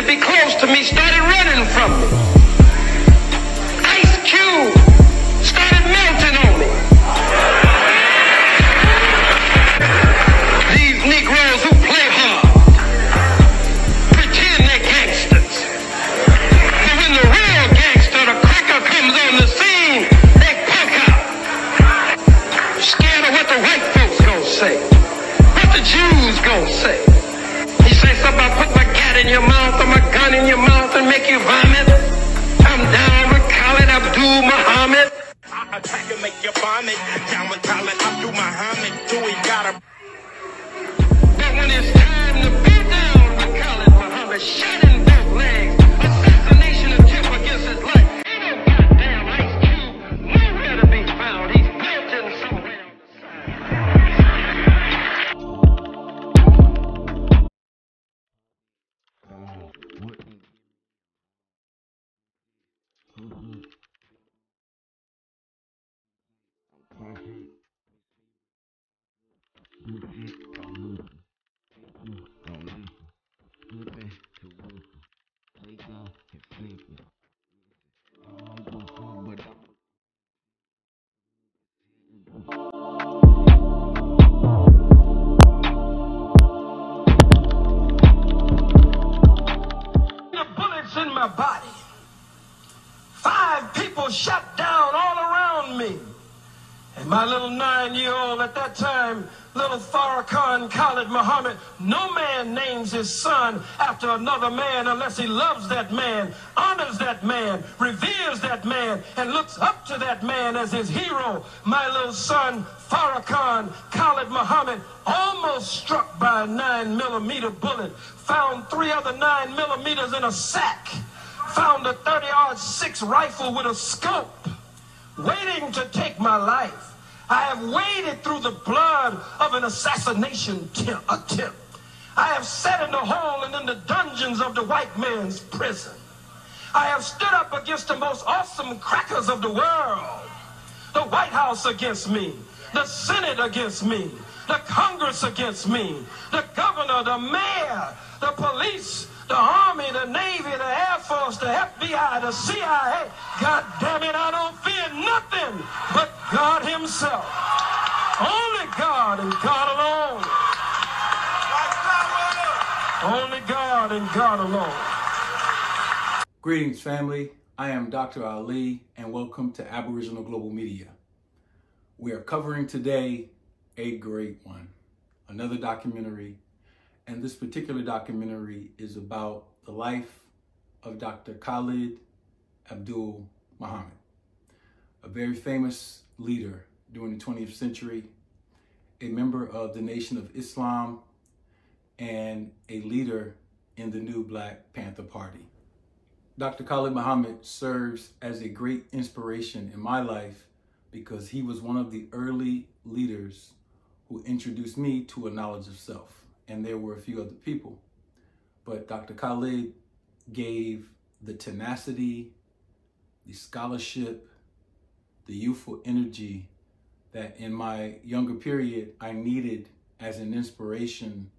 to be close to me started running from me. Another man unless he loves that man, honors that man, reveres that man, and looks up to that man as his hero. My little son, Farrakhan Khalid Muhammad, almost struck by a nine millimeter bullet, found three other nine millimeters in a sack, found a 30 six rifle with a scope waiting to take my life. I have waded through the blood of an assassination te- attempt. I have sat in the hall and in the dungeons of the white man's prison. I have stood up against the most awesome crackers of the world. The White House against me, the Senate against me, the Congress against me, the governor, the mayor, the police, the Army, the Navy, the Air Force, the FBI, the CIA. God damn it, I don't fear nothing but God Himself. Only God and God alone. Only God and God alone. Greetings, family. I am Dr. Ali, and welcome to Aboriginal Global Media. We are covering today a great one, another documentary, and this particular documentary is about the life of Dr. Khalid Abdul Muhammad, a very famous leader during the 20th century, a member of the Nation of Islam, and a leader in the new Black Panther Party. Dr. Khalid Muhammad serves as a great inspiration in my life because he was one of the early leaders who introduced me to a knowledge of self. And there were a few other people. But Dr. Khalid gave the tenacity, the scholarship, the youthful energy that in my younger period I needed as an inspiration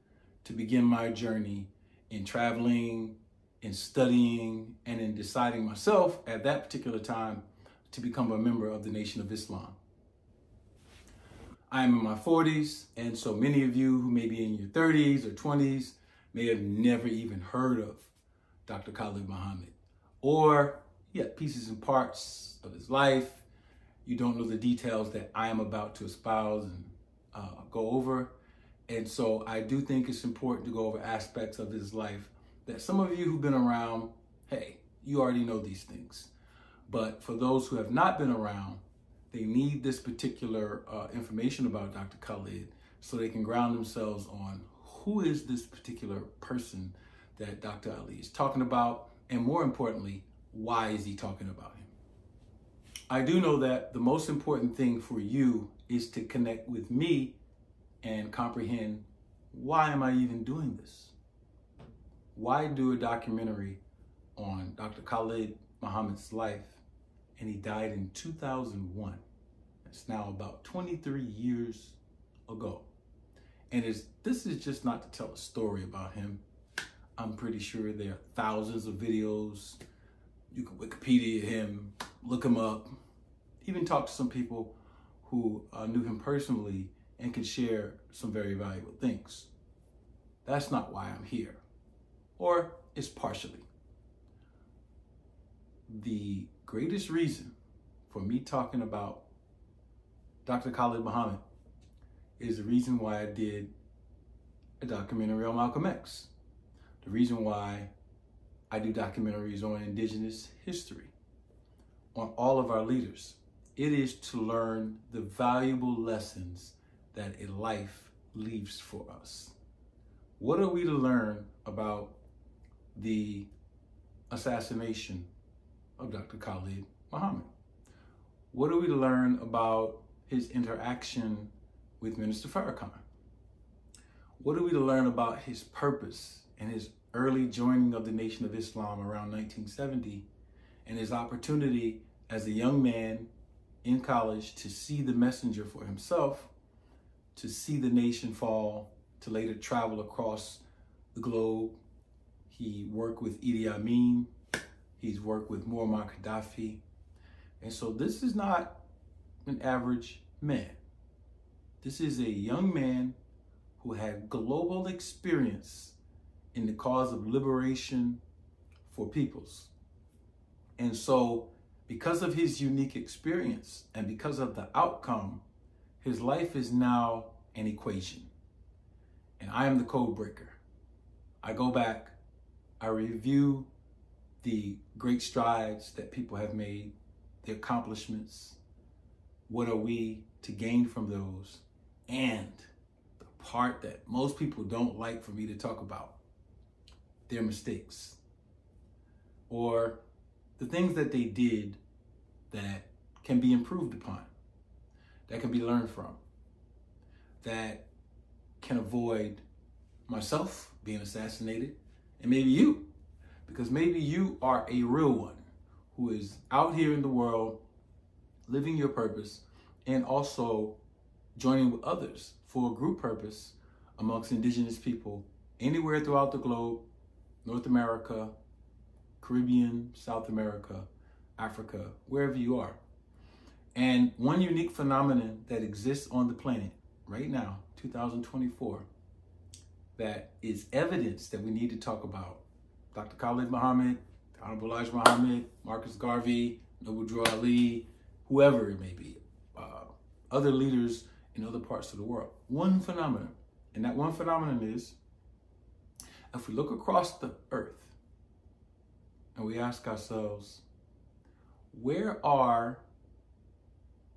to begin my journey in traveling, in studying, and in deciding myself at that particular time to become a member of the Nation of Islam. I am in my 40s, and so many of you who may be in your 30s or 20s may have never even heard of Dr. Khalid Muhammad. Or yet pieces and parts of his life. You don't know the details that I am about to espouse and uh, go over. And so I do think it's important to go over aspects of his life that some of you who've been around, hey, you already know these things. But for those who have not been around, they need this particular uh, information about Dr. Khalid so they can ground themselves on who is this particular person that Dr. Ali is talking about, and more importantly, why is he talking about him? I do know that the most important thing for you is to connect with me and comprehend why am I even doing this? Why do a documentary on Dr. Khalid Muhammad's life and he died in 2001. It's now about 23 years ago. And is this is just not to tell a story about him. I'm pretty sure there are thousands of videos. You can Wikipedia him, look him up, even talk to some people who uh, knew him personally and can share some very valuable things. That's not why I'm here, or it's partially. The greatest reason for me talking about Dr. Khalid Muhammad is the reason why I did a documentary on Malcolm X. The reason why I do documentaries on indigenous history, on all of our leaders. It is to learn the valuable lessons that a life leaves for us. What are we to learn about the assassination of Dr. Khalid Muhammad? What are we to learn about his interaction with Minister Farrakhan? What are we to learn about his purpose and his early joining of the Nation of Islam around 1970 and his opportunity as a young man in college to see the messenger for himself, to see the nation fall, to later travel across the globe. He worked with Idi Amin, he's worked with Muammar Gaddafi. And so this is not an average man. This is a young man who had global experience in the cause of liberation for peoples. And so, because of his unique experience and because of the outcome, his life is now an equation. And I am the code breaker. I go back, I review the great strides that people have made, the accomplishments, what are we to gain from those? And the part that most people don't like for me to talk about their mistakes or the things that they did that can be improved upon, that can be learned from, that can avoid myself being assassinated and maybe you, because maybe you are a real one who is out here in the world living your purpose, and also joining with others for a group purpose amongst indigenous people anywhere throughout the globe, North America, Caribbean, South America, Africa, wherever you are. And one unique phenomenon that exists on the planet right now, 2024, that is evidence that we need to talk about. Dr. Khalid Muhammad, Honorable Elijah Muhammad, Marcus Garvey, Noble Drew Ali, whoever it may be, uh, other leaders in other parts of the world. One phenomenon, and that one phenomenon is if we look across the earth and we ask ourselves, where are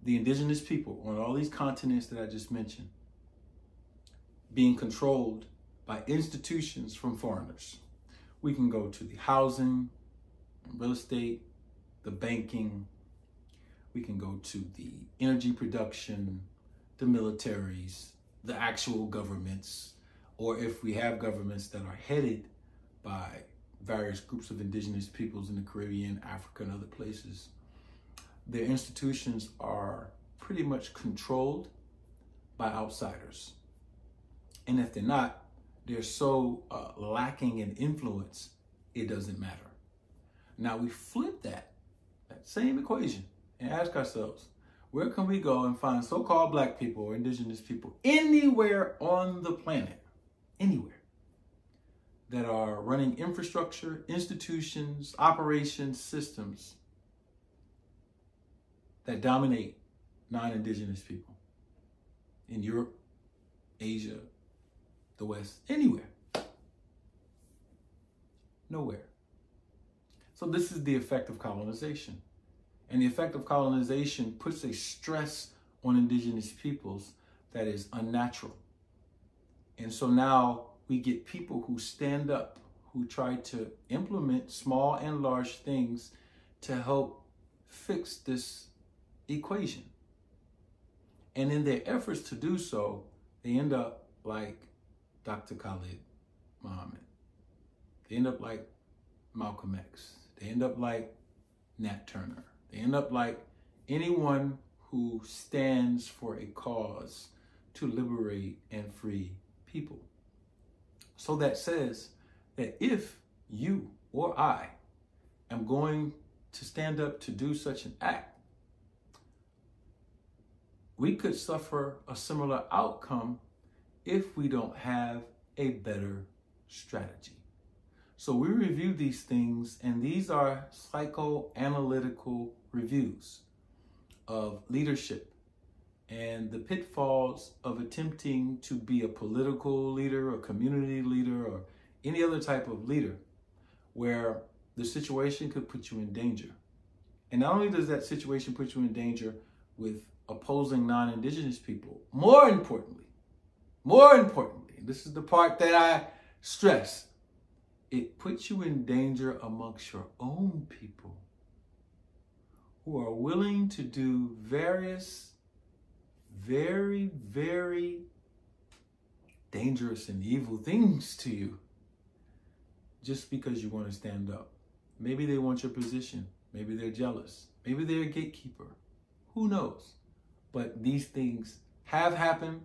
the indigenous people on all these continents that I just mentioned being controlled by institutions from foreigners? We can go to the housing, real estate, the banking, we can go to the energy production, the militaries, the actual governments, or if we have governments that are headed by various groups of indigenous peoples in the Caribbean, Africa, and other places, their institutions are pretty much controlled by outsiders. And if they're not, they're so uh, lacking in influence, it doesn't matter. Now we flip that, that same equation and ask ourselves, where can we go and find so-called black people or indigenous people anywhere on the planet, anywhere, that are running infrastructure, institutions, operations, systems that dominate non-indigenous people in Europe, Asia, the West, anywhere. Nowhere. So this is the effect of colonization. And the effect of colonization puts a stress on indigenous peoples that is unnatural. And so now we get people who stand up, who try to implement small and large things to help fix this equation. And in their efforts to do so, they end up like Dr. Khalid Muhammad. They end up like Malcolm X. They end up like Nat Turner. They end up like anyone who stands for a cause to liberate and free people. So that says that if you or I am going to stand up to do such an act, we could suffer a similar outcome if we don't have a better strategy. So we review these things, and these are psychoanalytical reviews of leadership and the pitfalls of attempting to be a political leader, a community leader, or any other type of leader where the situation could put you in danger. And not only does that situation put you in danger with opposing non indigenous people, more importantly, more importantly, this is the part that I stress, it puts you in danger amongst your own people who are willing to do various, very, very dangerous and evil things to you just because you want to stand up. Maybe they want your position. Maybe they're jealous. Maybe they're a gatekeeper. Who knows? But these things have happened.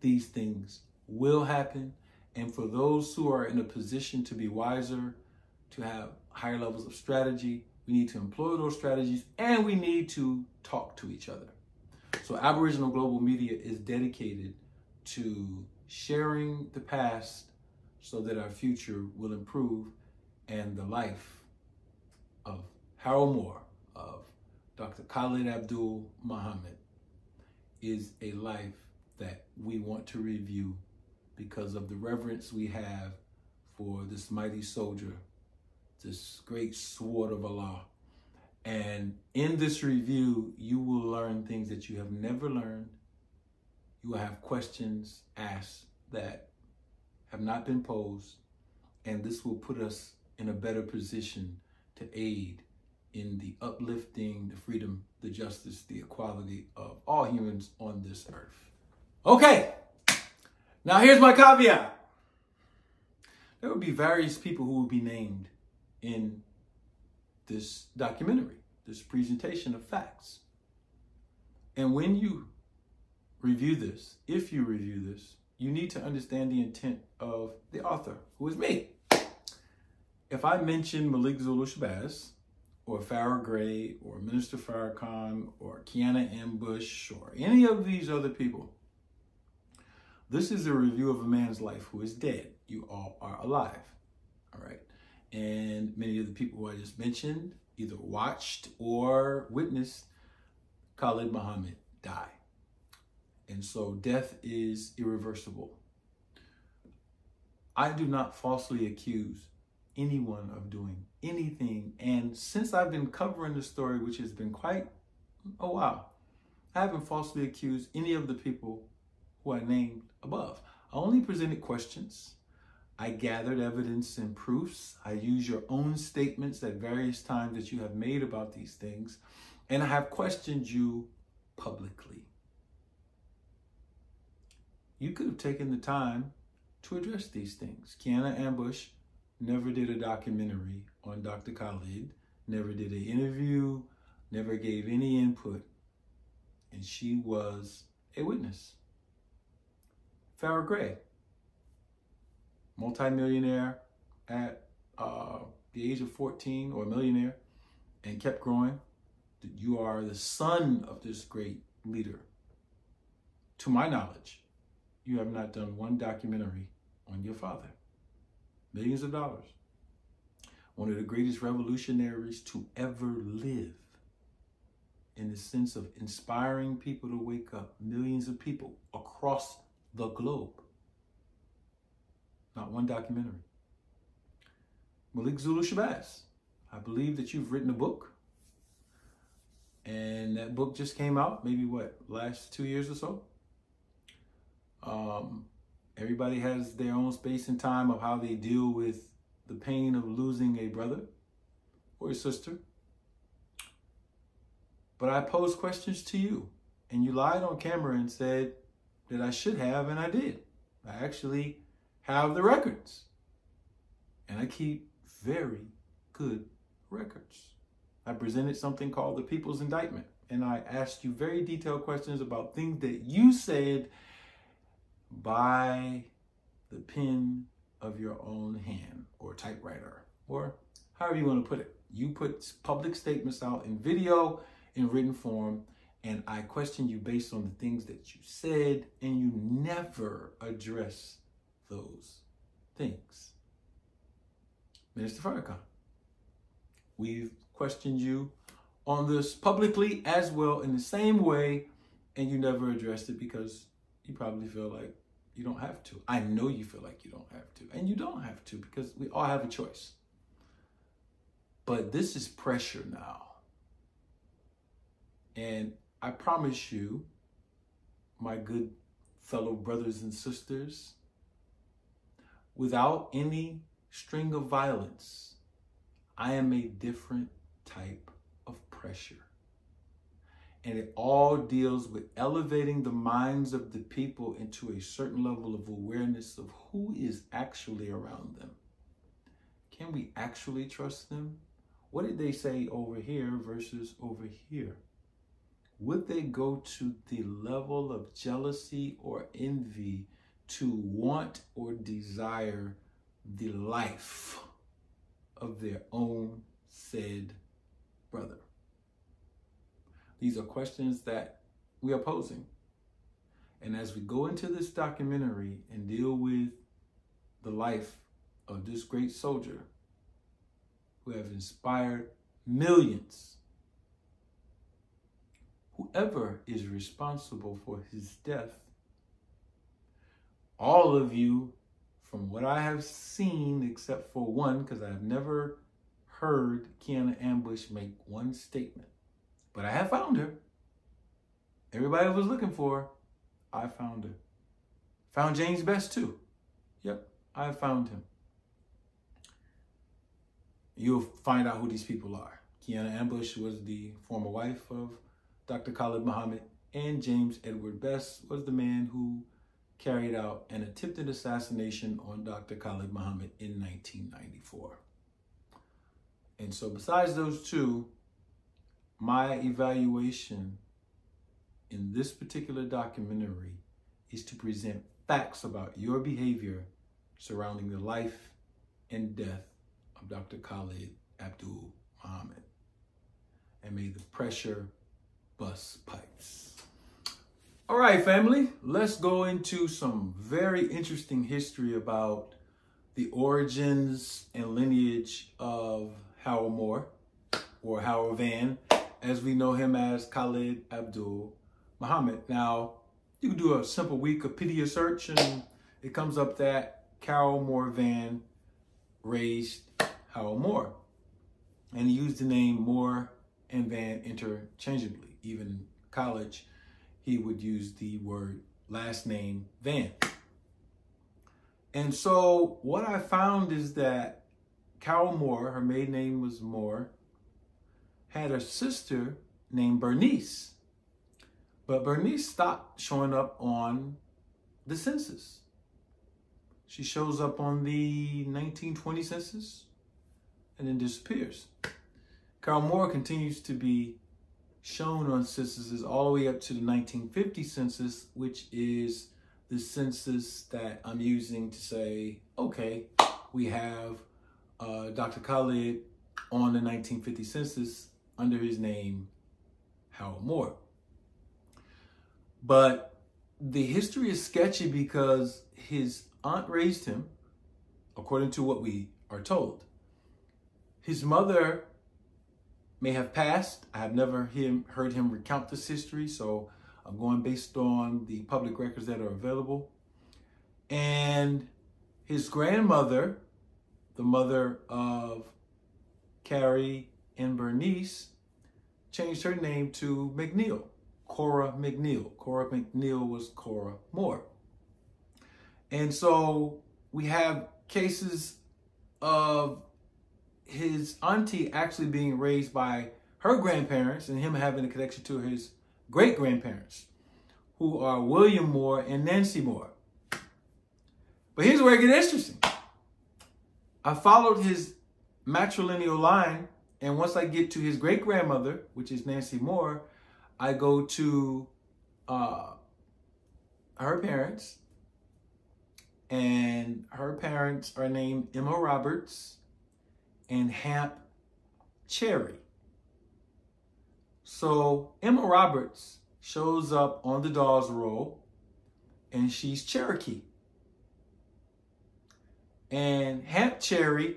These things will happen. And for those who are in a position to be wiser, to have higher levels of strategy, we need to employ those strategies and we need to talk to each other. So, Aboriginal Global Media is dedicated to sharing the past so that our future will improve and the life of Harold Moore, of Dr. Khalid Abdul Muhammad, is a life that we want to review because of the reverence we have for this mighty soldier, this great sword of Allah. And in this review, you will learn things that you have never learned. You will have questions asked that have not been posed. And this will put us in a better position to aid in the uplifting, the freedom, the justice, the equality of all humans on this earth. Okay, now here's my caveat. There will be various people who will be named in this documentary, this presentation of facts. And when you review this, if you review this, you need to understand the intent of the author, who is me. If I mention Malik Zulu Shabazz, or Farrah Gray, or Minister Farrakhan, or Kiana Ambush, or any of these other people, this is a review of a man's life who is dead. You all are alive. All right. And many of the people I just mentioned either watched or witnessed Khalid Muhammad die. And so death is irreversible. I do not falsely accuse anyone of doing anything. And since I've been covering the story, which has been quite a while, I haven't falsely accused any of the people who I named above. I only presented questions. I gathered evidence and proofs. I use your own statements at various times that you have made about these things. And I have questioned you publicly. You could have taken the time to address these things. Kiana Ambush never did a documentary on Dr. Khalid, never did an interview, never gave any input, and she was a witness. Farrah Gray, multimillionaire at uh, the age of 14 or a millionaire and kept growing. You are the son of this great leader. To my knowledge, you have not done one documentary on your father. Millions of dollars. One of the greatest revolutionaries to ever live in the sense of inspiring people to wake up, millions of people across the globe. Not one documentary. Malik Zulu Shabazz, I believe that you've written a book. And that book just came out, maybe what, last two years or so? Um, everybody has their own space and time of how they deal with the pain of losing a brother or a sister. But I posed questions to you, and you lied on camera and said, that I should have, and I did. I actually have the records. And I keep very good records. I presented something called the People's Indictment, and I asked you very detailed questions about things that you said by the pen of your own hand or typewriter, or however you want to put it. You put public statements out in video, in written form, and I question you based on the things that you said, and you never address those things. Minister Farrakhan, we've questioned you on this publicly as well in the same way, and you never addressed it because you probably feel like you don't have to. I know you feel like you don't have to, and you don't have to because we all have a choice. But this is pressure now. And I promise you, my good fellow brothers and sisters, without any string of violence, I am a different type of pressure. And it all deals with elevating the minds of the people into a certain level of awareness of who is actually around them. Can we actually trust them? What did they say over here versus over here? Would they go to the level of jealousy or envy to want or desire the life of their own said brother? These are questions that we are posing. And as we go into this documentary and deal with the life of this great soldier who have inspired millions, whoever is responsible for his death, all of you, from what I have seen, except for one, because I've never heard Kiana Ambush make one statement but I have found her. Everybody was looking for her. I found her. Found James Best too. Yep, I found him. You'll find out who these people are. Kiana Ambush was the former wife of Dr. Khalid Muhammad, and James Edward Best was the man who carried out an attempted assassination on Dr. Khalid Muhammad in 1994. And so, besides those two, my evaluation in this particular documentary is to present facts about your behavior surrounding the life and death of Dr. Khalid Abdul Muhammad. And may the pressure bust pipes. All right, family, let's go into some very interesting history about the origins and lineage of Harold Moore or Harold Vann as we know him as Khalid Abdul Muhammad. Now, you can do a simple Wikipedia search and it comes up that Carol Moore Vann raised Harold Moore. And he used the name Moore and Vann interchangeably. Even in college, he would use the word last name Van. And so what I found is that Carol Moore, her maiden name was Moore, had a sister named Bernice. But Bernice stopped showing up on the census. She shows up on the 1920 census and then disappears. Carl Moore continues to be shown on censuses all the way up to the 1950 census, which is the census that I'm using to say, okay, we have uh, Dr. Khalid on the 1950 census under his name, Harold Moore. But the history is sketchy because his aunt raised him, according to what we are told. His mother may have passed. I have never him, heard him recount this history, so I'm going based on the public records that are available. And his grandmother, the mother of Carrie and Bernice, changed her name to McNeil, Cora McNeil. Cora McNeil was Cora Moore. And so we have cases of his auntie actually being raised by her grandparents and him having a connection to his great grandparents, who are William Moore and Nancy Moore. But here's where it gets interesting. I followed his matrilineal line and once I get to his great grandmother, which is Nancy Moore, I go to uh, her parents and her parents are named Emma Roberts and Hamp Cherry. So Emma Roberts shows up on the Dawes roll and she's Cherokee. And Hamp Cherry,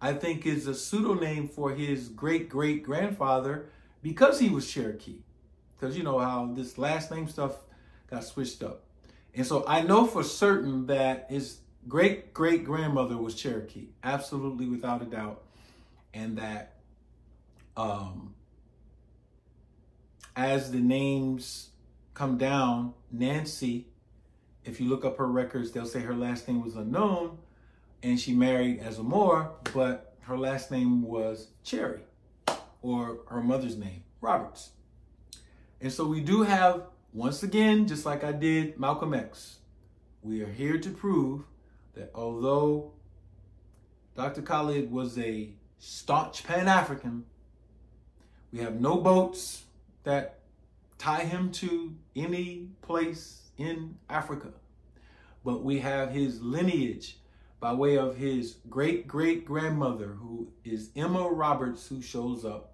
I think, is a pseudonym for his great great grandfather because he was Cherokee. Because you know how this last name stuff got switched up. And so I know for certain that his great great grandmother was Cherokee, absolutely without a doubt. And that um, as the names come down, Nancy, if you look up her records, they'll say her last name was unknown and she married as a Moore, but her last name was Cherry or her mother's name, Roberts. And so we do have, once again, just like I did Malcolm X, we are here to prove that although Dr. Khalid was a staunch Pan African, we have no boats that tie him to any place in Africa. But we have his lineage by way of his great great grandmother, who is Emma Roberts, who shows up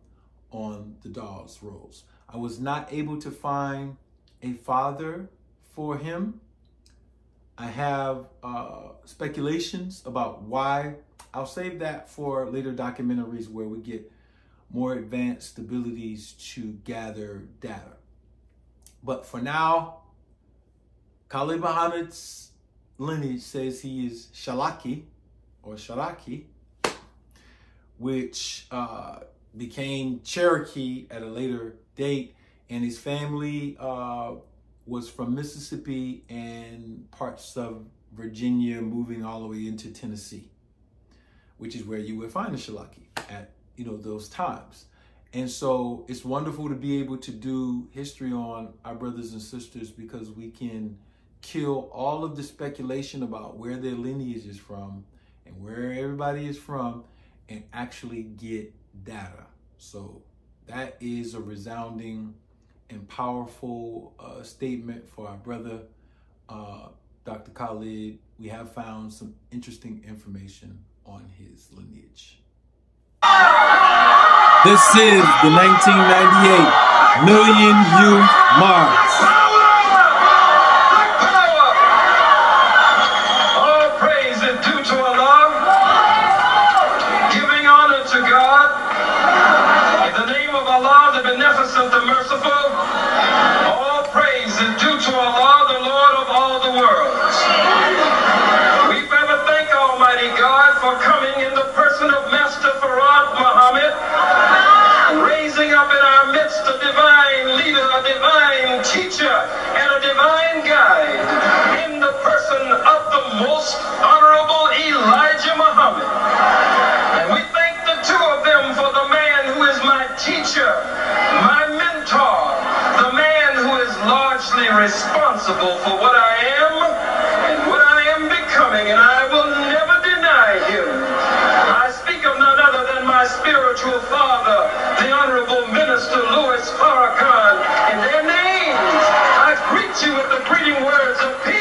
on the Dawes rolls. I was not able to find a father for him. I have uh, speculations about why. I'll save that for later documentaries where we get more advanced abilities to gather data. But for now, Khalid Muhammad's lineage says he is Shalaki or Sharaki, which uh, became Cherokee at a later date, and his family uh, was from Mississippi and parts of Virginia, moving all the way into Tennessee, which is where you would find the Shalaki at you know those times. And so it's wonderful to be able to do history on our brothers and sisters because we can kill all of the speculation about where their lineage is from and where everybody is from and actually get data. So that is a resounding and powerful uh, statement for our brother, uh, Dr. Khalid. We have found some interesting information on his lineage. This is the 1998 Million Youth March. words of peace.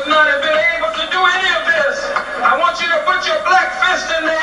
would not have been able to do any of this. I want you to put your black fist in there.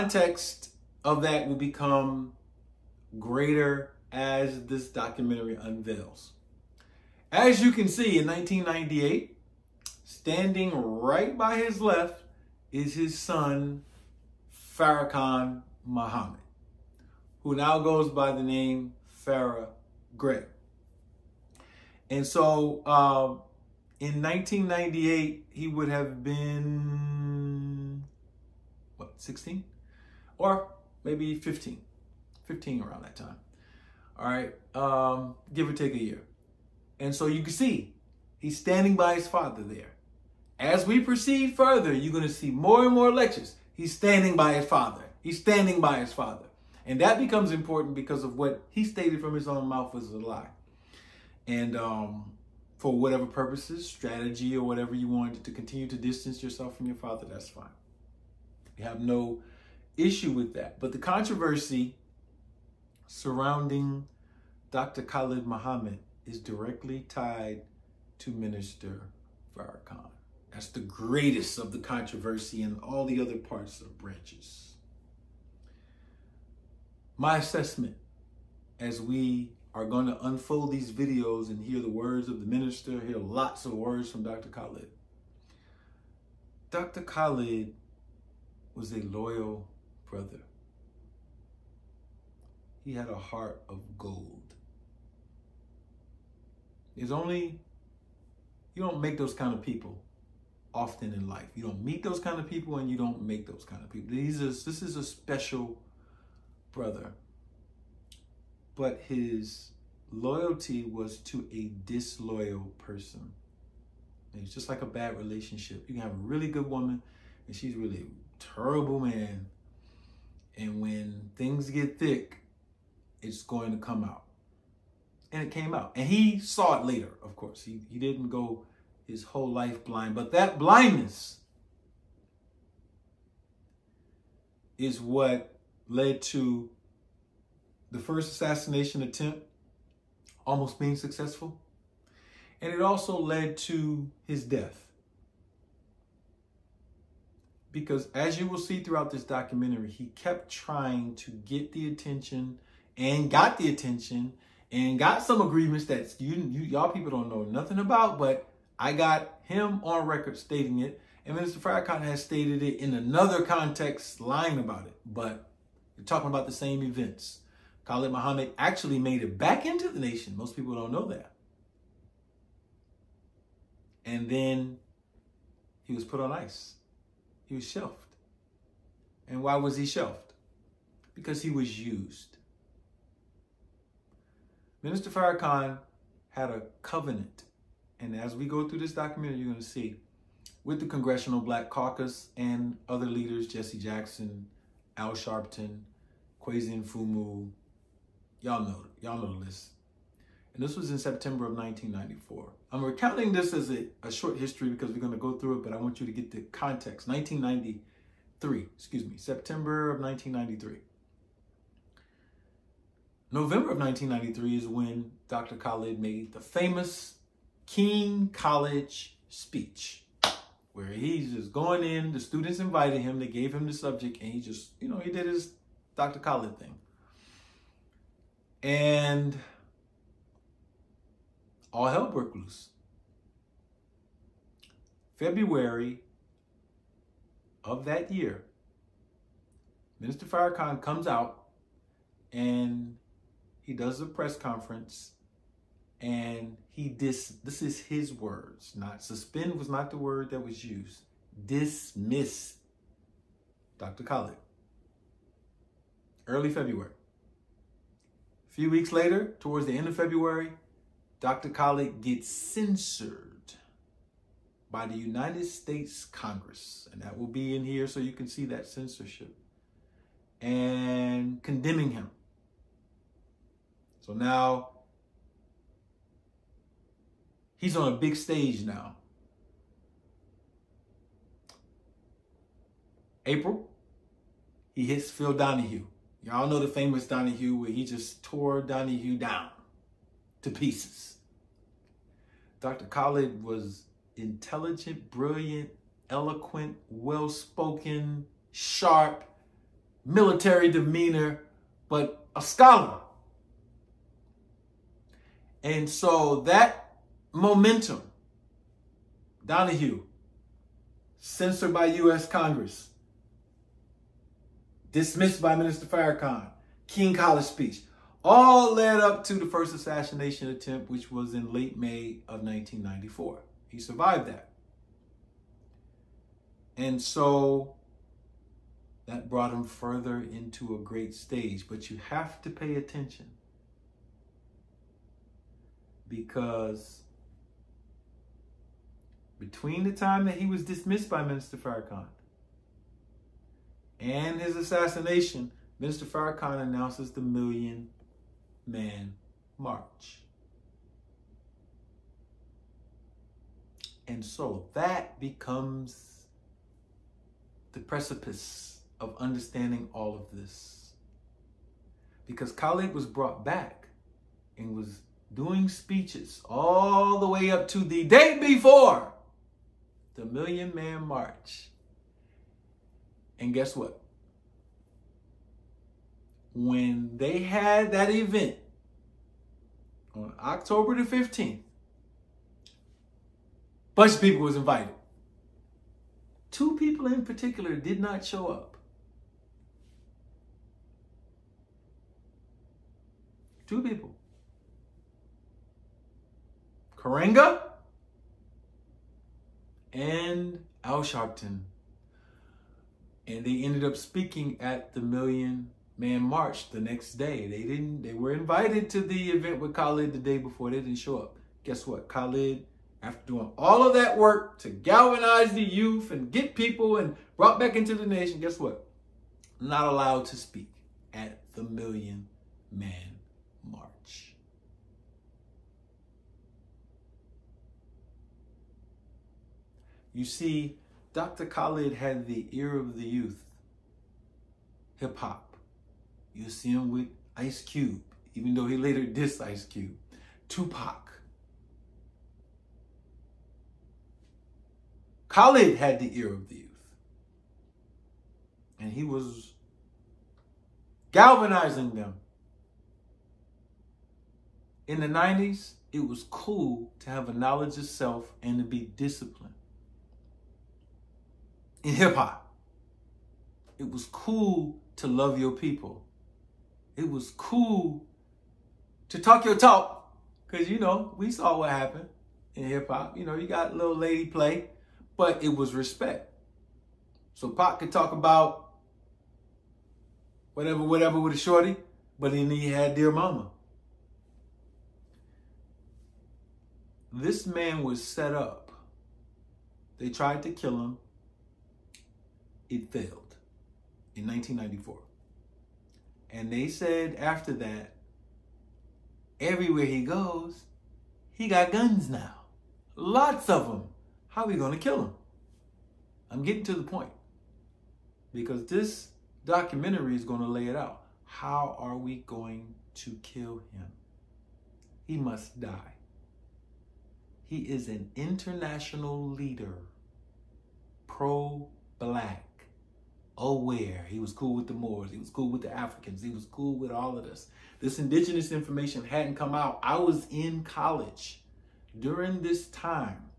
context of that will become greater as this documentary unveils. As you can see in 1998, standing right by his left is his son, Farrakhan Muhammad, who now goes by the name Farrah Gray. And so um, in 1998, he would have been, what, 16? or maybe 15, 15 around that time. All right, um, give or take a year. And so you can see he's standing by his father there. As we proceed further, you're going to see more and more lectures. He's standing by his father. He's standing by his father. And that becomes important because of what he stated from his own mouth was a lie. And um, for whatever purposes, strategy, or whatever you wanted to continue to distance yourself from your father, that's fine. You have no issue with that. But the controversy surrounding Dr. Khalid Muhammad is directly tied to Minister Farrakhan. That's the greatest of the controversy and all the other parts of branches. My assessment as we are going to unfold these videos and hear the words of the minister, hear lots of words from Dr. Khalid. Dr. Khalid was a loyal brother. He had a heart of gold. It's only, you don't make those kind of people often in life. You don't meet those kind of people and you don't make those kind of people. These is, this is a special brother. But his loyalty was to a disloyal person. And it's just like a bad relationship. You can have a really good woman and she's really a terrible man. And when things get thick, it's going to come out. And it came out. And he saw it later, of course. He, he didn't go his whole life blind. But that blindness is what led to the first assassination attempt almost being successful. And it also led to his death. Because as you will see throughout this documentary, he kept trying to get the attention and got the attention and got some agreements that you, you y'all people don't know nothing about, but I got him on record stating it, and Minister Farrakhan has stated it in another context, lying about it. But you're talking about the same events. Khalid Muhammad actually made it back into the nation. Most people don't know that. And then he was put on ice. He was shelved. And why was he shelved? Because he was used. Minister Farrakhan had a covenant and as we go through this documentary, you're going to see with the Congressional Black Caucus and other leaders, Jesse Jackson, Al Sharpton, Kweisi Mfume, y'all know, y'all know the list. And this was in September of 1994. I'm recounting this as a, a short history because we're going to go through it, but I want you to get the context. 1993, excuse me, September of 1993. November of 1993 is when Dr. Khalid made the famous Kean College speech where he's just going in. The students invited him, they gave him the subject, and he just, you know, he did his Dr. Khalid thing. And all hell broke loose. February of that year, Minister Farrakhan comes out and he does a press conference and he dis this is his words not suspend was not the word that was used dismiss dr khalid early february a few weeks later towards the end of february dr khalid gets censored by the united states congress and that will be in here so you can see that censorship and condemning him so now He's on a big stage now. April, he hits Phil Donahue. Y'all know the famous Donahue where he just tore Donahue down to pieces. Dr. Khalid was intelligent, brilliant, eloquent, well spoken, sharp, military demeanor, but a scholar. And so that momentum. Donahue, censored by U.S. Congress, dismissed by Minister Farrakhan, Kean College speech, all led up to the first assassination attempt, which was in late May of 1994. He survived that. And so that brought him further into a great stage. But you have to pay attention because between the time that he was dismissed by Minister Farrakhan and his assassination, Minister Farrakhan announces the Million Man March. And so that becomes the precipice of understanding all of this. Because Khalid was brought back and was doing speeches all the way up to the day before the Million Man March. And guess what? When they had that event on October the 15th, bunch of people was invited. Two people in particular did not show up. Two people. Karenga and Al Sharpton. And they ended up speaking at the Million Man March the next day. They didn't they were invited to the event with Khalid the day before. They didn't show up. Guess what? Khalid, after doing all of that work to galvanize the youth and get people and brought back into the nation, guess what? Not allowed to speak at the Million Man March. You see, Dr. Khalid had the ear of the youth, hip hop. You see him with Ice Cube, even though he later dissed Ice Cube. Tupac. Khalid had the ear of the youth. And he was galvanizing them. In the 90s, it was cool to have a knowledge of self and to be disciplined in hip hop. It was cool to love your people. It was cool to talk your talk. Cause you know, we saw what happened in hip hop. You know, you got little lady play, but it was respect. So Pac could talk about whatever, whatever with a shorty, but then he had Dear Mama. This man was set up. They tried to kill him it failed in 1994. And they said after that, everywhere he goes, he got guns now. Lots of them. How are we going to kill him? I'm getting to the point. Because this documentary is going to lay it out. How are we going to kill him? He must die. He is an international leader, pro black aware. He was cool with the Moors. He was cool with the Africans. He was cool with all of this. This indigenous information hadn't come out. I was in college during this time.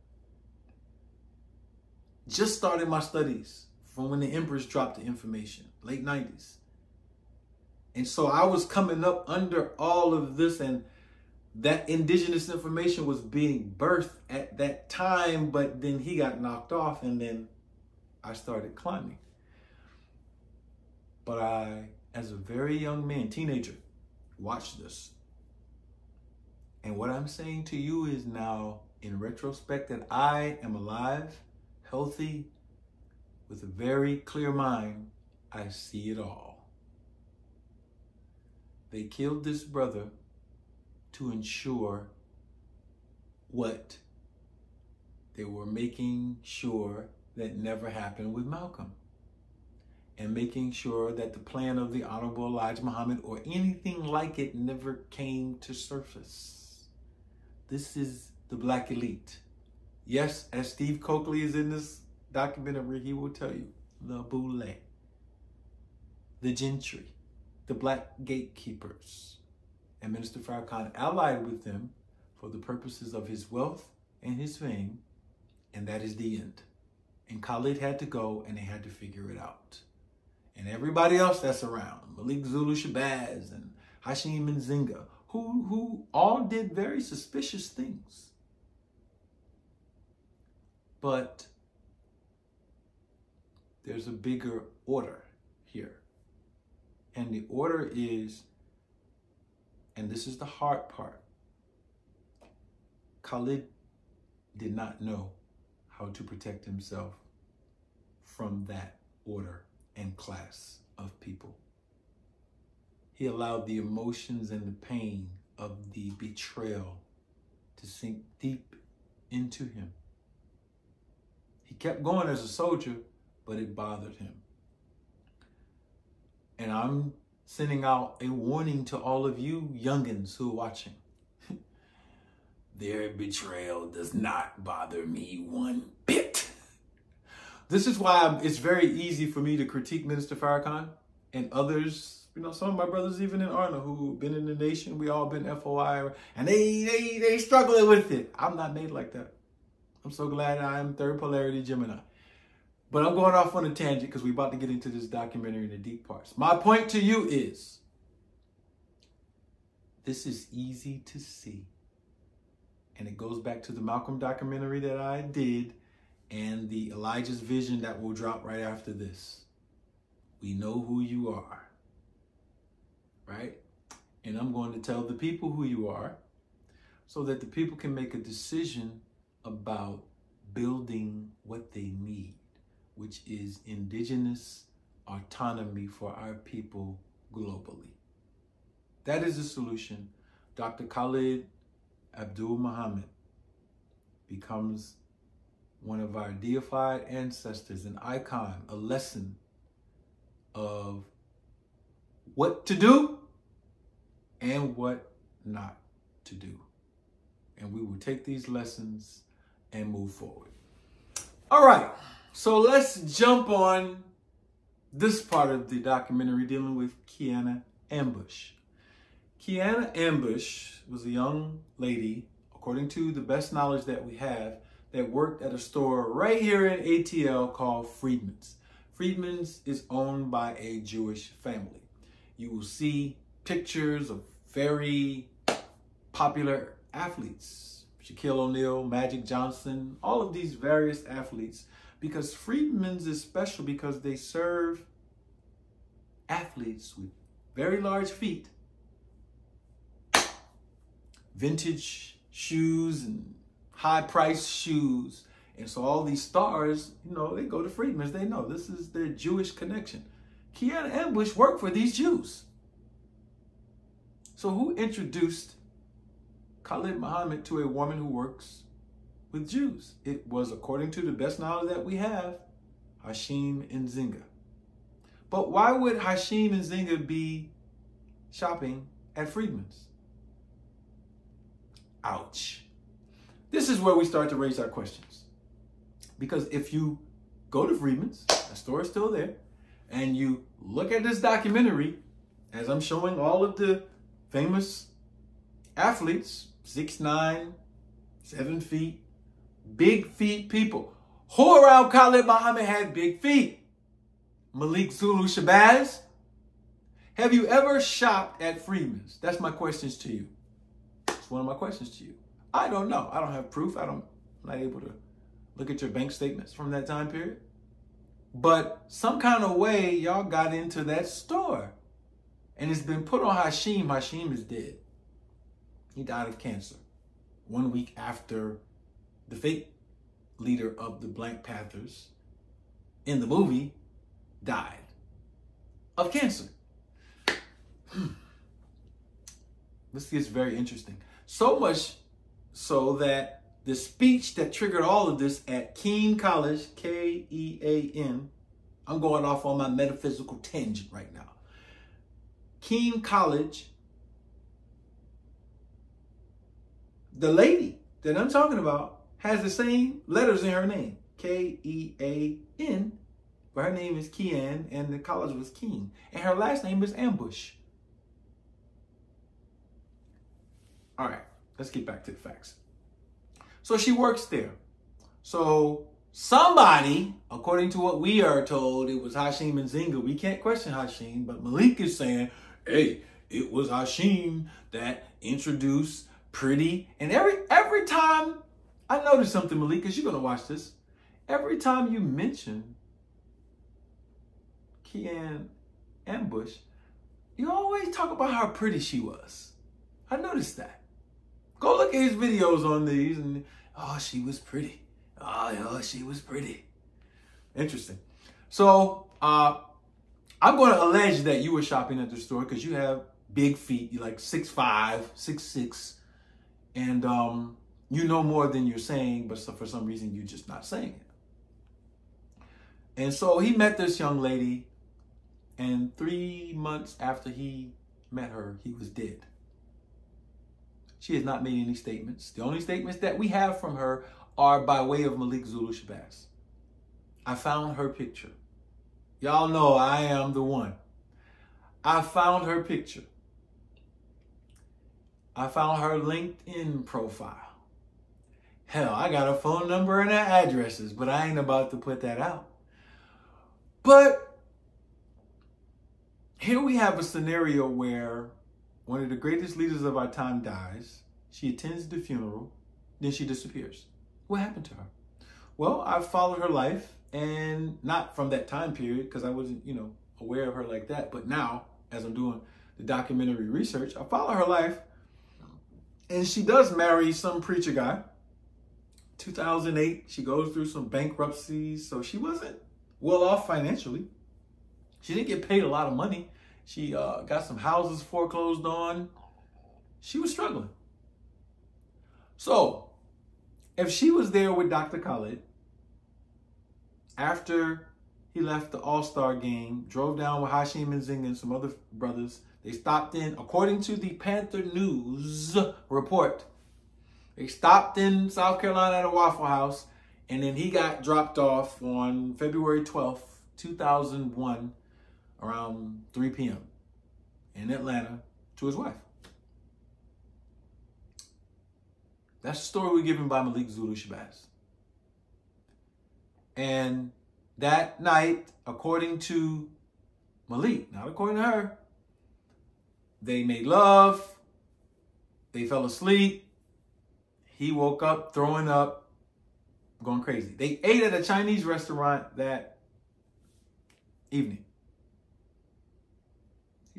Just started my studies from when the Empress dropped the information, late 90s. And so I was coming up under all of this and that indigenous information was being birthed at that time, but then he got knocked off and then I started climbing. But I, as a very young man, teenager, watched this. And what I'm saying to you is now, in retrospect, that I am alive, healthy, with a very clear mind. I see it all. They killed this brother to ensure what they were making sure that never happened with Malcolm and making sure that the plan of the Honorable Elijah Muhammad or anything like it never came to surface. This is the black elite. Yes, as Steve Coakley is in this documentary, he will tell you the boule, the gentry, the black gatekeepers, and Minister Farrakhan allied with them for the purposes of his wealth and his fame, and that is the end. And Khalid had to go and they had to figure it out and everybody else that's around, Malik Zulu Shabazz and Hashim Nzinga, who, who all did very suspicious things. But there's a bigger order here. And the order is, and this is the hard part, Khalid did not know how to protect himself from that order and class of people. he allowed the emotions and the pain of the betrayal to sink deep into him. He kept going as a soldier, but it bothered him. And I'm sending out a warning to all of you youngins who are watching. Their betrayal does not bother me one bit. This is why it's very easy for me to critique Minister Farrakhan and others, you know, some of my brothers even in Arna who've been in the nation, we all been FOI, and they they they struggling with it. I'm not made like that. I'm so glad I am third polarity Gemini. But I'm going off on a tangent because we're about to get into this documentary in the deep parts. My point to you is this is easy to see. And it goes back to the Malcolm documentary that I did and the Elijah's vision that will drop right after this. We know who you are, right? And I'm going to tell the people who you are so that the people can make a decision about building what they need, which is indigenous autonomy for our people globally. That is the solution. Dr. Khalid Abdul Muhammad becomes one of our deified ancestors, an icon, a lesson of what to do and what not to do. And we will take these lessons and move forward. All right, so let's jump on this part of the documentary dealing with Kiana Ambush. Kiana Ambush was a young lady, according to the best knowledge that we have, that worked at a store right here in ATL called Friedman's. Friedman's is owned by a Jewish family. You will see pictures of very popular athletes, Shaquille O'Neal, Magic Johnson, all of these various athletes, because Friedman's is special because they serve athletes with very large feet, vintage shoes and high price shoes. And so all these stars, you know, they go to Friedman's. They know this is their Jewish connection. Kiana Ambush worked for these Jews. So who introduced Khalid Muhammad to a woman who works with Jews? It was, according to the best knowledge that we have, Hashim Nzinga. But why would Hashim Nzinga be shopping at Friedman's? Ouch. This is where we start to raise our questions. Because if you go to Freeman's, the store is still there, and you look at this documentary, as I'm showing all of the famous athletes, six nine, seven feet, big feet people. Who around Khalid Muhammad had big feet? Malik Zulu Shabazz? Have you ever shopped at Freeman's? That's my questions to you. It's one of my questions to you. I don't know. I don't have proof. I don't, I'm not able to look at your bank statements from that time period. But some kind of way, y'all got into that store. And it's been put on Hashim. Hashim is dead. He died of cancer one week after the fake leader of the Black Panthers in the movie died of cancer. Hmm. this gets very interesting. So much so that the speech that triggered all of this at Kean College, K E A N, I'm going off on my metaphysical tangent right now. Kean College, the lady that I'm talking about has the same letters in her name, K E A N, but her name is Kian and the college was Kean, and her last name is Ambush. All right. Let's get back to the facts. So she works there. So somebody, according to what we are told, it was Hashim Nzinga. We can't question Hashim, but Malik is saying, hey, it was Hashim that introduced Pretty. And every every time I noticed something, Malik, because you're gonna watch this. Every time you mention Kian Ambush, you always talk about how pretty she was. I noticed that. Go look at his videos on these and, oh, she was pretty. Oh, oh she was pretty. Interesting. So, uh, I'm going to allege that you were shopping at the store because you have big feet. You're like six five, six six, and um, you know more than you're saying, but so for some reason you're just not saying it. And so he met this young lady, and three months after he met her, he was dead. She has not made any statements. The only statements that we have from her are by way of Malik Zulu Shabazz. I found her picture. Y'all know I am the one. I found her picture. I found her LinkedIn profile. Hell, I got a phone number and her addresses, but I ain't about to put that out. But here we have a scenario where one of the greatest leaders of our time dies. She attends the funeral, then she disappears. What happened to her? Well, I followed her life, and not from that time period because I wasn't, you know, aware of her like that. But now, as I'm doing the documentary research, I follow her life, and she does marry some preacher guy. 2008, she goes through some bankruptcies, so she wasn't well off financially. She didn't get paid a lot of money. She uh, got some houses foreclosed on. She was struggling. So, if she was there with Dr. Khalid after he left the All Star game, drove down with Hashim Nzinga and some other brothers, they stopped in, according to the Panther News report, they stopped in South Carolina at a Waffle House, and then he got dropped off on February 12th, 2001 around 3 p.m. in Atlanta to his wife. That's the story we're given by Malik Zulu Shabazz. And that night, according to Malik, not according to her, they made love, they fell asleep, he woke up throwing up, going crazy. They ate at a Chinese restaurant that evening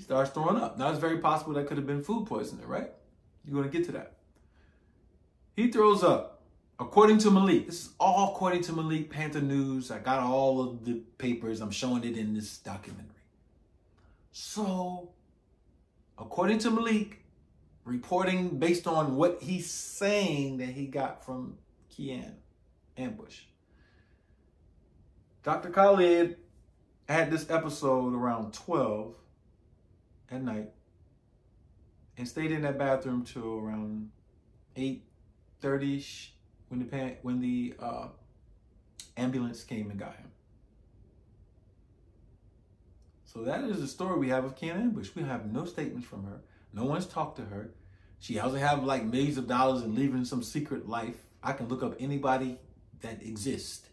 starts throwing up. Now, it's very possible that could have been food poisoning, right? You're going to get to that. He throws up. According to Malik, this is all according to Malik Panther News. I got all of the papers. I'm showing it in this documentary. So, according to Malik, reporting based on what he's saying that he got from Kian Ambush. Dr. Khalid had this episode around 12 at night and stayed in that bathroom till around 8.30 when the, when the uh, ambulance came and got him. So that is the story we have of Kian Ambush. We have no statements from her. No one's talked to her. She doesn't have like millions of dollars and living some secret life. I can look up anybody that exists.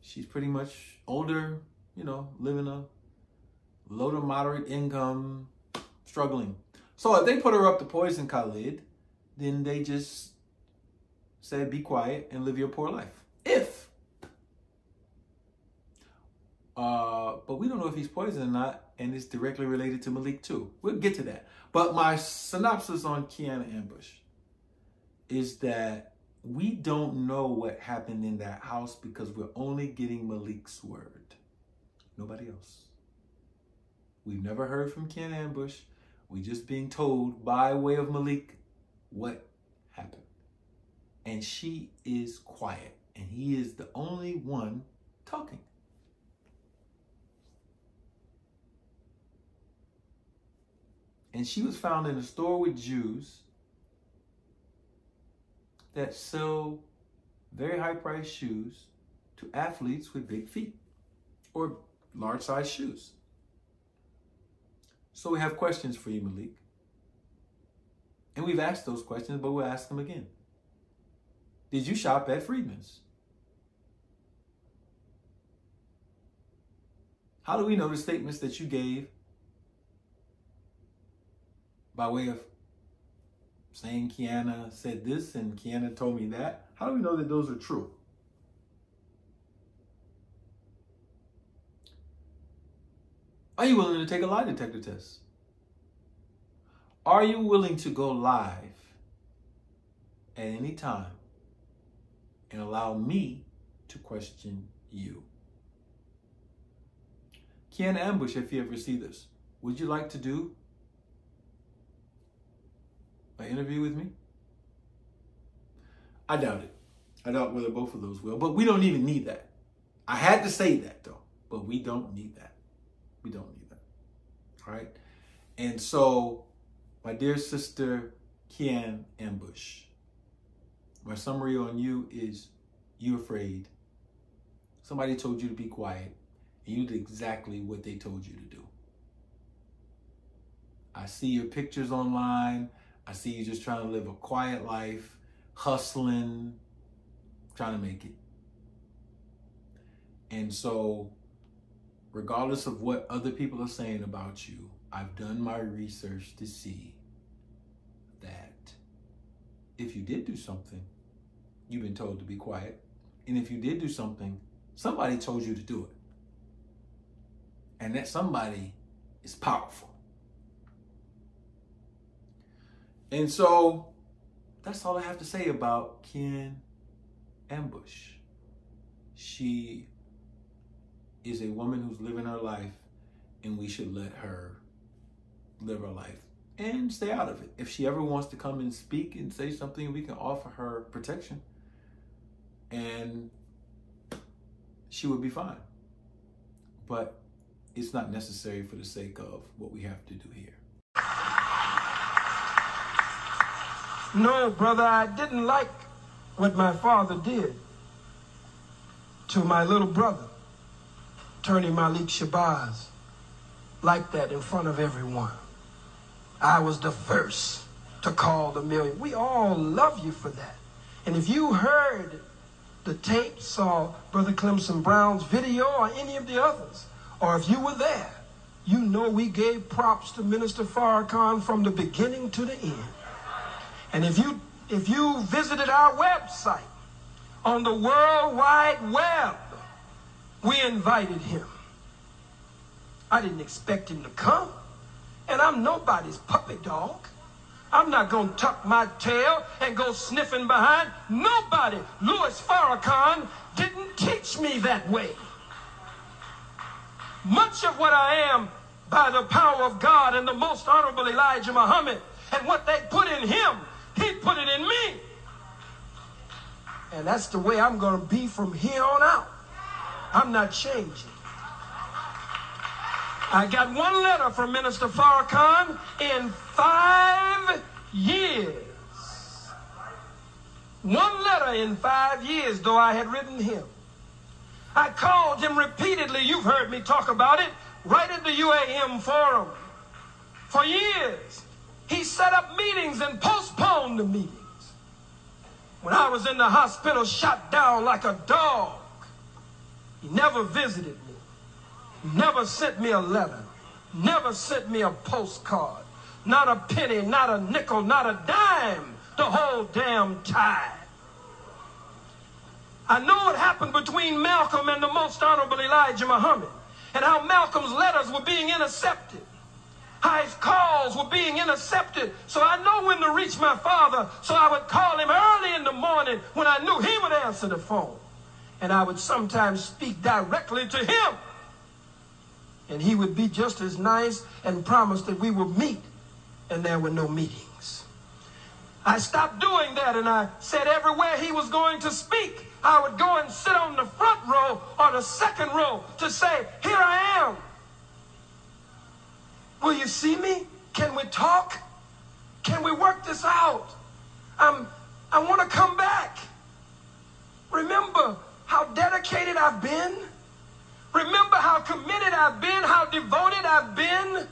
She's pretty much older, you know, living a low to moderate income, struggling. So if they put her up to poison Khalid, then they just said, be quiet and live your poor life. If. Uh, but we don't know if he's poisoned or not, and it's directly related to Malik too. We'll get to that. But my synopsis on Kiana Ambush is that we don't know what happened in that house because we're only getting Malik's word. Nobody else. We've never heard from Ken Ambush. We just being told by way of Malik what happened. And she is quiet. And he is the only one talking. And she was found in a store with Jews that sell very high priced shoes to athletes with big feet or large size shoes. So we have questions for you, Malik. And we've asked those questions, but we'll ask them again. Did you shop at Friedman's? How do we know the statements that you gave by way of saying Kiana said this and Kiana told me that? How do we know that those are true? Are you willing to take a lie detector test? Are you willing to go live at any time and allow me to question you? Can Ambush, if you ever see this, would you like to do an interview with me? I doubt it. I doubt whether both of those will, but we don't even need that. I had to say that though, but we don't need that. We don't need that. All right. And so, my dear sister, Kian Ambush, my summary on you is you afraid. Somebody told you to be quiet, and you did exactly what they told you to do. I see your pictures online. I see you just trying to live a quiet life, hustling, trying to make it. And so, regardless of what other people are saying about you, I've done my research to see that if you did do something, you've been told to be quiet. And if you did do something, somebody told you to do it. And that somebody is powerful. And so that's all I have to say about Ken Ambush. She is a woman who's living her life, and we should let her live her life and stay out of it. If she ever wants to come and speak and say something, we can offer her protection, and she would be fine. But it's not necessary for the sake of what we have to do here. No, brother, I didn't like what my father did to my little brother, Attorney Malik Shabazz, like that in front of everyone. I was the first to call the million. We all love you for that. And if you heard the tape, saw Brother Clemson Brown's video or any of the others, or if you were there, you know we gave props to Minister Farrakhan from the beginning to the end. And if you if you visited our website on the World Wide Web, we invited him. I didn't expect him to come. And I'm nobody's puppet dog. I'm not going to tuck my tail and go sniffing behind. Nobody. Louis Farrakhan didn't teach me that way. Much of what I am by the power of God and the most honorable Elijah Muhammad and what they put in him he put it in me. And that's the way I'm going to be from here on out. I'm not changing. I got one letter from Minister Farrakhan in five years. One letter in five years, though I had written him. I called him repeatedly. You've heard me talk about it right at the UAM forum for years. He set up meetings and postponed the meetings. When I was in the hospital, shot down like a dog, he never visited me, never sent me a letter, never sent me a postcard, not a penny, not a nickel, not a dime, the whole damn time. I know what happened between Malcolm and the most honorable Elijah Muhammad and how Malcolm's letters were being intercepted how his calls were being intercepted. So I know when to reach my father. So I would call him early in the morning when I knew he would answer the phone. And I would sometimes speak directly to him. And he would be just as nice and promise that we would meet. And there were no meetings. I stopped doing that and I said everywhere he was going to speak, I would go and sit on the front row or the second row to say, Here I am. Will you see me? Can we talk? Can we work this out? I'm, I want to come back. Remember how dedicated I've been. Remember how committed I've been, how devoted I've been.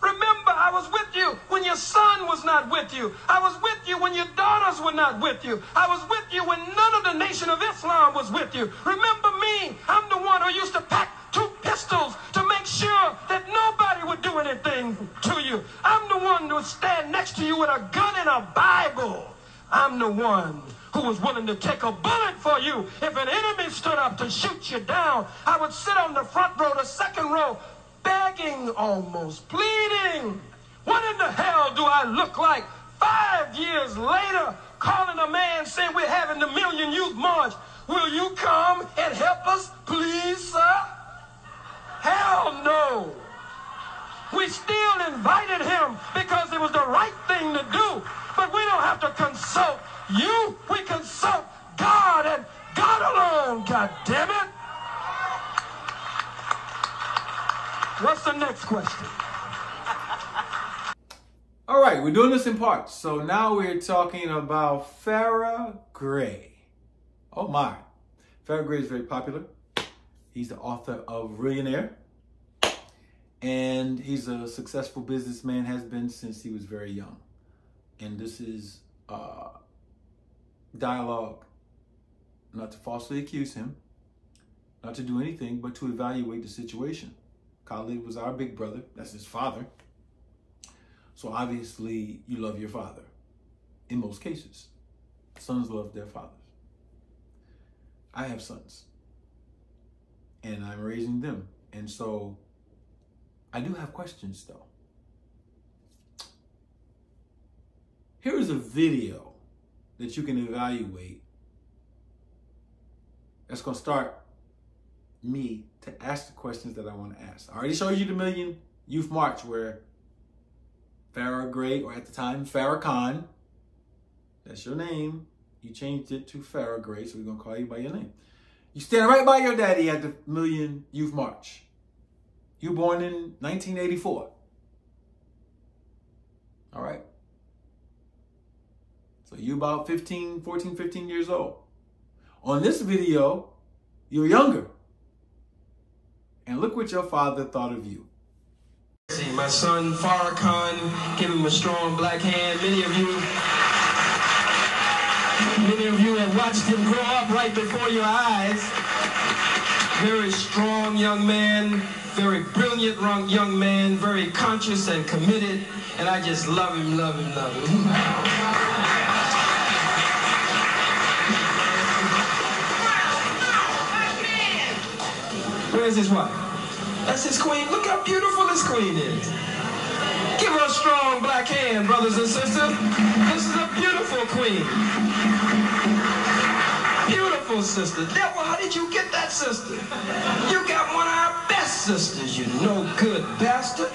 Remember, I was with you when your son was not with you. I was with you when your daughters were not with you. I was with you when none of the nation of Islam was with you. Remember me. I'm the one who used to pack two pistols to make sure that nobody would do anything to you. I'm the one who would stand next to you with a gun and a Bible. I'm the one who was willing to take a bullet for you. If an enemy stood up to shoot you down, I would sit on the front row, the second row, begging almost, pleading. What in the hell do I look like? Five years later, calling a man saying we're having the Million Youth March. Will you come and help us, please, sir? Hell no. We still invited him because it was the right thing to do. But we don't have to consult you. We consult God and God alone, God damn it. What's the next question? All right, we're doing this in parts. So now we're talking about Farrah Gray. Oh my. Farrah Gray is very popular. He's the author of Millionaire. And he's a successful businessman, has been since he was very young. And this is uh, dialogue, not to falsely accuse him, not to do anything, but to evaluate the situation. Khalid was our big brother, that's his father. So obviously, you love your father in most cases. Sons love their fathers. I have sons, and I'm raising them. And so I do have questions though. Here is a video that you can evaluate that's going to start me to ask the questions that I want to ask. I already showed you the Million Youth March where Farrah Gray, or at the time, Farrakhan, that's your name. You changed it to Farrah Gray, so we're going to call you by your name. You stand right by your daddy at the Million Youth March. You born in 1984. All right. So you about 15, 14, 15 years old. On this video, you're younger. And look what your father thought of you. See, my son Farrakhan, give him a strong black hand. Many of you, many of you have watched him grow up right before your eyes. Very strong young man, very brilliant young man, very conscious and committed, and I just love him, love him, love him. Where's his wife? That's his queen. Look how beautiful this queen is. Give her a strong black hand, brothers and sisters. This is a beautiful queen. Beautiful sister. Devil, how did you get that sister? You got one of our best sisters, you no good bastard.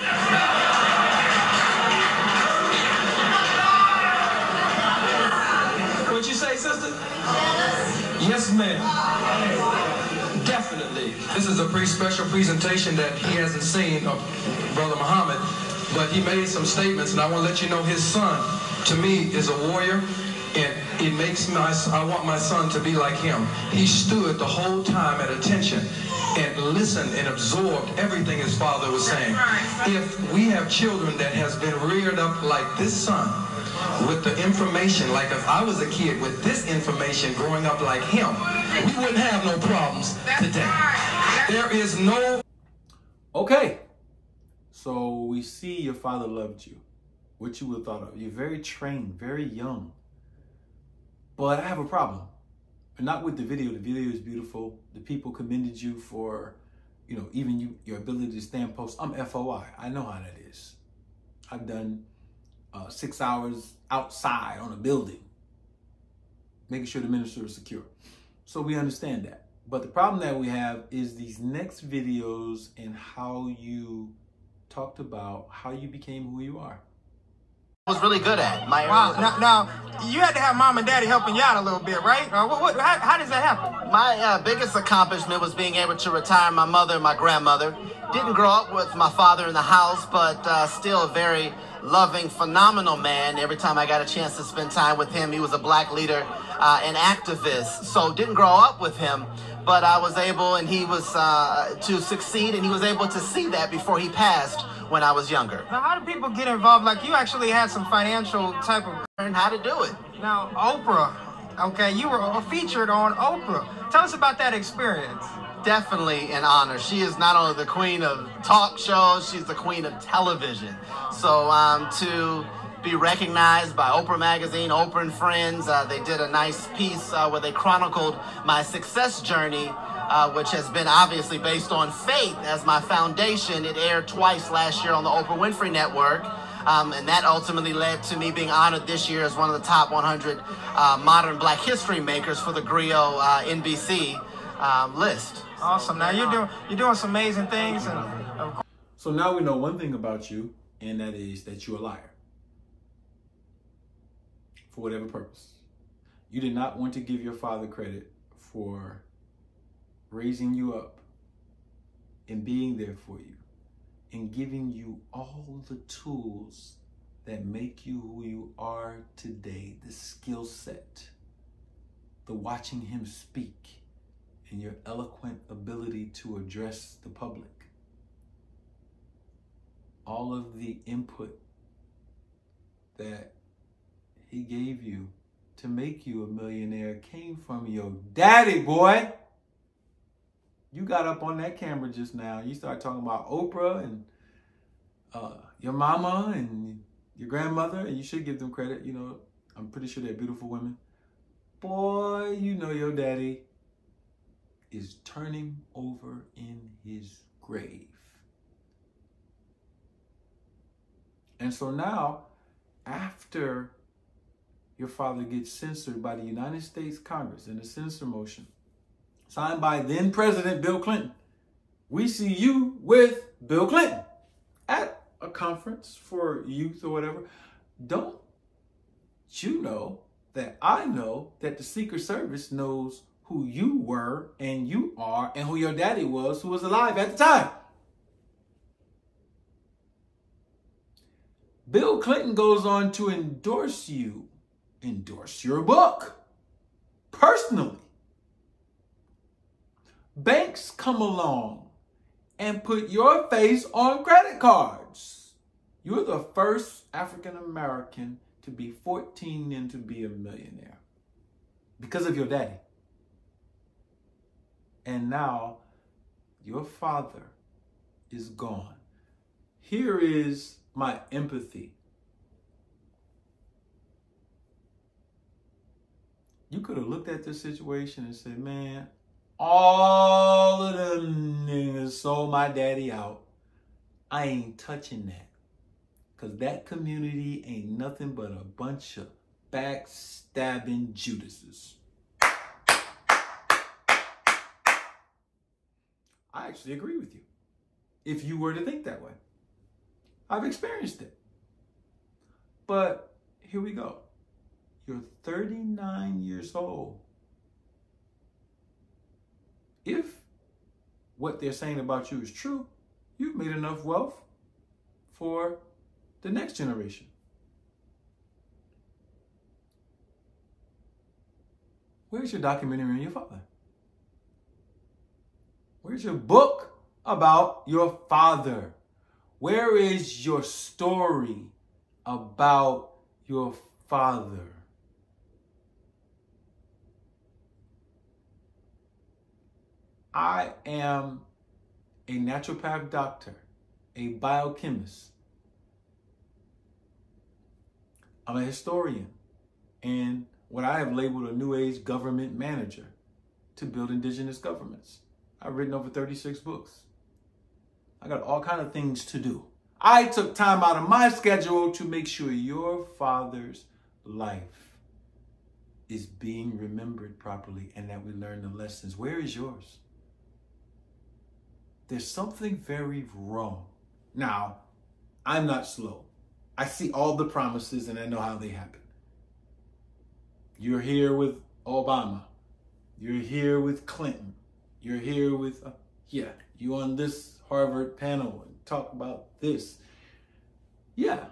What you say, sister? Yes, ma'am. Definitely. This is a pretty special presentation that he hasn't seen of Brother Muhammad, but he made some statements, and I want to let you know his son, to me, is a warrior, and it makes my, I want my son to be like him. He stood the whole time at attention and listened and absorbed everything his father was saying. If we have children that has been reared up like this son, with the information, like if I was a kid with this information growing up like him, we wouldn't have no problems today. There is no. Okay. So we see your father loved you. What you would have thought of. You're very trained, very young. But I have a problem. Not with the video. The video is beautiful. The people commended you for, you know, even you your ability to stand post. I'm FOI. I know how that is. I've done uh, six hours outside on a building, making sure the minister is secure. So we understand that. But the problem that we have is these next videos and how you talked about how you became who you are. Was really good at. My Wow. Now, now, you had to have mom and daddy helping you out a little bit, right? Uh, what, what, how, how does that happen? my uh, biggest accomplishment was being able to retire my mother and my grandmother. Didn't grow up with my father in the house, but uh, still a very loving, phenomenal man. Every time I got a chance to spend time with him, he was a black leader, uh, an activist. So didn't grow up with him, but I was able, and he was uh, to succeed, and he was able to see that before he passed when I was younger. Now, how do people get involved? Like, you actually had some financial type of. Learn how to do it. Now, Oprah, okay, you were featured on Oprah. Tell us about that experience. definitely an honor. She is not only the queen of talk shows, she's the queen of television. So um, to be recognized by Oprah Magazine, Oprah and Friends, uh, they did a nice piece uh, where they chronicled my success journey, uh, which has been obviously based on faith as my foundation. It aired twice last year on the Oprah Winfrey Network. Um, and that ultimately led to me being honored this year as one of the top 100 uh, modern black history makers for the Griot uh, NBC um, list. Awesome. Now, you're doing, you're doing some amazing things. And of course, So now we know one thing about you, and that is that you're a liar. for whatever purpose. You did not want to give your father credit for raising you up and being there for you and giving you all the tools that make you who you are today, the skill set, the watching him speak, and your eloquent ability to address the public. All of the input that he gave you to make you a millionaire came from your daddy, boy. You got up on that camera just now. You started talking about Oprah and uh, your mama and your grandmother, and you should give them credit. You know, I'm pretty sure they're beautiful women. Boy, you know your daddy is turning over in his grave. And so now, after your father gets censored by the United States Congress in a censor motion signed by then President Bill Clinton, we see you with Bill Clinton at a conference for youth or whatever. Don't you know that I know that the Secret Service knows who you were and you are and who your daddy was who was alive at the time? Bill Clinton goes on to endorse you, endorse your book personally. Banks come along and put your face on credit cards. You're the first African American to be 14 and to be a millionaire because of your daddy. And now your father is gone. Here is my empathy. You could have looked at this situation and said, man, all of them niggas sold my daddy out. I ain't touching that. Because that community ain't nothing but a bunch of backstabbing Judases. I actually agree with you. If you were to think that way, I've experienced it. But here we go. You're 39 years old. If what they're saying about you is true, you've made enough wealth for the next generation. Where's your documentary on your father? Where's your book about your father? Where is your story about your father? I am a naturopath doctor, a biochemist. I'm a historian and what I have labeled a new age government manager to build indigenous governments. I've written over 36 books. I got all kind of things to do. I took time out of my schedule to make sure your father's life is being remembered properly and that we learn the lessons. Where is yours? There's something very wrong. Now, I'm not slow. I see all the promises and I know how they happen. You're here with Obama. You're here with Clinton. You're here with, uh, yeah, you on this Harvard panel and talk about this. Yeah,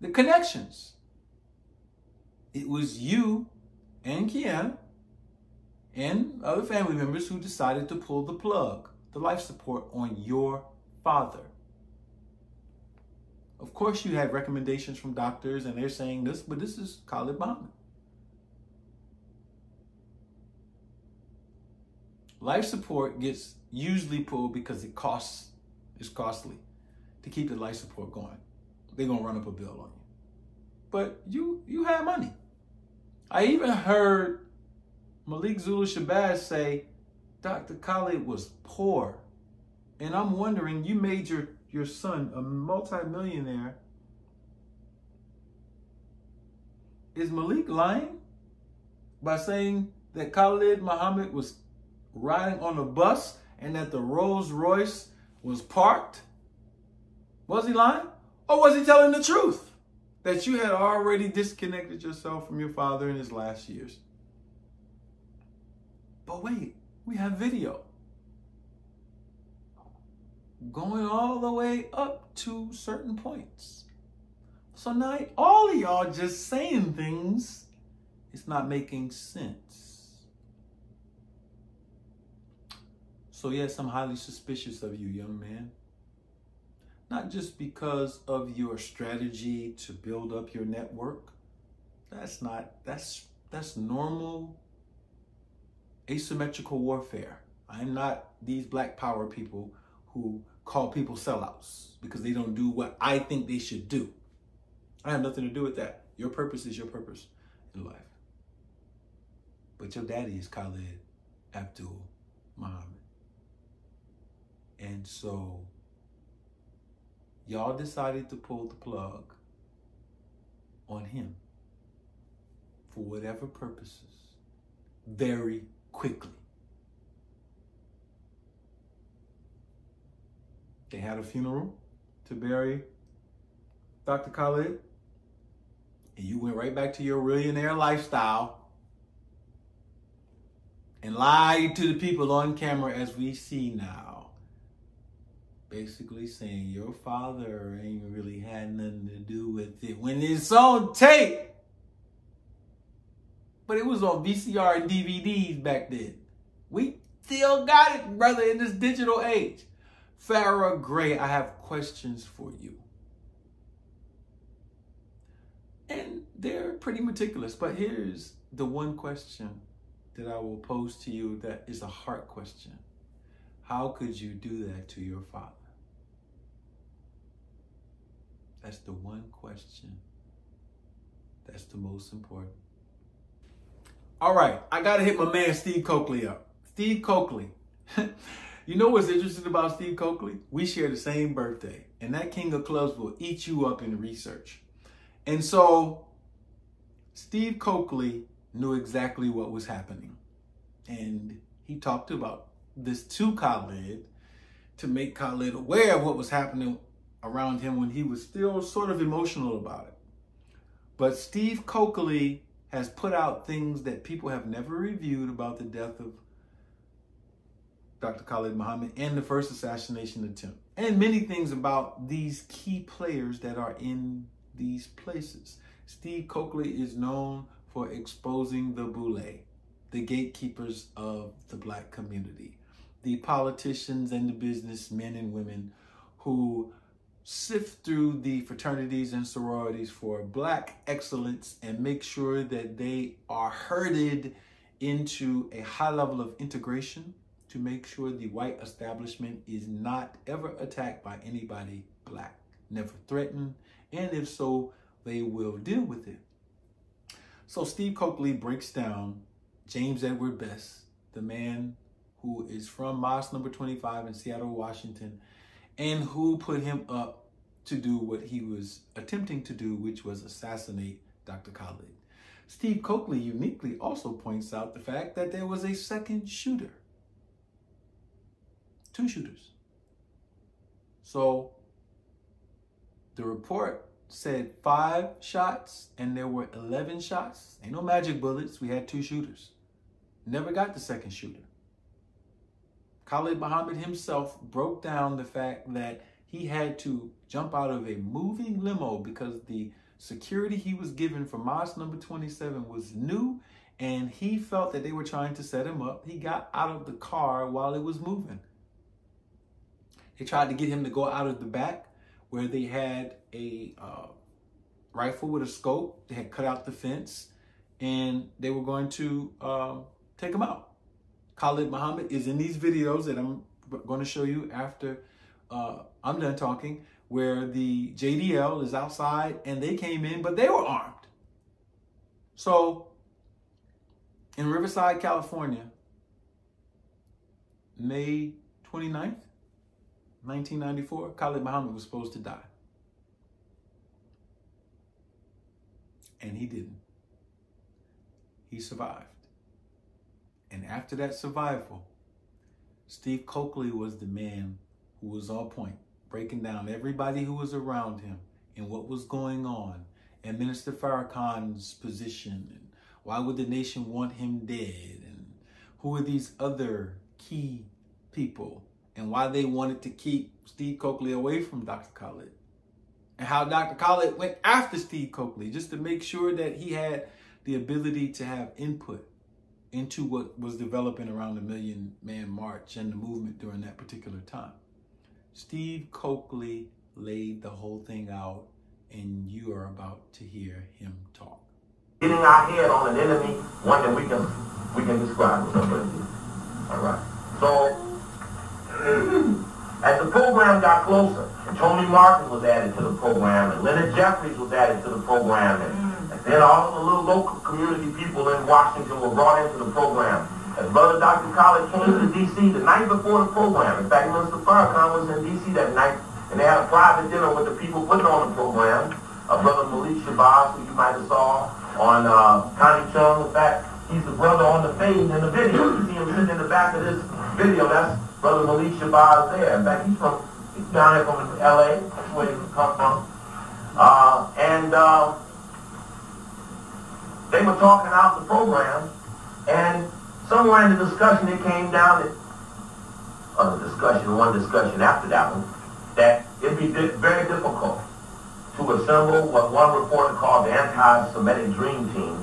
the connections. It was you and Kiana and other family members who decided to pull the plug, the life support on your father. Of course, you had recommendations from doctors and they're saying this, but this is Khalid Muhammad. Life support gets usually pulled because it costs, it's costly to keep the life support going. They're gonna run up a bill on you. But you you have money. I even heard Malik Zulu Shabazz say Dr. Khalid was poor. And I'm wondering, you made your, your son a multimillionaire. Is Malik lying by saying that Khalid Muhammad was riding on a bus and that the Rolls Royce was parked? Was he lying? Or was he telling the truth? that you had already disconnected yourself from your father in his last years. But wait, we have video going all the way up to certain points. So now all of y'all just saying things, it's not making sense. So yes, I'm highly suspicious of you, young man. Not just because of your strategy to build up your network. That's not that's that's normal asymmetrical warfare. I'm not these black power people who call people sellouts because they don't do what I think they should do. I have nothing to do with that. Your purpose is your purpose in life. But your daddy is Khalid Abdul Muhammad. And so y'all decided to pull the plug on him for whatever purposes very quickly. They had a funeral to bury Dr. Khalid, and you went right back to your millionaire lifestyle and lied to the people on camera as we see now. Basically saying your father ain't really had nothing to do with it when it's on tape. But it was on VCR and DVDs back then. We still got it, brother, in this digital age. Farrah Gray, I have questions for you. And they're pretty meticulous, but here's the one question that I will pose to you that is a heart question. How could you do that to your father? That's the one question that's the most important. All right, I got to hit my man Steve Cokely up. Steve Cokely. you know what's interesting about Steve Cokely? We share the same birthday, and that king of clubs will eat you up in research. And so Steve Cokely knew exactly what was happening. And he talked about this to Khalid to make Khalid aware of what was happening around him when he was still sort of emotional about it. But Steve Cokely has put out things that people have never reviewed about the death of Dr. Khalid Muhammad and the first assassination attempt, and many things about these key players that are in these places. Steve Cokely is known for exposing the boule, the gatekeepers of the black community, the politicians and the businessmen and women who sift through the fraternities and sororities for black excellence and make sure that they are herded into a high level of integration to make sure the white establishment is not ever attacked by anybody black, never threatened, and if so, they will deal with it. So Steve Cokely breaks down James Edward Best, the man who is from Mosque number 25 in Seattle, Washington, and who put him up to do what he was attempting to do, which was assassinate Dr. Khalid. Steve Cokely uniquely also points out the fact that there was a second shooter. Two shooters. So the report said five shots and there were 11 shots. Ain't no magic bullets. We had two shooters. Never got the second shooter. Khalid Muhammad himself broke down the fact that he had to jump out of a moving limo because the security he was given from Mosque number 27 was new and he felt that they were trying to set him up. He got out of the car while it was moving. They tried to get him to go out of the back where they had a uh, rifle with a scope. They had cut out the fence and they were going to uh, take him out. Khalid Muhammad is in these videos that I'm going to show you after uh, I'm done talking, where the JDL is outside and they came in, but they were armed. So in Riverside, California, May 29th, 1994, Khalid Muhammad was supposed to die. And he didn't. He survived. And after that survival, Steve Cokely was the man who was on point, breaking down everybody who was around him and what was going on and Minister Farrakhan's position, and why would the nation want him dead, and who are these other key people, and why they wanted to keep Steve Cokely away from Dr. Khalid, and how Dr. Khalid went after Steve Cokely just to make sure that he had the ability to have input into what was developing around the Million Man March and the movement during that particular time. Steve Cokely laid the whole thing out, and you are about to hear him talk. Getting our head on an enemy, one that we can we can describe All right. So as the program got closer, and Tony Martin was added to the program, and Leonard Jeffries was added to the program, and, and then all the little local community people in Washington were brought into the program. As Brother Dr. Khalid came to D.C. the night before the program, in fact, Mr. Farrakhan was in D.C. that night, and they had a private dinner with the people putting on the program. Uh, Brother Malik Shabazz, who you might have saw on uh, Connie Chung. In fact, he's the brother on the fade in the video. You see him sitting in the back of this video. That's Brother Malik Shabazz there. In fact, he's from he's down here from L.A. That's where he come from. Uh, and uh, they were talking out the program, and somewhere in the discussion it came down that, uh, discussion, one discussion after that one, that it'd be very difficult to assemble what one reporter called the anti-Semitic dream team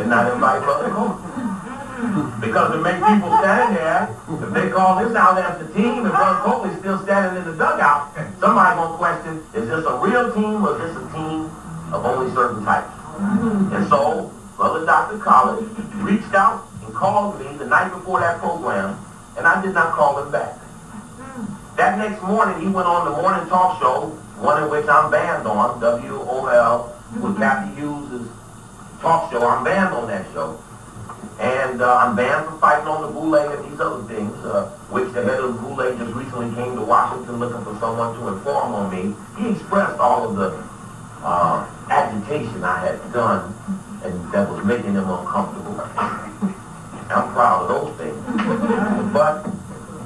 and not invite Brother Coleman. Because to make people stand there, if they call this out as the team and Brother Cokely's still standing in the dugout, somebody gonna question, is this a real team or is this a team of only certain types? And so, Brother Dr. Collins reached out and called me the night before that program, and I did not call him back. That next morning, he went on the morning talk show, one in which I'm banned on, WOL, with Cathy Hughes' talk show. I'm banned on that show. And uh, I'm banned from fighting on the Boule and these other things, uh, which the head of the Boule just recently came to Washington looking for someone to inform on me. He expressed all of the uh, agitation I had done and that was making them uncomfortable. I'm proud of those things. But,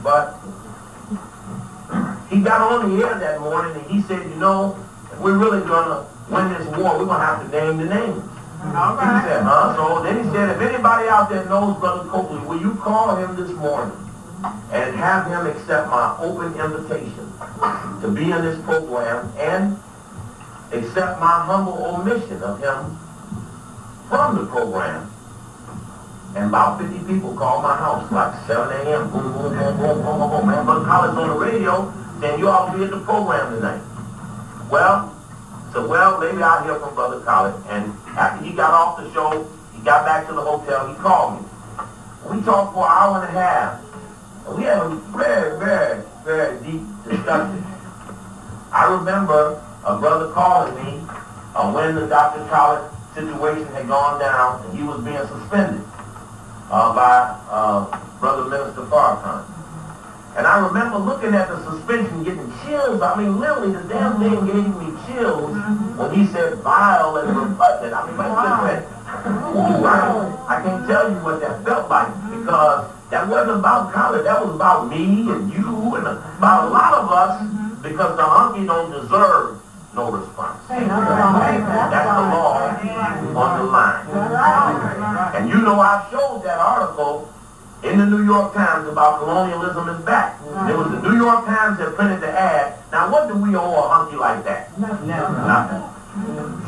but, he got on the air that morning and he said, you know, if we're really going to win this war, we're going to have to name the names. All right. He said, huh? So then he said, if anybody out there knows Brother Cokely, will you call him this morning and have him accept my open invitation to be in this program and accept my humble omission of him from the program. And about 50 people called my house like 7 a.m. Boom, boom, boom, boom, boom, boom, boom. Man, Brother Collins on the radio saying you ought to be at the program tonight. Well, so well, maybe I'll hear from Brother Collins. And after he got off the show, he got back to the hotel, he called me. We talked for an hour and a half. And we had a very, very, very deep discussion. I remember a brother calling me uh, when the Dr. Collins situation had gone down and he was being suspended uh, by uh, Brother Minister Farrakhan. And I remember looking at the suspension, getting chills. I mean, literally, the damn thing gave me chills when he said vile and repugnant. I mean, my goodness. Ooh, I, I can't tell you what that felt like because that wasn't about college. That was about me and you and about a lot of us because the hunky don't deserve no response. That's the law on the line. And you know I showed that article in the New York Times about colonialism is back. It was the New York Times that printed the ad. Now what do we owe a hunky like that? Nothing. Nothing.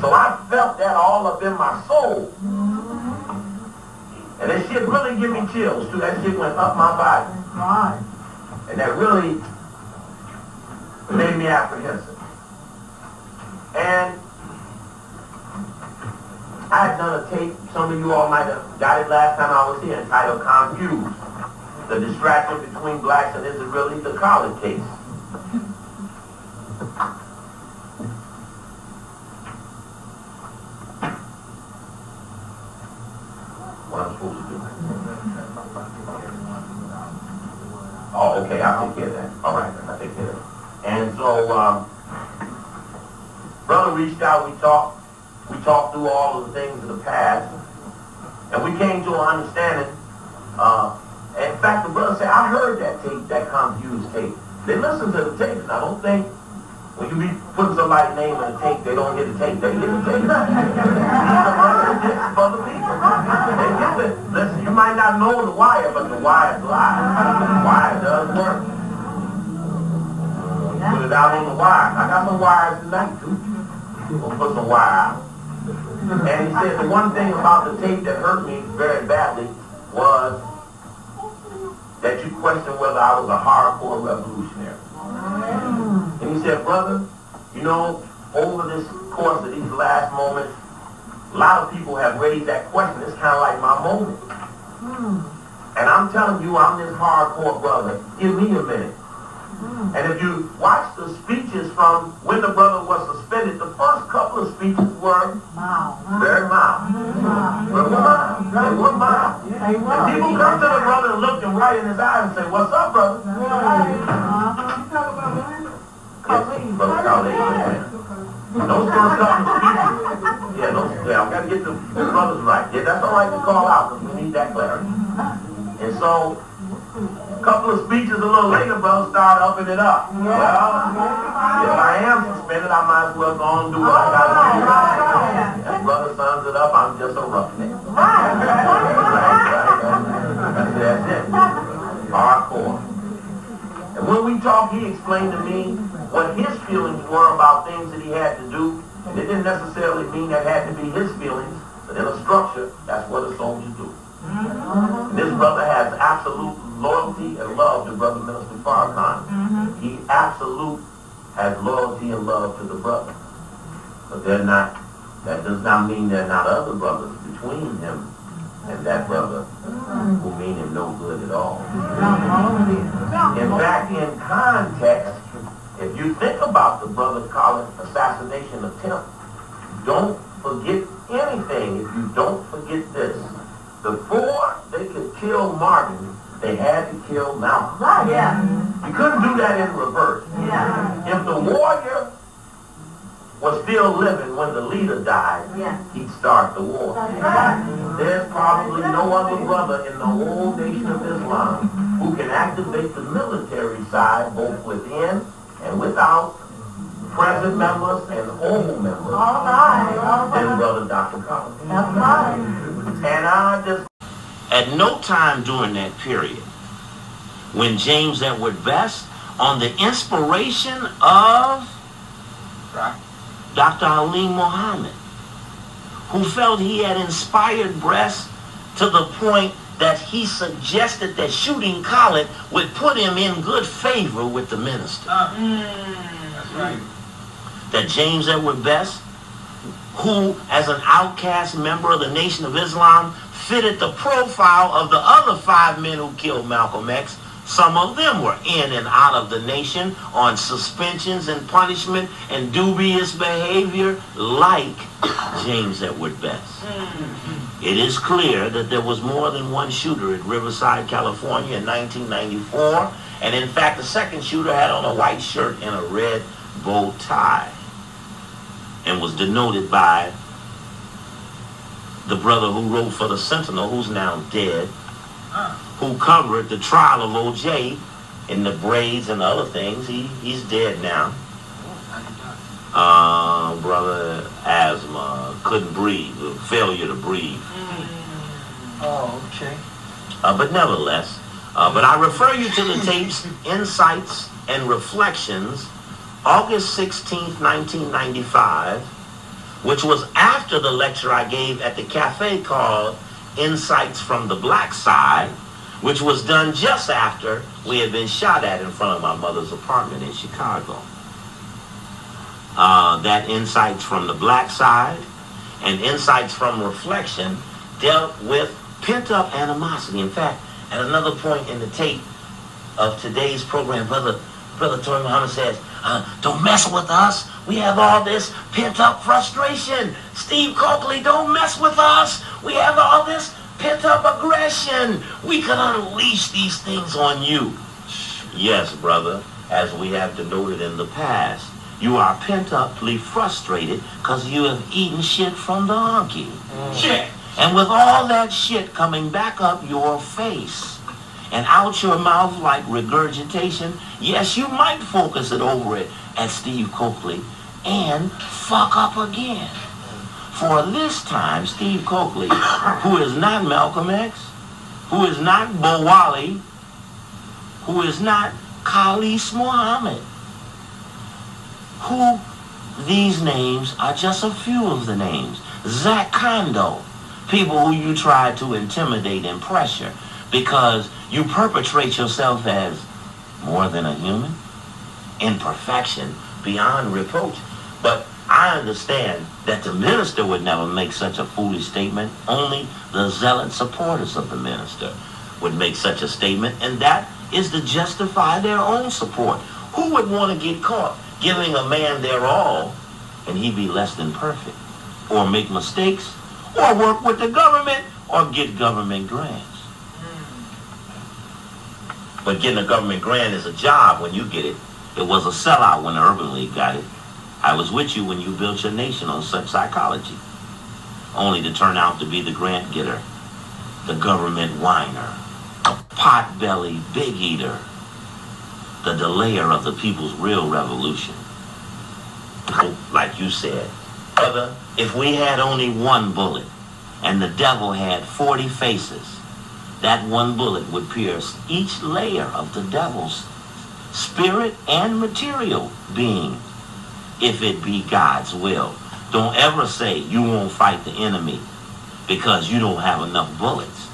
So I felt that all up in my soul. And that shit really give me chills too. That shit went up my body. And that really made me apprehensive. And I had done a tape, some of you all might have got it last time I was here, entitled Confused. The distraction between blacks and Israelis, the Khalid case. What I'm supposed to do. Oh, okay, I'll take care of that. All right, I'll take care of it. And so, um, brother reached out, we talked, we talked through all of the things of the past, and we came to an understanding. Uh, in fact, the brother said, I heard that tape, that confused tape. They listened to the tape, and I don't think When you be putting somebody's name in a tape, they don't hit the tape. They hit the tape. The people. They get it. Listen, you might not know the wire, but the wire's live. The wire does work. Put it out on the wire. I got some wires tonight, too. We'll put some wire. And he said the one thing about the tape that hurt me very badly was that you questioned whether I was a hardcore revolutionary. Mm. And he said, brother, you know, over this course of these last moments, a lot of people have raised that question. It's kind of like my moment. Mm. And I'm telling you, I'm this hardcore brother. Give me a minute. And if you watch the speeches from when the brother was suspended, the first couple of speeches were very mild. They were mild. They were mild. And people come to the brother and look him right in his eyes and say, what's up, brother? Khalid. Those first couple speeches, yeah, those, yeah, I've got to get the, the brothers right. Yeah, that's all right to call out because we need that clarity. And so, couple of speeches a little later, brother started upping it up. Well, if I am suspended, I might as well go on and do what I got to do. Oh, and brother sums it up, I'm just a roughneck. Right, right. That's it. Hardcore. And when we talked, he explained to me what his feelings were about things that he had to do. And it didn't necessarily mean that had to be his feelings, but in a structure, that's what a soldier do. Mm-hmm. And this brother has absolute loyalty and love to Brother Minister Farrakhan. He absolute has loyalty and love to the brother. But they're not, that does not mean there are not other brothers between him and that brother who mean him no good at all. In fact, in context, if you think about the brother Collins assassination attempt, don't forget anything if you don't forget this. Before they could kill Martin, they had to kill Malcolm. Right, yeah. You couldn't do that in reverse. Yeah. If the warrior was still living when the leader died, he'd start the war. Right. There's probably no other brother in the whole nation of Islam who can activate the military side both within and without present members and old members All right. than Brother Dr. Collins. And I just At no time during that period, when James Edward Best, on the inspiration of Dr. Ali Muhammad, who felt he had inspired Best to the point that he suggested that shooting Khalid would put him in good favor with the minister. Uh, mm. That James Edward Best, who as an outcast member of the Nation of Islam fitted the profile of the other five men who killed Malcolm X, some of them were in and out of the nation on suspensions and punishment and dubious behavior like James Edward Best. Mm-hmm. It is clear that there was more than one shooter at Riverside, California in 1994. And in fact, the second shooter had on a white shirt and a red bow tie and was denoted by the brother who wrote for the Sentinel, who's now dead, who covered the trial of OJ in the braids and other things. He he's dead now. Uh, brother, asthma, couldn't breathe, failure to breathe. Oh, okay. Uh, but nevertheless, uh, but I refer you to the tapes, Insights and Reflections, August 16th, 1995, which was after the lecture I gave at the cafe called Insights from the Black Side, which was done just after we had been shot at in front of my mother's apartment in Chicago. Uh, that Insights from the Black Side and Insights from Reflection dealt with pent-up animosity. In fact, at another point in the tape of today's program, Brother, Brother Tony Muhammad says, uh, don't mess with us. We have all this pent-up frustration. Steve Cokely, don't mess with us. We have all this pent-up aggression. We can unleash these things on you. Yes, brother, as we have denoted in the past. You are pent-uply frustrated because you have eaten shit from the donkey. Shit. And with all that shit coming back up your face and out your mouth like regurgitation, yes, you might focus it over it at Steve Cokely and fuck up again. For this time, Steve Cokely, who is not Malcolm X, who is not Bo who is not Khalis Muhammad, who these names are just a few of the names. Zak Kondo, people who you try to intimidate and pressure because you perpetrate yourself as more than a human, imperfection, beyond reproach. But I understand that the minister would never make such a foolish statement. Only the zealot supporters of the minister would make such a statement, and that is to justify their own support. Who would want to get caught giving a man their all and he be less than perfect, or make mistakes, or work with the government, or get government grants? But getting a government grant is a job when you get it. It was a sellout when the Urban League got it. I was with you when you built your nation on such psychology, only to turn out to be the grant getter, the government whiner, a pot-belly big eater, the delayer of the people's real revolution. Like you said, brother, if we had only one bullet and the devil had 40 faces, that one bullet would pierce each layer of the devil's spirit and material being if it be God's will. Don't ever say you won't fight the enemy because you don't have enough bullets,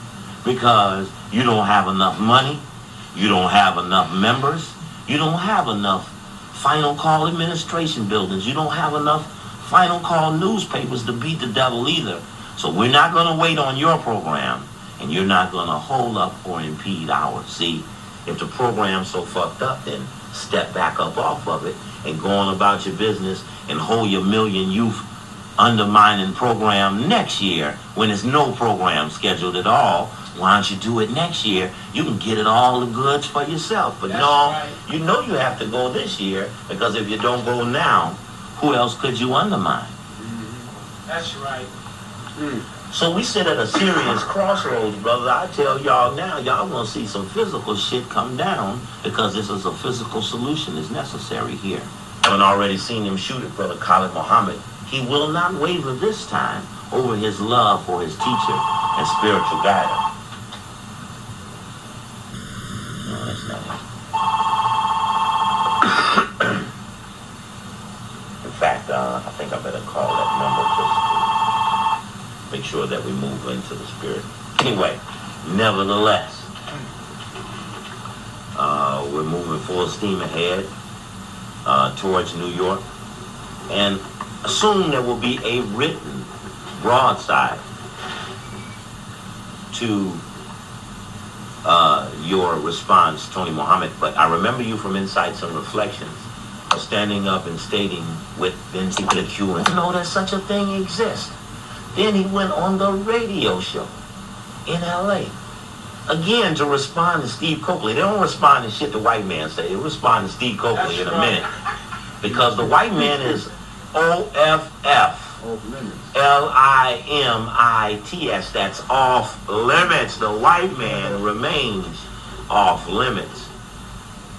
because you don't have enough money, you don't have enough members, you don't have enough final call administration buildings, you don't have enough final call newspapers to beat the devil either. So we're not going to wait on your program, and you're not going to hold up or impede ours. See, if the program's so fucked up, then step back up off of it and go on about your business and hold your million youth undermining program next year when there's no program scheduled at all. Why don't you do it next year? You can get it all the goods for yourself. But That's no, right. you know you have to go this year because if you don't go now, who else could you undermine? Mm-hmm. That's right. Hmm. So we sit at a serious crossroads, brother. I tell y'all now, y'all gonna see some physical shit come down because this is a physical solution is necessary here. Haven't already seen him shoot at brother Khalid Muhammad. He will not waver this time over his love for his teacher and spiritual guide. No, that's not it. In fact, uh, I think I better call that number just to make sure that we move into the spirit. Anyway, nevertheless, uh, we're moving full steam ahead uh, towards New York, and soon there will be a written broadside to uh, your response, Tony Muhammad. But I remember you from Insights and Reflections, standing up and stating with Vince Q, and know that such a thing exists. Then he went on the radio show in L.A. Again, to respond to Steve Cokely. They don't respond to shit the white man say. They respond to Steve Cokely That's in a minute. Because the white man is OFF. O-F-F. L-I-M-I-T-S. That's off limits. The white man remains off limits.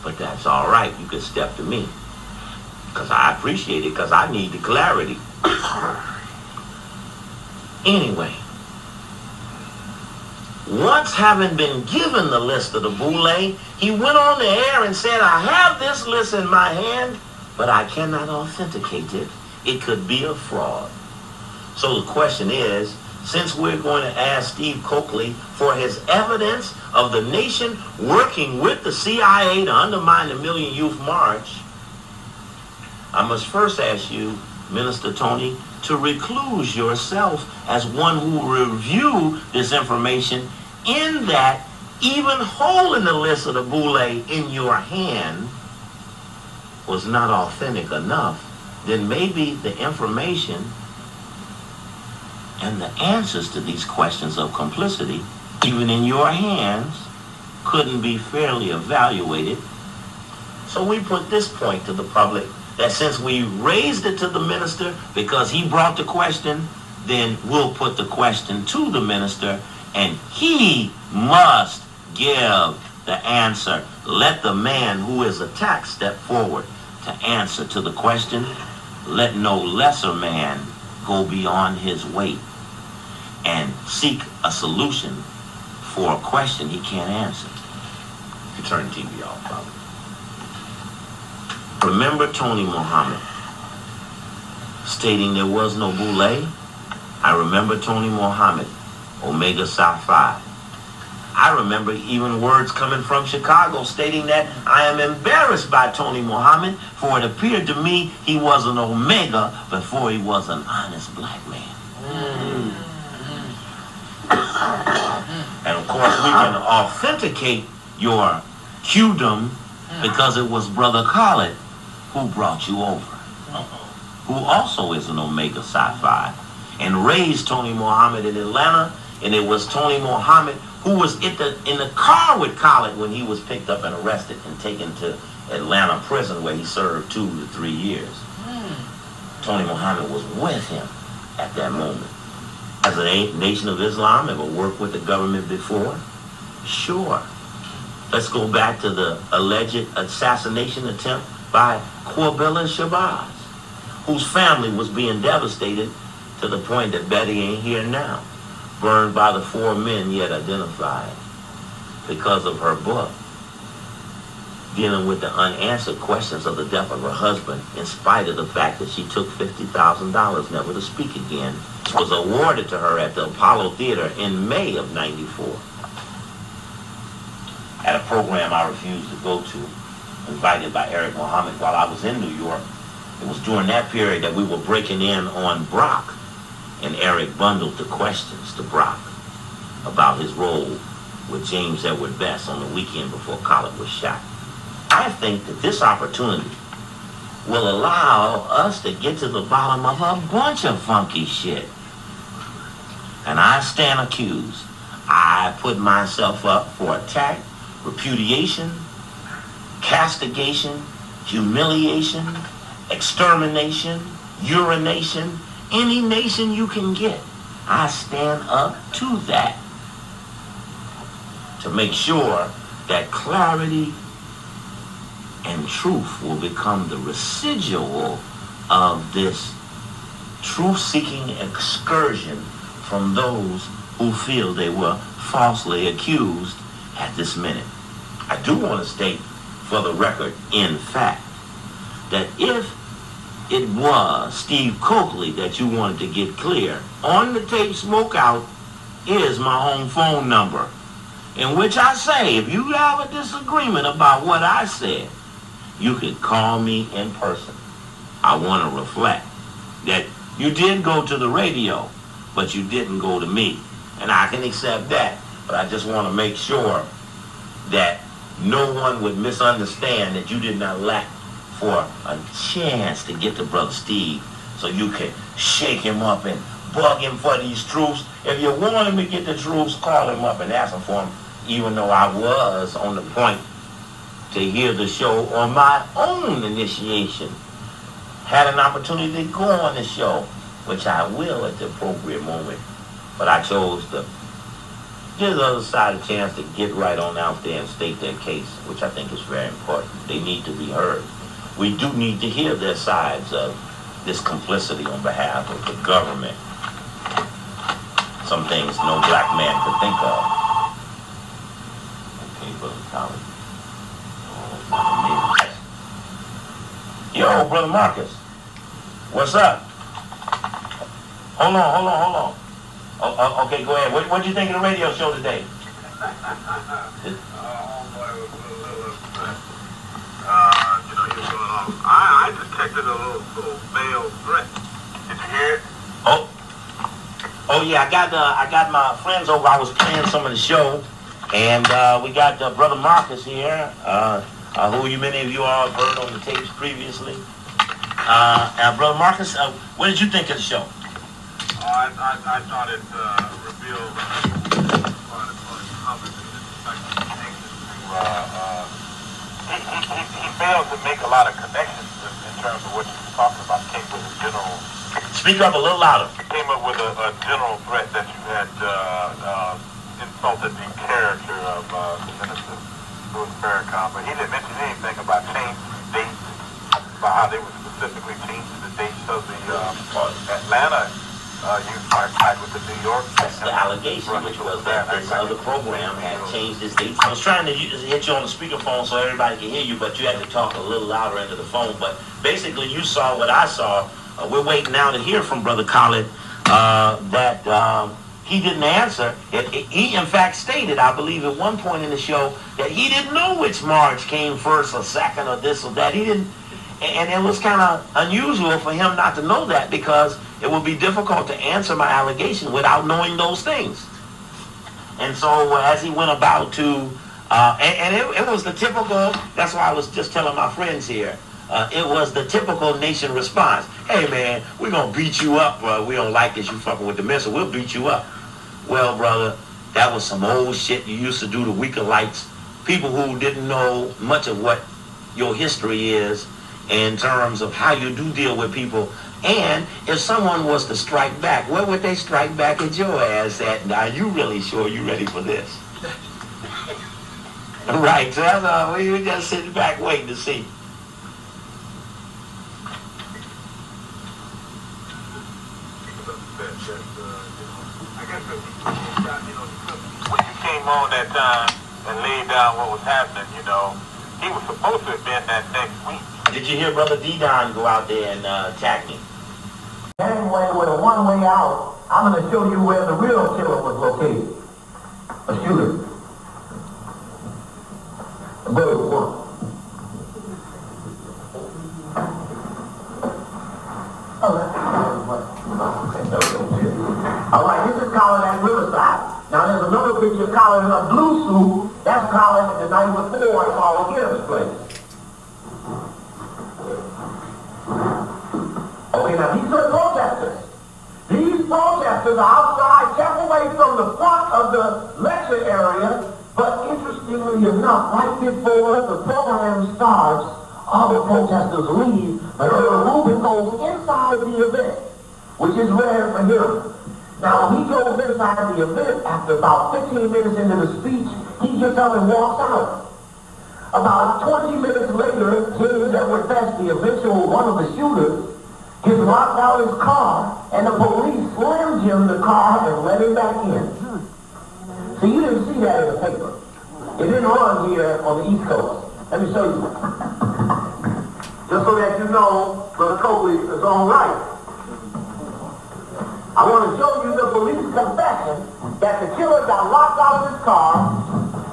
But that's all right. You can step to me. Because I appreciate it because I need the clarity. anyway, once having been given the list of the boule, he went on the air and said, I have this list in my hand, but I cannot authenticate it. It could be a fraud. So the question is, since we're going to ask Steve Cokely for his evidence of the nation working with the CIA to undermine the Million Youth March, I must first ask you, Minister Tony, to recluse yourself as one who will review this information in that even holding the list of the boule in your hand was not authentic enough, then maybe the information and the answers to these questions of complicity, even in your hands, couldn't be fairly evaluated. So we put this point to the public that since we raised it to the minister because he brought the question, then we'll put the question to the minister and he must give the answer. Let the man who is attacked step forward. to answer to the question, let no lesser man go beyond his weight and seek a solution for a question he can't answer. You turn TV off, probably. Remember Tony Muhammad stating there was no Boule? I remember Tony Muhammad, Omega Psi Phi. I remember even words coming from Chicago stating that I am embarrassed by Tony Muhammad, for it appeared to me he was an Omega before he was an honest black man. Mm. and of course, we can authenticate your Qdom because it was Brother Khalid who brought you over, who also is an Omega Psi Phi, and raised Tony Muhammad in Atlanta, and it was Tony Muhammad who was in the, in the car with Khalid when he was picked up and arrested and taken to Atlanta prison where he served two to three years. Mm. Tony Muhammad was with him at that moment. Has a Nation of Islam ever worked with the government before? Sure. Let's go back to the alleged assassination attempt by Qubilah Shabazz, whose family was being devastated to the point that Betty ain't here now burned by the four men yet identified because of her book dealing with the unanswered questions of the death of her husband in spite of the fact that she took $50,000 never to speak again. Was awarded to her at the Apollo Theater in May of 94 at a program I refused to go to invited by Eric Muhammad while I was in New York. It was during that period that we were breaking in on Brock and Eric bundled the questions to Brock about his role with James Edward Best on the weekend before Khalid was shot. I think that this opportunity will allow us to get to the bottom of a bunch of funky shit. And I stand accused. I put myself up for attack, repudiation, castigation, humiliation, extermination, urination, any nation you can get. I stand up to that to make sure that clarity and truth will become the residual of this truth-seeking excursion from those who feel they were falsely accused at this minute. I do want to state for the record, in fact, that if it was Steve Cokely that you wanted to get clear. On the tape smokeout is my home phone number, in which I say, if you have a disagreement about what I said, you can call me in person. I want to reflect that you did go to the radio, but you didn't go to me. And I can accept that, but I just want to make sure that no one would misunderstand that you did not lack for a chance to get to Brother Steve so you could shake him up and bug him for these troops. If you want him to get the troops, call him up and ask him for them, even though I was on the point to hear the show on my own initiation. Had an opportunity to go on the show, which I will at the appropriate moment. But I chose to give the other side a chance to get right on out there and state their case, which I think is very important. They need to be heard we do need to hear their sides of this complicity on behalf of the government. Some things no black man could think of. Okay, Brother Collins. Yo, Brother Marcus. What's up? Hold on, hold on, hold on. Oh, oh, okay, go ahead. What did you think of the radio show today? I, I detected a little, little male threat. Did you hear it? Oh. Oh yeah, I got uh, I got my friends over. I was playing some of the show, and uh, we got uh, brother Marcus here, uh, uh, who you many of you all have heard on the tapes previously. Uh, brother Marcus, uh, what did you think of the show? I, I, I thought it uh, revealed quite a comment to uh, he, he, he failed to make a lot of connections in, in terms of what you were talking about. Came with a general. Speak up a little louder. Came up with a, a general threat that you had uh, uh, insulted the character of uh, the minister Louis Farrakhan, but he didn't mention anything about change dates. about how they were specifically changing the dates of the uh, Atlanta uh, youth fight with the New York. That's the allegation, which was that this other program had changed its dates. I was trying to hit you on the speakerphone so everybody can hear you, but you had to talk a little louder into the phone. But basically, you saw what I saw. Uh, we're waiting now to hear from Brother Khalid uh, that um, he didn't answer. It, it, he, in fact, stated, I believe, at one point in the show that he didn't know which march came first or second or this or that. He didn't, and it was kind of unusual for him not to know that because it would be difficult to answer my allegation without knowing those things. And so as he went about to, uh, and, and it, it, was the typical, that's why I was just telling my friends here, uh, it was the typical nation response. Hey man, we're going to beat you up. Uh, we don't like this, you fucking with the missile. We'll beat you up. Well, brother, that was some old shit you used to do to weaker lights. People who didn't know much of what your history is in terms of how you do deal with people. And if someone was to strike back, where would they strike back at your ass at? Now, you really sure you ready for this? right, so that's all. We were just sitting back waiting to see. When you came on that time and laid down what was happening, you know, he was supposed to have been that next week. Did you hear Brother D-Don go out there and uh, attack me? Anyway, with a one-way out, I'm going to show you where the real killer was located. A shooter. A bullet work. Oh, All right, this is Colin at Riverside. Now, there's another picture of Colin in a blue suit. That's Colin the night before at Paul Gibbs' place. Now these are protesters. These protesters are outside, kept away from the front of the lecture area, but interestingly enough, right before the program starts, all the protesters leave, but Earl Rubin goes inside the event, which is rare for him. Now, he goes inside the event, after about 15 minutes into the speech, he gets up and walks out. About 20 minutes later, James Edward Best, the eventual one of the shooters, gets locked out of his car, and the police slammed him the car and let him back in. So you didn't see that in the paper. It didn't run here on the East Coast. Let me show you. Just so that you know Brother Cokely is all right. I want to show you the police confession that the killer got locked out of his car,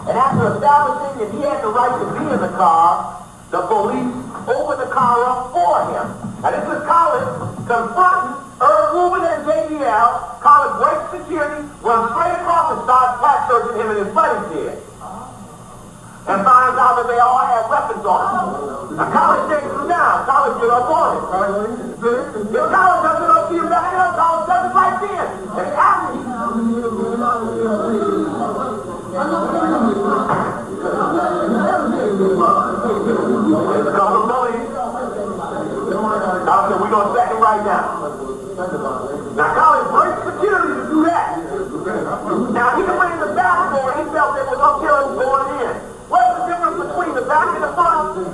and after establishing that he had the right to be in the car, the police opened the car up for him. Now this is Colin confronting Earl Rubin and JBL. Colin breaks security, runs straight across and starts flat searching him in his buddy's head and finds out that they all have weapons on them. Now, college takes them down. College get up on it. If college doesn't up to you back up, college does it right then. And couple bullies. Doctor, we're going to second right now. Now, college breaks security to do that. Now, he went in the back door. He felt there was no killers going in. What's the difference between the back and the front?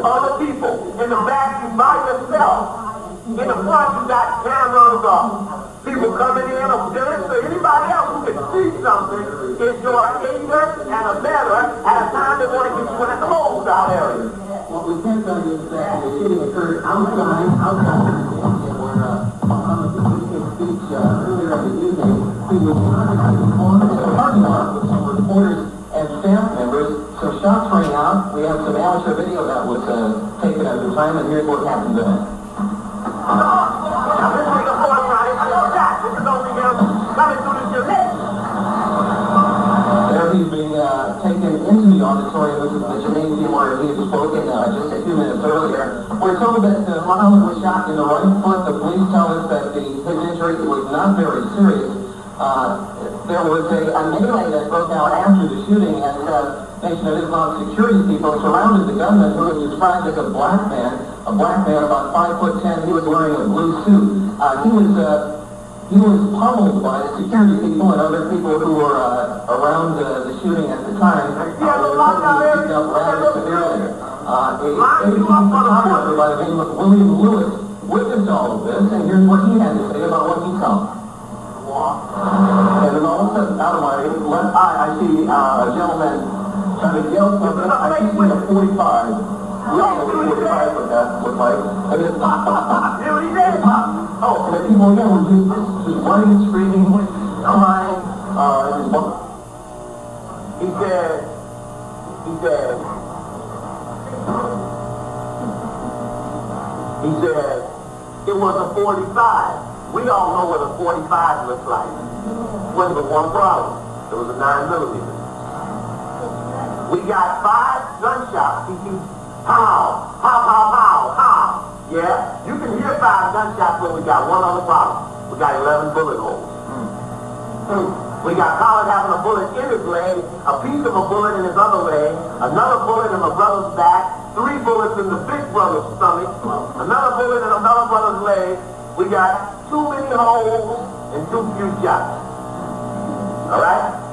Other people. In the back, you by yourself. In the front, you got cameras of people coming in or doing so anybody else who can see something is your aider and a better at a time they want to get you in a closed out area. What we can tell you is that the shooting occurred outside, outside the stadium where uh, Muhammad gave his speech uh, earlier in the evening. He was on the parking lot with some reporters and staff members. So shots rang out. We have some amateur video that was uh, taken at the time, and here's what happened to him coming through the he's being uh, taken into the auditorium. This is the gymnasium where he had spoken uh, just a few minutes earlier. We're told that uh, Muhammad was shot in the right foot. The police tell us that the, his injury was not very serious. Uh, there was a, a melee that broke out after the shooting, and uh, Nation of Islam security people surrounded the gunman, who was described as a black man, a black man about five foot ten. He was wearing a blue suit. Uh, he was uh, he was pummeled by the security people and other people who were uh, around uh, the shooting at the time. Uh, they were beat up rather severely. Uh, uh, a ABC photographer by the name of William Lewis witnessed all of this, and here's what he had to say about what he saw. And then all of a sudden, out of my left eye, I see uh, a gentleman trying to yell something. I see a 45. We what 45 with that look like. And then pop, pop, pop. Here he. Oh, and people were just, just screaming. Uh, He said, he said, he said, it was a 45. We all know what a 45 looks like. Was but one problem. It was a 9 millimeter. We got five gunshots. Pow, pow, pow, pow, pow. Yeah? You can hear five gunshots, but we got one other problem. We got 11 bullet holes. Hmm. Hmm. We got Colin having a bullet in his leg, a piece of a bullet in his other leg, another bullet in my brother's back, three bullets in the big brother's stomach, another bullet in another brother's leg. We got too many holes and too few shots. All right?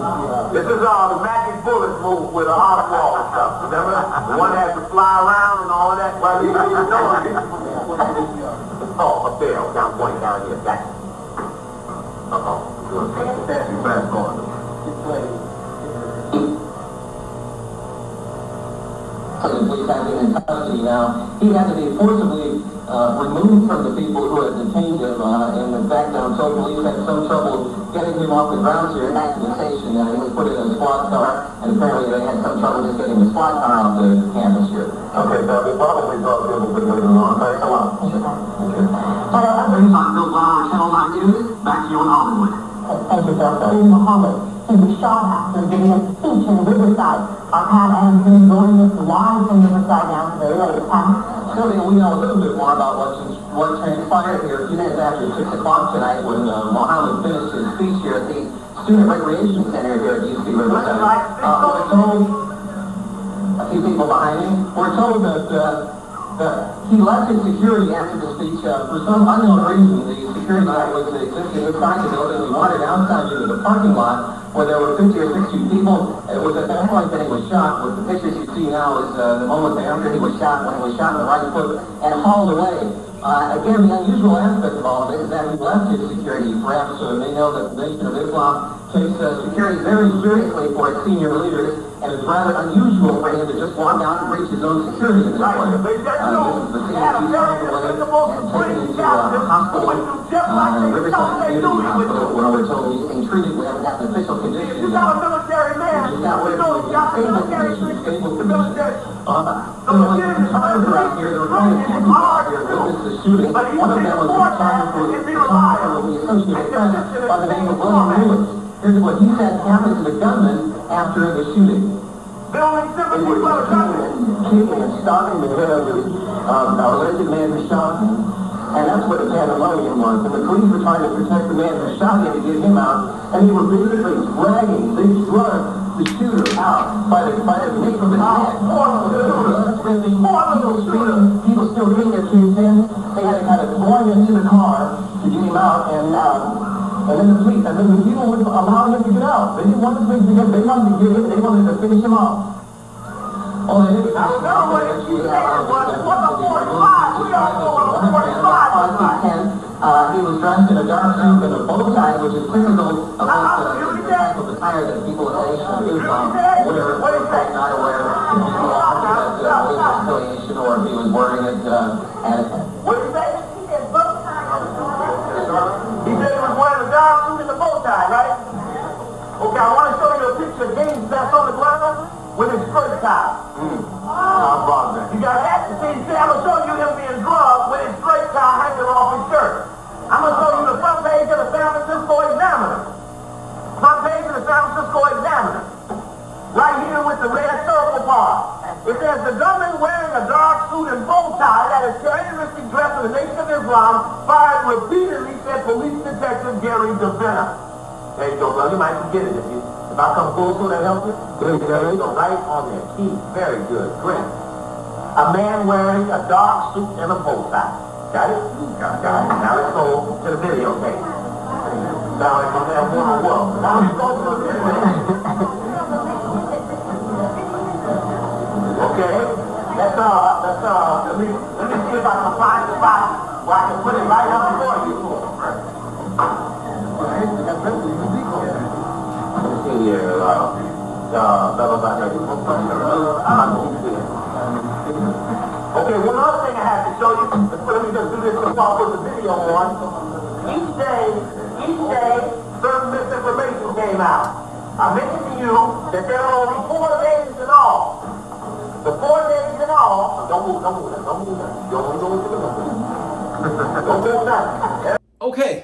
This is all the magic bullet move with a hot wall and stuff. Remember? The one that had to fly around and all that. Well, you didn't know it. Oh, up there, down point down here. That's it. Uh-oh. Fancy fast going. the police acting in custody now. He had to be forcibly uh, removed from the people who had detained him. Uh, and in fact, I'm told police had some trouble getting him off the grounds here at the station. Uh, he was put in a squad car, and apparently they had some trouble just getting the squad car off the campus here. Okay, so we probably thought people could later on. All right, come on. Hello, that brings on Bill Brown, Channel 9 News. Back to you in Hollywood. Thank you, Dr. Muhammad. He was shot after giving a speech in Riverside. Our Pat Anderson joining us live from Riverside down today. Later, Pat. Sylvia, we know a little bit more about what, what transpired here a few minutes after 6 o'clock tonight when uh, Muhammad finished his speech here at the Student Recreation Center here at UC Riverside. Uh, we're told, a few people behind him, we're told that, uh, he left his security after the speech uh, for some unknown reason. The security guy was existing inside the building. He wanted outside into the parking lot where there were 50 or 60 people. It was at that point that he was shot. What the pictures you see now is uh, the moment after he was shot, when he was shot in the right foot and hauled away. Uh, again, the unusual aspect of all of it is that he left his security. Perhaps uh, they know that the Nation of Islam takes uh, security very seriously for its senior leaders, and it's rather unusual for him to just walk out and breach his own security in this way. Uh, this is the scene he's hauled away and taken into uh, a hospital, uh, Riverside Community Hospital, where we're told he's treated. We an official condition. You got a military man. He's not You know, you got a military stable The military. uh, the times around here, there were only two people out here the shooting. One of them was the photographer, the photographer of the Associated Press by the name of William Lewis. Here's what he said happened to the gunman after the shooting. They sympathy were for the country. kicking and stopping the head of the um, alleged man who shot him. And that's what the pandemonium was. And the police were trying to protect the man who shot him to get him out. And they were basically dragging, they drug the shooter out by the, by the nape of his neck. Blood spilling, people screaming, people still getting their tears in. They had to kind of him into the car to get him out. And, um, and then the and then the people would allow him to get out. They didn't want the police to get, they wanted to get him, they wanted to finish him off. Oh. I don't know what it you was. It was a 45. We all know what a 45 was like. Uh, he was dressed in a dark suit and a bow tie, which is typical of what, uh, the of attire that people in the of Islam wear, if they're not aware that uh, religious affiliation or if he was wearing it uh, as What did he say? He said bow tie. He said he was wearing a dark suit and a bow tie, right? Okay, I want to show you a picture of James that's on the ground with his skirt tie. About that? You got that? See, see, I'm going to show you him being drugged with his skirt tie hanging off his shirt. I'm going to show you the front page of the San Francisco Examiner. Front page of the San Francisco Examiner. Right here with the red circle part. It says the gunman wearing a dark suit and bow tie that is terroristic dress of the Nation of Islam fired repeatedly, said police detective Gary DeVena. There you go, brother. You might can it if you. If I come full soon and help you, there you go. go. Right on there. Key. Very good. Great. A man wearing a dark suit and a bow tie. Got it? Got it. Now let's go to the video game. Now it's on that one world. Now let's go to the video Okay. That's all. That's all. Let me, let me see if I can find the spot where I can put it right up for you. Okay, one other thing I have to show you, let me just do this before I put the video on. Each day, each day, certain misinformation came out. I mentioned to you that there are only four days in all. The four days in all, don't move, don't move, don't move, don't move, don't move, don't move, Okay,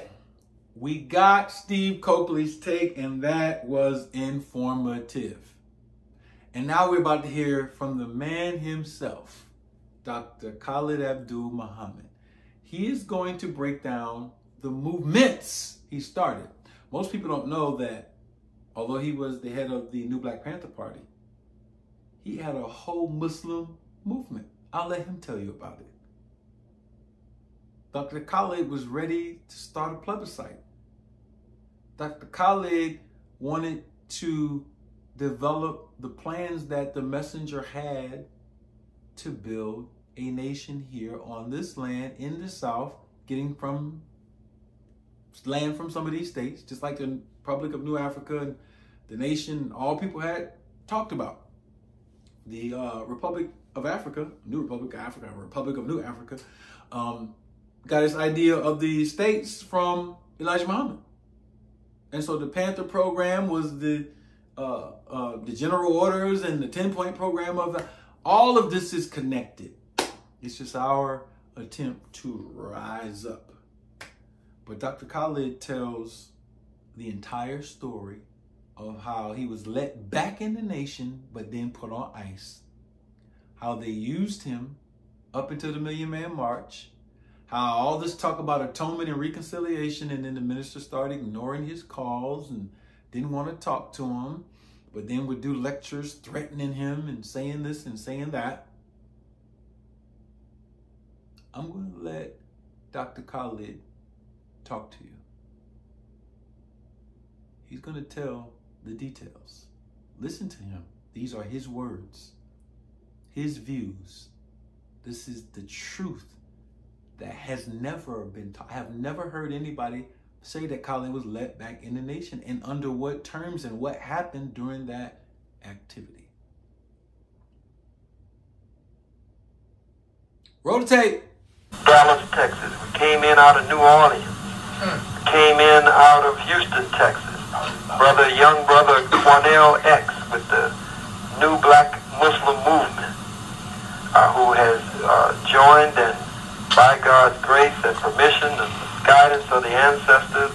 we got Steve Cokely's take, and that was informative. And now we're about to hear from the man himself, Dr. Khalid Abdul Muhammad. He is going to break down the movements he started. Most people don't know that although he was the head of the New Black Panther Party, he had a whole Muslim movement. I'll let him tell you about it. Dr. Khalid was ready to start a plebiscite. Dr. Khalid wanted to develop the plans that the messenger had to build a nation here on this land in the South, getting from land from some of these states, just like the Republic of New Africa and the nation all people had talked about. The uh, Republic of Africa, New Republic of Africa, Republic of New Africa, um, got its idea of the states from Elijah Muhammad. And so the Panther program was the uh, uh, the general orders and the 10 point program of the, all of this is connected. It's just our attempt to rise up. But Dr. Khalid tells the entire story of how he was let back in the nation, but then put on ice. How they used him up until the Million Man March. How all this talk about atonement and reconciliation, and then the minister started ignoring his calls and didn't want to talk to him, but then would do lectures threatening him and saying this and saying that. I'm going to let Dr. Khalid talk to you. He's going to tell the details. Listen to him. These are his words, his views. This is the truth that has never been taught. I have never heard anybody say that Khalid was let back in the nation and under what terms and what happened during that activity. Roll the tape. Dallas, Texas. We came in out of New Orleans. Came in out of Houston, Texas brother, young brother Quanell X with the New Black Muslim Movement, uh, who has uh, joined and by God's grace and permission and guidance of the ancestors,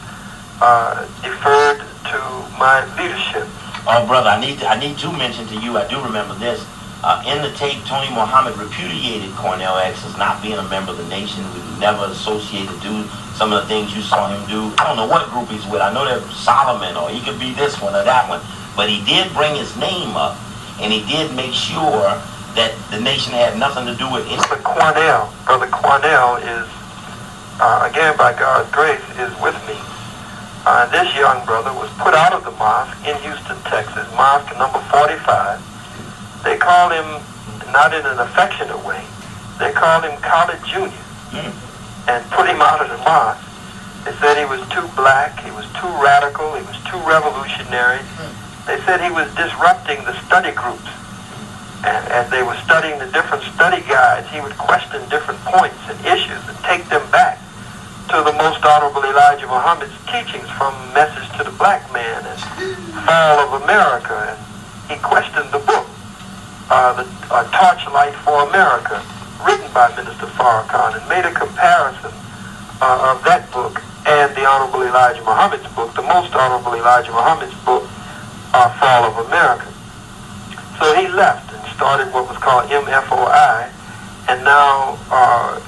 uh, deferred to my leadership. Oh, brother, I need to, I need to mention to you, I do remember this. Uh, in the tape, Tony Muhammad repudiated Quanell X as not being a member of the nation. We never associated do some of the things you saw him do. I don't know what group he's with. I know they're Solomon or he could be this one or that one. But he did bring his name up and he did make sure that the nation had nothing to do with it. Brother Quanell, Brother Quanell is, uh, again by God's grace, is with me. Uh, this young brother was put out of the mosque in Houston, Texas, mosque number 45 they call him, not in an affectionate way, they called him Khalid Junior mm. and put him out of the mosque. They said he was too black, he was too radical, he was too revolutionary. Mm. They said he was disrupting the study groups. And as they were studying the different study guides, he would question different points and issues and take them back to the most honorable Elijah Muhammad's teachings from Message to the Black Man and Fall of America. And he questioned the book uh, the uh, Torchlight for America, written by Minister Farrakhan, and made a comparison uh, of that book and the Honorable Elijah Muhammad's book, the most Honorable Elijah Muhammad's book, uh, Fall of America. So he left and started what was called MFOI, and now uh,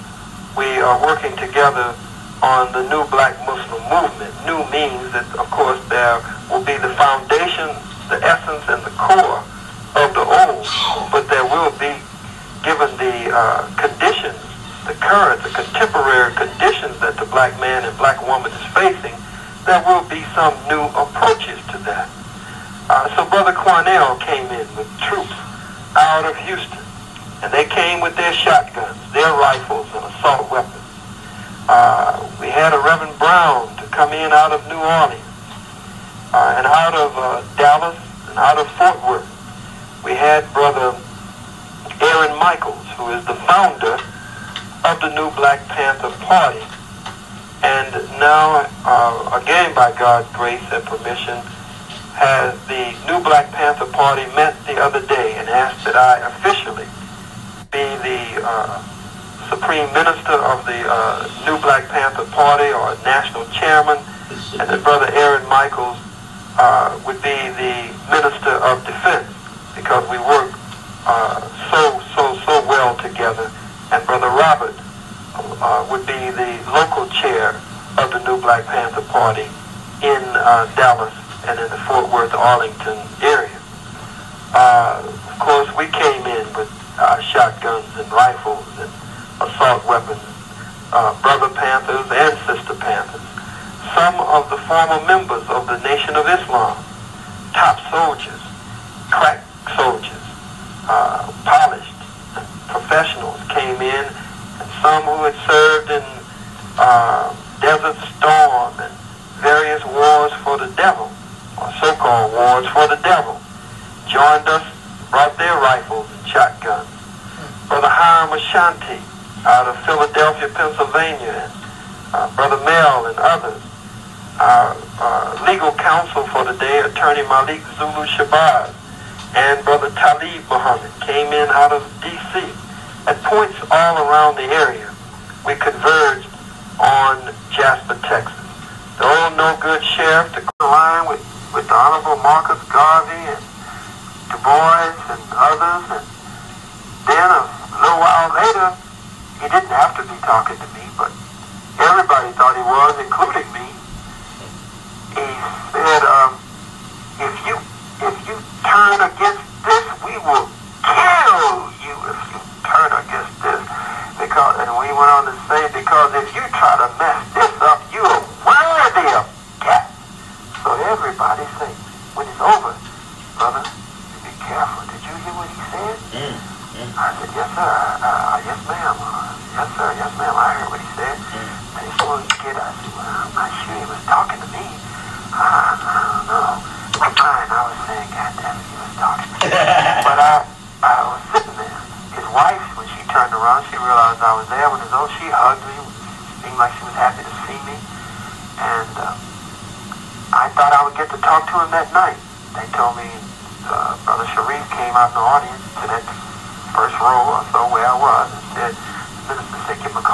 we are working together on the new black Muslim movement. New means that, of course, there will be the foundation, the essence, and the core of the old, but there will be, given the uh, conditions, the current, the contemporary conditions that the black man and black woman is facing, there will be some new approaches to that. Uh, so Brother Quanell came in with troops out of Houston, And they came with their shotguns, their rifles, and assault weapons. Uh, we had a Reverend Brown to come in out of New Orleans uh, and out of uh, Dallas and out of Fort Worth. We had Brother Aaron Michaels, who is the founder of the new Black Panther Party. And now, uh, again by God's grace and permission, has the new Black Panther Party met the other day and asked that I officially be the uh, Supreme Minister of the uh, new Black Panther Party or National Chairman, and that Brother Aaron Michaels uh, would be the Minister of Defense because we work uh, so, so, so well together. And Brother Robert uh, would be the local chair of the new Black Panther Party in uh, Dallas and in the Fort Worth, Arlington area. Uh, of course, we came in with uh, shotguns and rifles and assault weapons, uh, Brother Panthers and Sister Panthers. Some of the former members of the Nation of Islam, top soldiers, crack soldiers, uh, polished professionals came in, and some who had served in uh, Desert Storm and various wars for the devil, or so-called wars for the devil, joined us, brought their rifles and shotguns. Brother Hiram Ashanti out of Philadelphia, Pennsylvania, uh, Brother Mel and others. Our uh, legal counsel for the day, Attorney Malik Zulu Shabazz, and Brother Talib Muhammad came in out of D.C. At points all around the area, we converged on Jasper, Texas. The old no-good sheriff to line with, with the Honorable Marcus Garvey and Du Bois and others. And then a little while later, he didn't have to be talking to me, but everybody thought he was, including me. He said, um, if you if you turn against this, we will kill you if you turn against this. Because, and we went on to say, because if you try to mess this up, you are worthy of death. So everybody say, when it's over, brother, you be careful. Did you hear what he said? Mm. I said, yes, sir. Uh, yes, ma'am. Yes, sir. Yes, ma'am. I heard what he said. Said, well, you get I I'm not sure he was talking to me. Uh, I don't know. My mind, I was saying, God damn it, he was talking to me. but I, I was sitting there. His wife, when she turned around, she realized I was there. When it was over, she hugged me. Seemed like she was happy to see me. And uh, I thought I would get to talk to him that night. They told me uh, Brother Sharif came out in the audience row so where I was and said, the minister give him a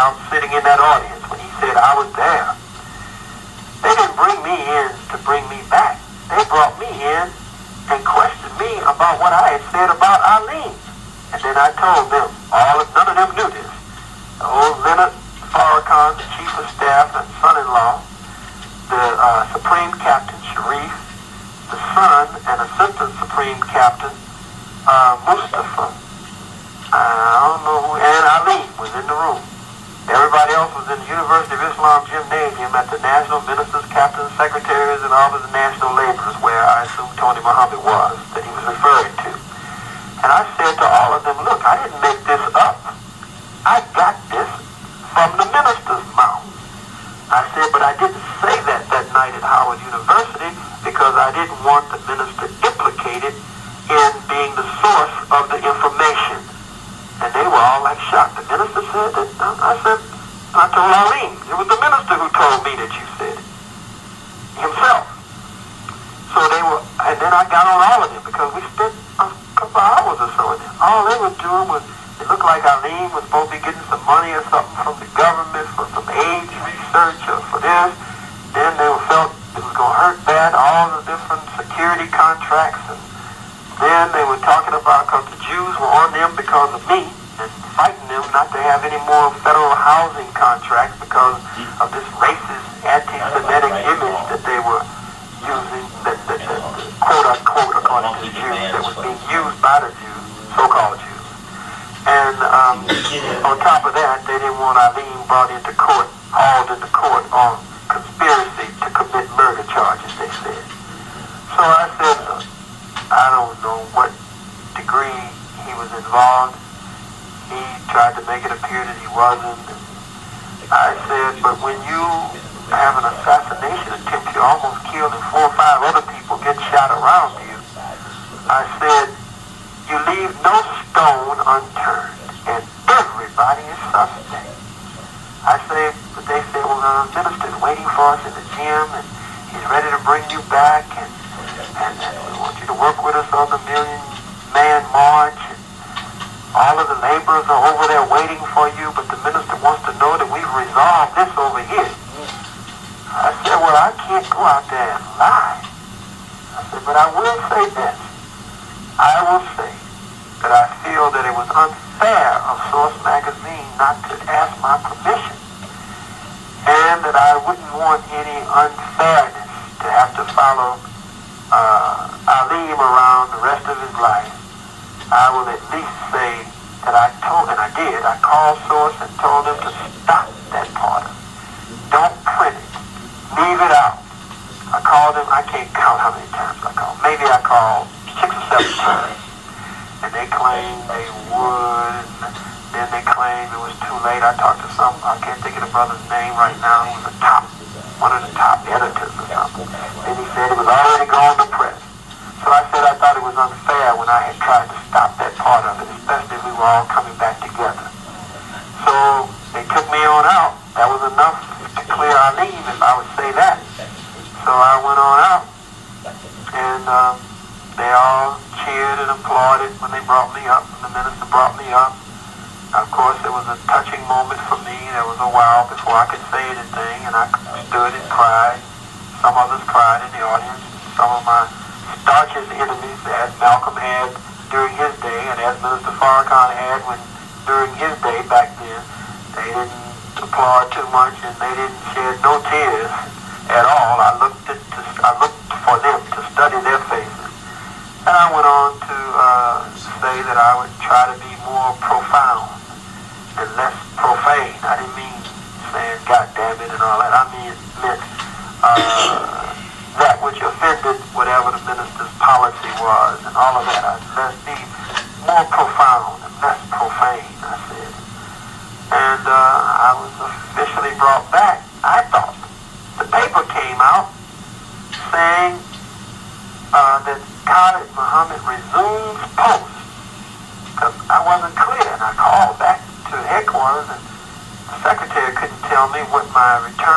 about sitting in that audience when he said, I was there. They didn't bring me in to bring me back. They brought me in and questioned me about what I had said about Alim. And then I told them, all none of them knew this. The old Leonard Farrakhan, the chief of staff and son-in-law, the uh, supreme captain, Sharif, the son and assistant supreme captain, in the University of Islam Gymnasium at the National Ministers, Captains, Secretaries, and all of the National Laborers, where I assume Tony Muhammad was, that he was referring to. And I said to all of them, look, I didn't make this up. I got this from the minister's mouth. I said, but I didn't say that that night at Howard University because I didn't want the minister implicated in being the source of the information. And they were all like shocked. The minister said that. Uh, I said, not the Ralim. It was the minister who told me that you said it. Himself. So they were, and then I got on all of them because we spent a couple of hours or so with them. All they were doing was, it looked like Alim was supposed to be getting some money or something from the government for some AIDS research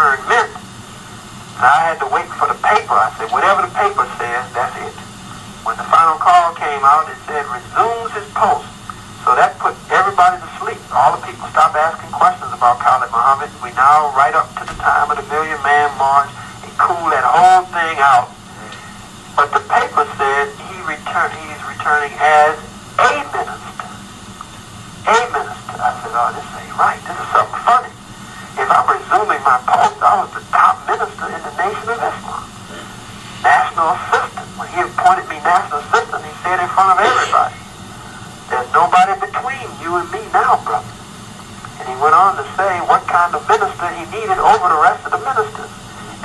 return meant. And I had to wait for the paper. I said, whatever the paper says, that's it. When the final call came out, it said resumes his post. So that put everybody to sleep. All the people stopped asking questions about Khalid Muhammad. We now, right up to the time of the Million Man March, and cool that whole thing out. But the paper said he return, he's returning as a minister. A minister. I said, oh, this ain't right. This is something funny. I'm my post, I was the top minister in the Nation of Islam. National assistant. When he appointed me national assistant, he said in front of everybody, there's nobody between you and me now, brother. And he went on to say what kind of minister he needed over the rest of the ministers.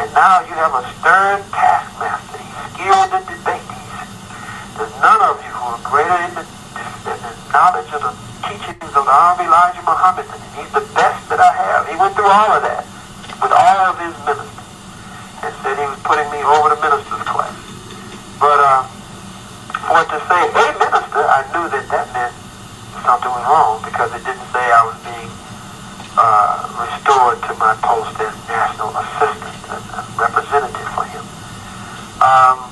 And now you have a stern taskmaster. He's skilled in debate. There's none of you who are greater in the, in the knowledge of the teachings of the Honorable Elijah Muhammad. And he's the best that I have. He went through all of that with all of his ministers. And said he was putting me over the minister's class. But uh, for it to say a minister, I knew that meant something was wrong because it didn't say I was being uh, restored to my post as national assistant and representative for him. Um,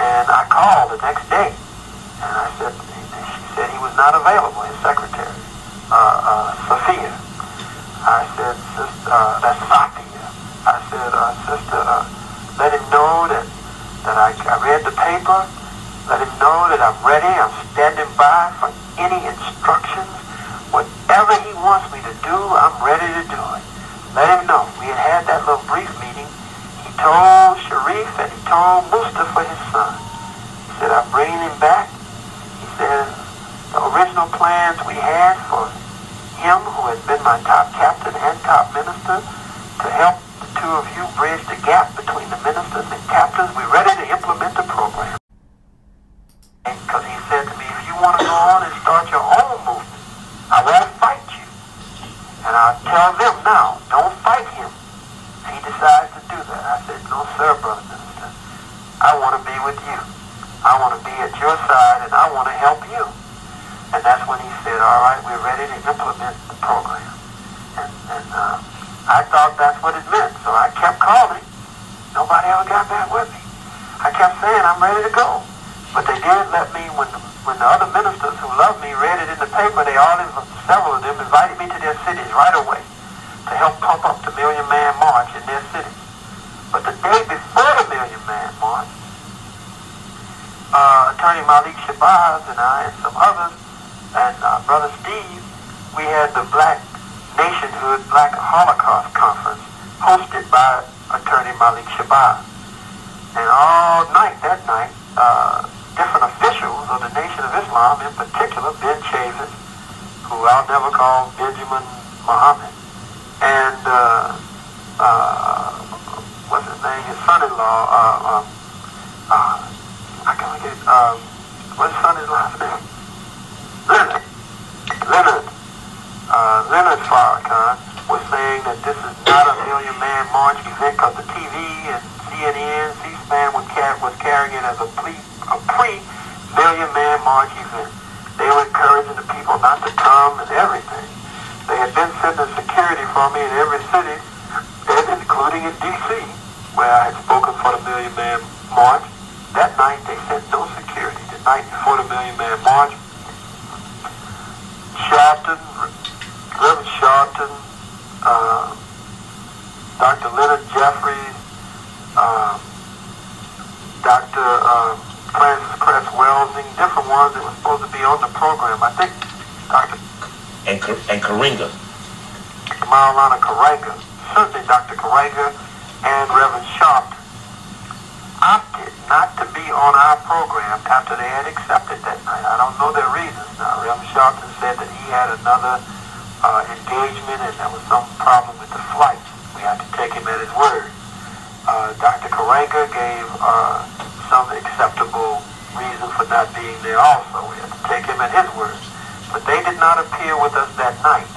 and I called the next day, and I said, she said he was not available, his secretary, uh, uh, Sophia. I said, sister, uh, that's Sophia. I said, uh, sister, uh, let him know that, that I, I read the paper, let him know that I'm ready, I'm standing by for any instructions. Whatever he wants me to do, I'm ready to do it. Let him know. We had had that little brief meeting. He told Sharif and he told Mustafa, his son. He said, I'm bringing him back. He said, the original plans we had for him, who has been my top captain and top minister, to help the two of you bridge the gap between the ministers and captains, we're ready to implement the program. Because he said to me, if you want to go on and start your own movement, I won't fight you. And I'll tell them now, don't fight him. If he decides to do that. I said, no sir, brother minister. I want to be with you. I want to be at your side and I want to help you. And that's when he said, all right, we're ready to implement the program. And, and uh, I thought that's what it meant. So I kept calling. Nobody ever got back with me. I kept saying, I'm ready to go. But they did let me, when the, when the other ministers who loved me read it in the paper, they all, several of them invited me to their cities right away to help pump up the Million Man March in their cities. But the day before the Million Man March, uh, Attorney Malik Shabazz and I and some others, and uh, Brother Steve, we had the Black Nationhood Black Holocaust Conference hosted by Attorney Malik Shabazz. And all night that night, uh, different officials of the Nation of Islam, in Ben Chavis, who I'll never call Benjamin Muhammad, and uh, uh, what's his name, his son-in-law, uh, uh, uh, I can't get, um, what's his son's last name? Leonard. Leonard. Uh, Leonard Farrakhan was saying that this is not a Million Man March event because the TV and CNN, C-SPAN was, car- was carrying it as a, pre- a pre-Million Man March event. They were encouraging the people not to come and everything. They had been sending security for me in every city, and including in D.C., where I had spoken for the Million Man March. That night, they sent no security. The night before the Million Man March, Sharpton, Reverend Sharpton, uh, Dr. Leonard Jeffries, uh, Dr. Uh, Frances Cress Welsing, different ones that were supposed to be on the program. I think Dr. And, and Karenga. Maulana Karenga, certainly Dr. Karenga and Reverend Sharpton opted not to be on our program after they had accepted that night. I don't know their reasons. Now, Reverend Sharpton said that he had another uh, engagement and there was some problem with the flight. We had to take him at his word. Uh, Dr. Karenga gave uh, some acceptable reason for not being there also. We had to take him at his word. But they did not appear with us that night.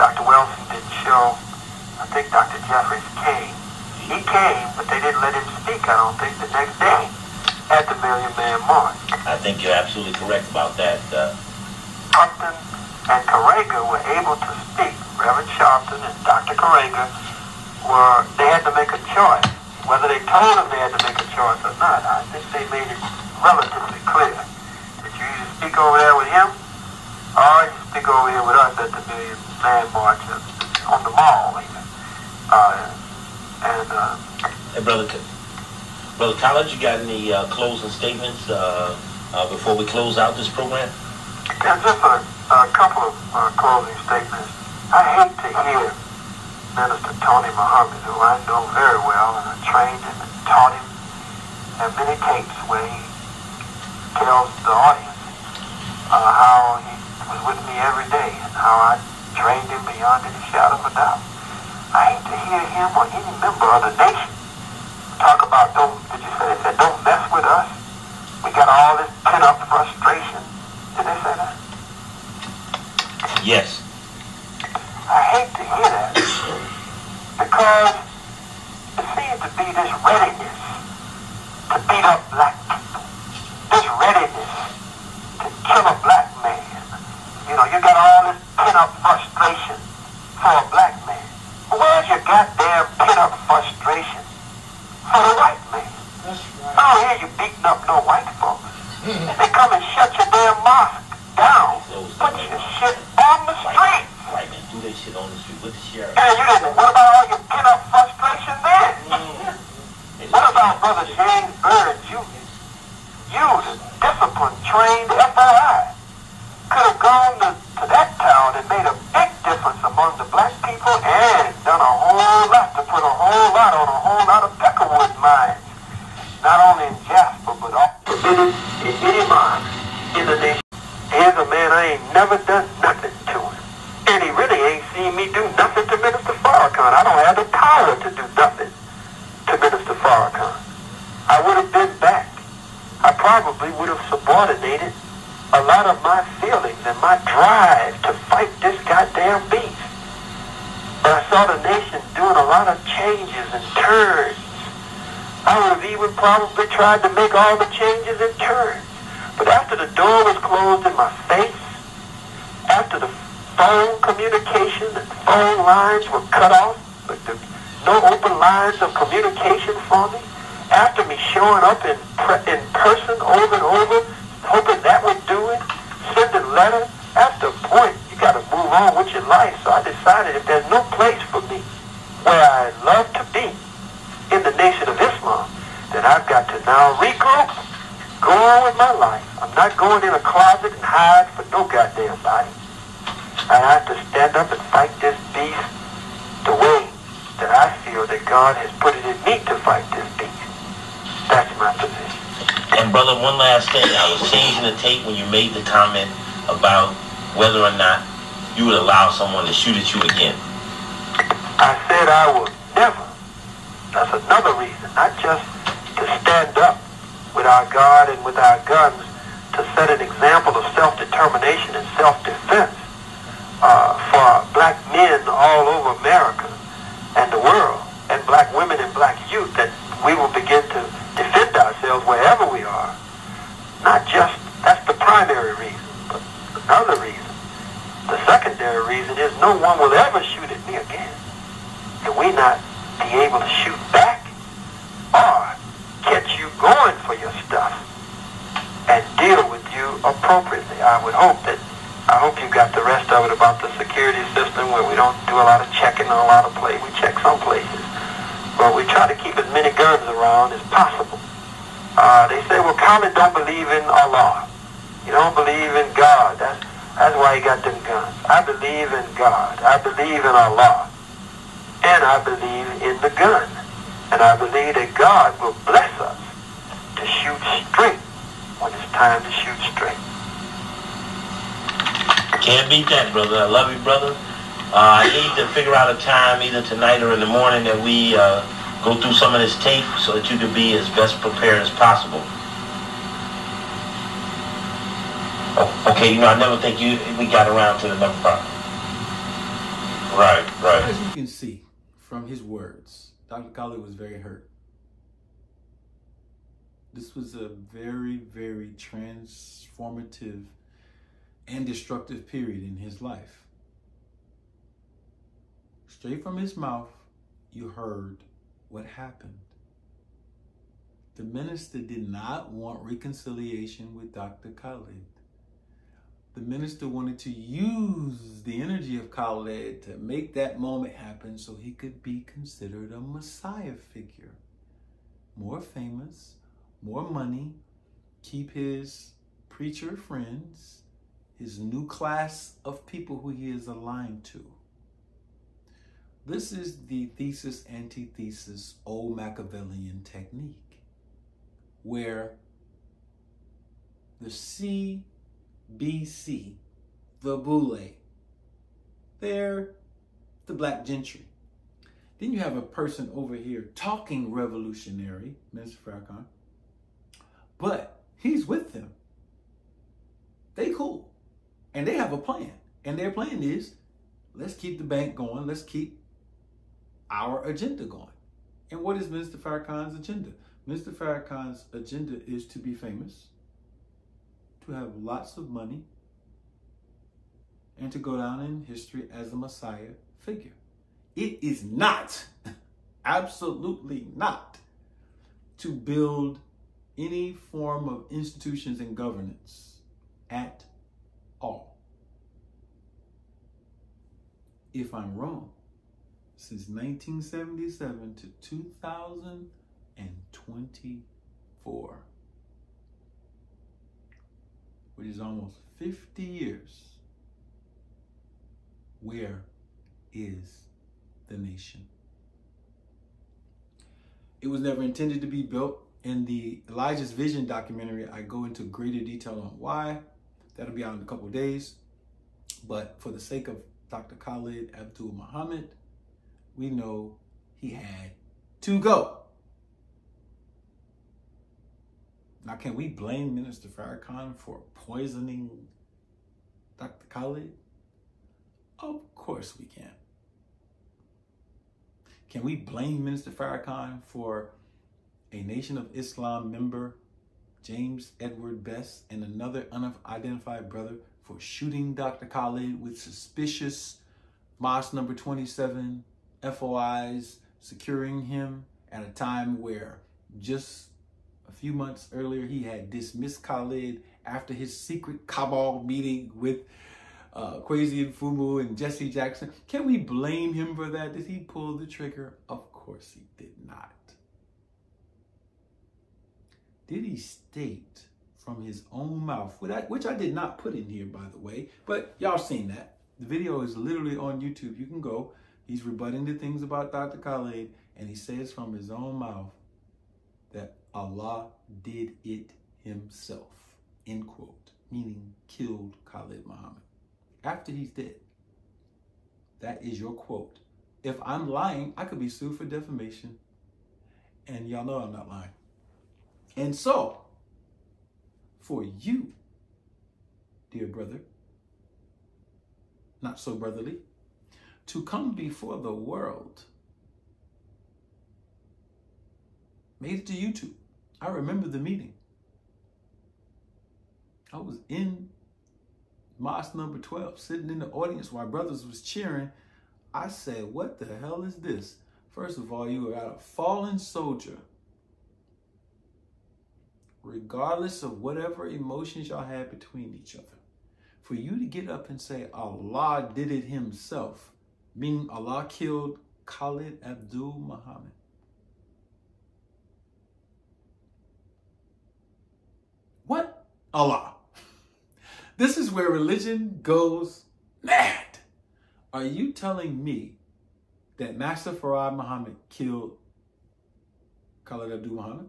Dr. Wilson didn't show. I think Dr. Jeffries came. He came, but they didn't let him speak, I don't think, the next day at the Million Man March. I think you're absolutely correct about that. Uh, Upton and Karenga were able to speak. Reverend Sharpton and Dr. Karenga were, they had to make a choice. Whether they told them they had to make a choice or not, I think they made it relatively clear that you either speak over there with him or you speak over here with us at the Million Man March on the mall even. Uh, and, uh, brother, brother Cokely, you got any uh, closing statements uh, uh, before we close out this program? Yeah, just a, a couple of uh, closing statements. I hate to hear Minister Tony Muhammad, who I know very well, and I trained him and taught him, and many tapes where he tells the audience uh, how he was with me every day and how I trained him beyond any shadow of a doubt. I hate to hear him or any member of the nation talk about don't did you say they said don't mess with us? We got all this pent up frustration. Did they say that? Yes. I hate to hear that because there seems to be this readiness to beat up black people, this readiness to kill a black man. You know, you got all this pent up frustration for a black man. Where's your goddamn pent-up frustration for the white man? I don't hear you beating up no white folks. they come and shut your damn mosque down. Put your shit on the street. White men do their shit on the street with the sheriff. And you didn't. What about all your pent-up frustration then? what about Brother James Byrd Jr.? You, the discipline-trained FOI, could have gone to, to that town and made a big difference among the black people and done a whole lot to put a whole lot on a whole lot of Peckerwood mines. Not only in Jasper, but also in, in any mine in the nation. Here's a man I ain't never done nothing to him. And he really ain't seen me do nothing to Minister Farrakhan. I don't have the power to do nothing to Minister Farrakhan. I would have been back. I probably would have subordinated a lot of my feelings and my drive to fight this goddamn beast. But I saw the nation doing a lot of changes and turns. I would have even probably tried to make all the changes and turns. But after the door was closed in my face, after the phone communication and phone lines were cut off, but there no open lines of communication for me, after me showing up in, in person over and over, hoping that would do it, sending letters, after a point, you got to move on with your life. So I decided if there's no place for me where I love to be in the Nation of Islam, then I've got to now regroup, go on with my life. I'm not going in a closet and hide for no goddamn body. I have to stand up and fight this beast the way that I feel that God has put it in me to fight this beast. That's my position. And brother, one last thing. I was changing the tape when you made the comment about whether or not you would allow someone to shoot at you again. I said I would never. That's another reason, not just to stand up with our God and with our guns to set an example of self-determination and self-defense uh, for black men all over America and the world, and black women and black youth, that we will begin to defend ourselves wherever we are. Not just, that's the primary reason, but another reason. The secondary reason is no one will ever shoot at me again. And we not be able to shoot back or catch you going for your stuff and deal with you appropriately. I would hope that I hope you got the rest of it about the security system where we don't do a lot of checking on a lot of places. We check some places. But we try to keep as many guns around as possible. Uh, they say, well, Khalid don't believe in Allah. You don't believe in God. That's, that's why he got them guns. I believe in God. I believe in Allah. And I believe in the gun. And I believe that God will bless us to shoot straight when it's time to shoot straight. Can't beat that, brother. I love you, brother. Uh, I need to figure out a time, either tonight or in the morning, that we uh, go through some of this tape so that you can be as best prepared as possible. Okay, you know, I never think you we got around to the number five. Right. As you can see from his words, Dr. Khalid was very hurt. This was a very, very transformative and destructive period in his life. Straight from his mouth, you heard what happened. The minister did not want reconciliation with Dr. Khalid. The minister wanted to use the energy of Khalid to make that moment happen so he could be considered a Messiah figure. More famous, more money, keep his preacher friends, his new class of people who he is aligned to. This is the thesis antithesis old Machiavellian technique, where the CBC, the Boule, they're the black gentry. Then you have a person over here talking revolutionary, Mr. Farrakhan, but he's with them. They cool. And they have a plan. And their plan is let's keep the bank going. Let's keep our agenda going. And what is Mr. Farrakhan's agenda? Mr. Farrakhan's agenda is to be famous, to have lots of money, and to go down in history as a Messiah figure. It is not, absolutely not, to build any form of institutions and governance at all. If I'm wrong, since 1977 to 2024, which is almost 50 years, where is the nation? It was never intended to be built. In the Elijah's Vision documentary, I go into greater detail on why. That'll be out in a couple days. But for the sake of Dr. Khalid Abdul Muhammad, we know he had to go. Now, can we blame Minister Farrakhan for poisoning Dr. Khalid? Of course we can. Can we blame Minister Farrakhan for a Nation of Islam member, James Edward Best, and another unidentified brother for shooting Dr. Khalid with suspicious Mosque number 27 FOIs securing him at a time where just a few months earlier he had dismissed Khalid after his secret cabal meeting with uh, Kweisi Mfume and Jesse Jackson. Can we blame him for that? Did he pull the trigger? Of course he did not. Did he state from his own mouth, which I did not put in here, by the way, but y'all seen that. The video is literally on YouTube. You can go He's rebutting the things about Dr. Khalid, and he says from his own mouth that Allah did it himself, end quote, meaning killed Khalid Muhammad after he's dead. That is your quote. If I'm lying, I could be sued for defamation. And y'all know I'm not lying. And so, for you, dear brother, not so brotherly, to come before the world. Made it to YouTube. I remember the meeting. I was in mosque number 12, sitting in the audience while brothers was cheering. I said, what the hell is this? First of all, you got a fallen soldier. Regardless of whatever emotions y'all had between each other. for you to get up and say Allah did it himself, meaning Allah killed Khalid Abdul Muhammad. What? Allah. This is where religion goes mad. Are you telling me that Master Fard Muhammad killed Khalid Abdul Muhammad?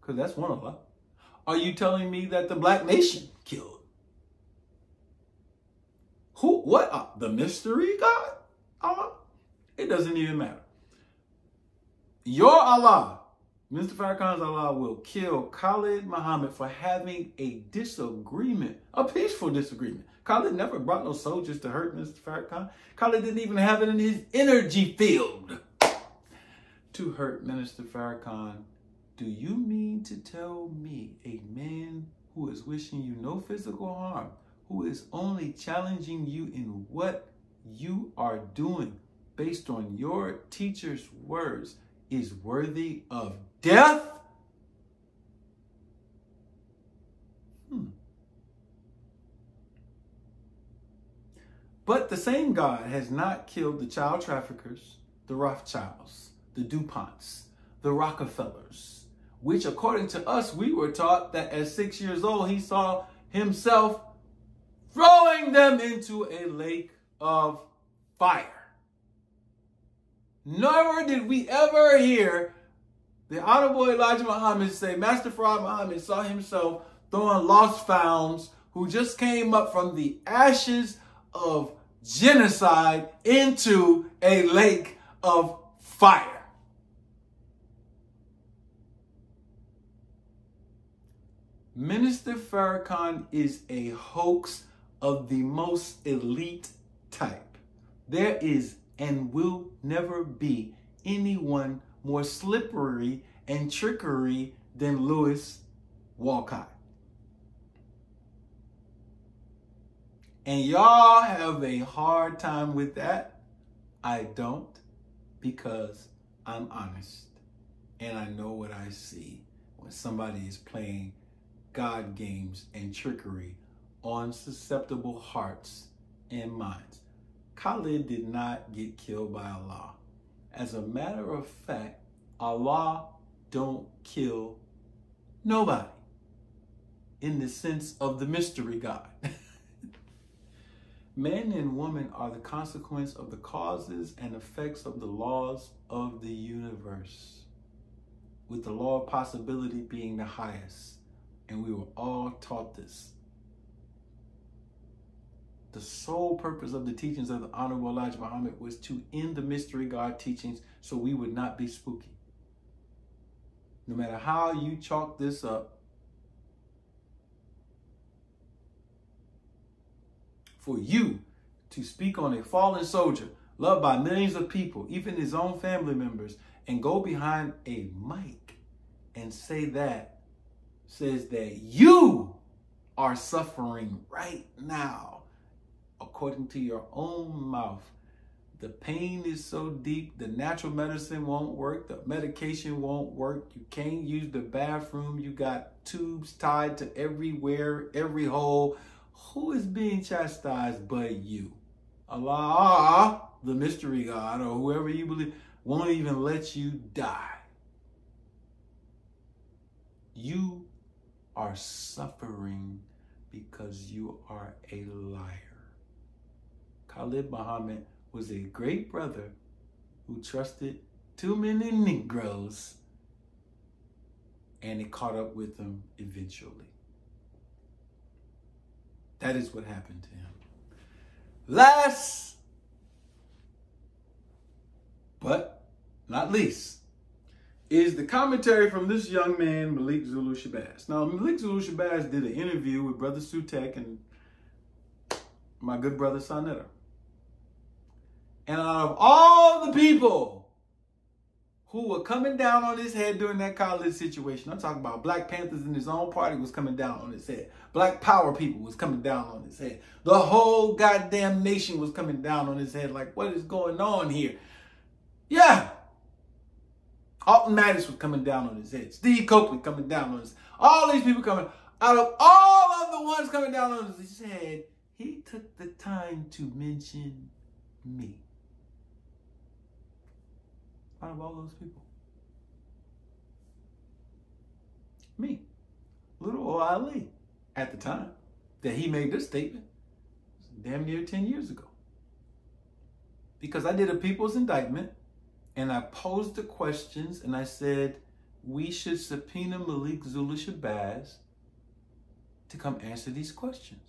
Because that's one Allah. Are you telling me that the black nation killed? Who? What? Uh, the mystery God? Allah? It doesn't even matter. Your Allah, Mr. Farrakhan's Allah, will kill Khalid Muhammad for having a disagreement, a peaceful disagreement. Khalid never brought no soldiers to hurt Mr. Farrakhan. Khalid didn't even have it in his energy field to hurt Minister Farrakhan. Do you mean to tell me a man who is wishing you no physical harm, who is only challenging you in what you are doing based on your teacher's words is worthy of death? Hmm. But the same God has not killed the child traffickers, the Rothschilds, the DuPonts, the Rockefellers, which according to us, we were taught that at six years old, he saw himself throwing them into a lake of fire. Never did we ever hear the Honorable Elijah Muhammad say, Master Fard Muhammad saw himself throwing lost founds who just came up from the ashes of genocide into a lake of fire. Minister Farrakhan is a hoax of the most elite type. There is and will never be anyone more slippery and trickery than Louis Walcott. And y'all have a hard time with that. I don't because I'm honest and I know what I see when somebody is playing God games and trickery on susceptible hearts and minds. Khalid did not get killed by Allah. As a matter of fact, Allah don't kill nobody in the sense of the mystery God. Man and woman are the consequence of the causes and effects of the laws of the universe, with the law of possibility being the highest. And we were all taught this. The sole purpose of the teachings of the Honorable Elijah Muhammad was to end the mystery God teachings so we would not be spooky. No matter how you chalk this up, for you to speak on a fallen soldier loved by millions of people, even his own family members, and go behind a mic and say that says that you are suffering right now according to your own mouth. The pain is so deep, the natural medicine won't work, the medication won't work, you can't use the bathroom, you got tubes tied to everywhere, every hole. Who is being chastised but you? Allah, the mystery God, or whoever you believe, won't even let you die. You are suffering because you are a liar. Khalid Muhammad was a great brother who trusted too many Negroes and it caught up with him eventually. That is what happened to him. Last but not least is the commentary from this young man, Malik Zulu Shabazz. Now, Malik Zulu Shabazz did an interview with Brother Sutek and my good brother Sonetta. And out of all the people who were coming down on his head during that college situation, I'm talking about Black Panthers in his own party was coming down on his head. Black Power people was coming down on his head. The whole goddamn nation was coming down on his head. Like, what is going on here? Yeah. Alton Maddox was coming down on his head. Steve Copeland coming down on his head. All these people coming. out of all of the ones coming down on his head, he took the time to mention me. Out of all those people. Me. Little old Ali at the time that he made this statement. Damn near 10 years ago. Because I did a people's indictment and I posed the questions and I said, we should subpoena Malik Zulu Shabazz to come answer these questions.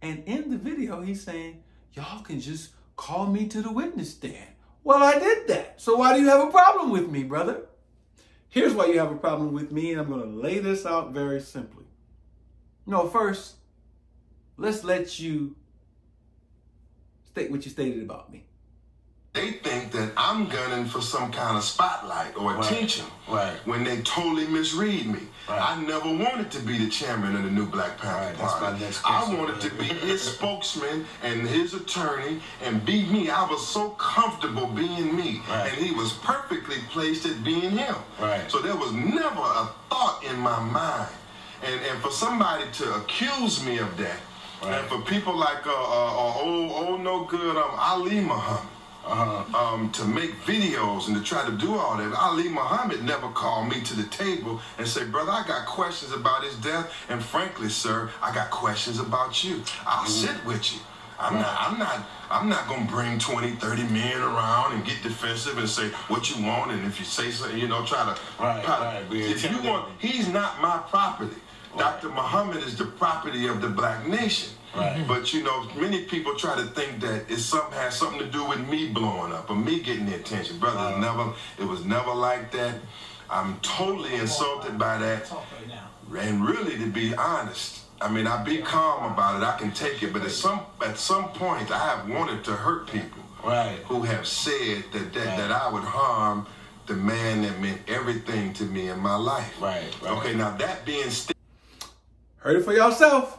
And in the video, he's saying, y'all can just call me to the witness stand. Well, I did that. So why do you have a problem with me, brother? Here's why you have a problem with me, and I'm going to lay this out very simply. No, first, let's let you state what you stated about me. They think that I'm gunning for some kind of spotlight or Right. attention Right. when they totally misread me. Right. I never wanted to be the chairman of the new Black Panther Party. my next I wanted to be his spokesman and his attorney and be me. I was so comfortable being me, Right. and he was perfectly placed at being him. Right. So there was never a thought in my mind, and and for somebody to accuse me of that, and for people like uh, uh, uh, old old no good um, Ali Muhammad Uh-huh. um, to make videos and to try to do all that. Ali Muhammad never called me to the table and say, brother, I got questions about his death, and frankly, sir, I got questions about you. I'll sit with you. I'm not, I'm not, I'm not gonna bring 20, 30 men around and get defensive and say what you want, and if you say something, you know, try to. Right, try to- right, if you want, he's not my property. Dr. Muhammad is the property of the black nation. Right. Mm-hmm. But you know, many people try to think that it some has something to do with me blowing up or me getting the attention. Brother, it never it was never like that. I'm totally insulted by that. And really to be honest, I mean I be calm about it, I can take it, but at some at some point I have wanted to hurt people Right. who have said that that, that I would harm the man that meant everything to me in my life. Right, right. Okay, now that being said, Heard it for yourself.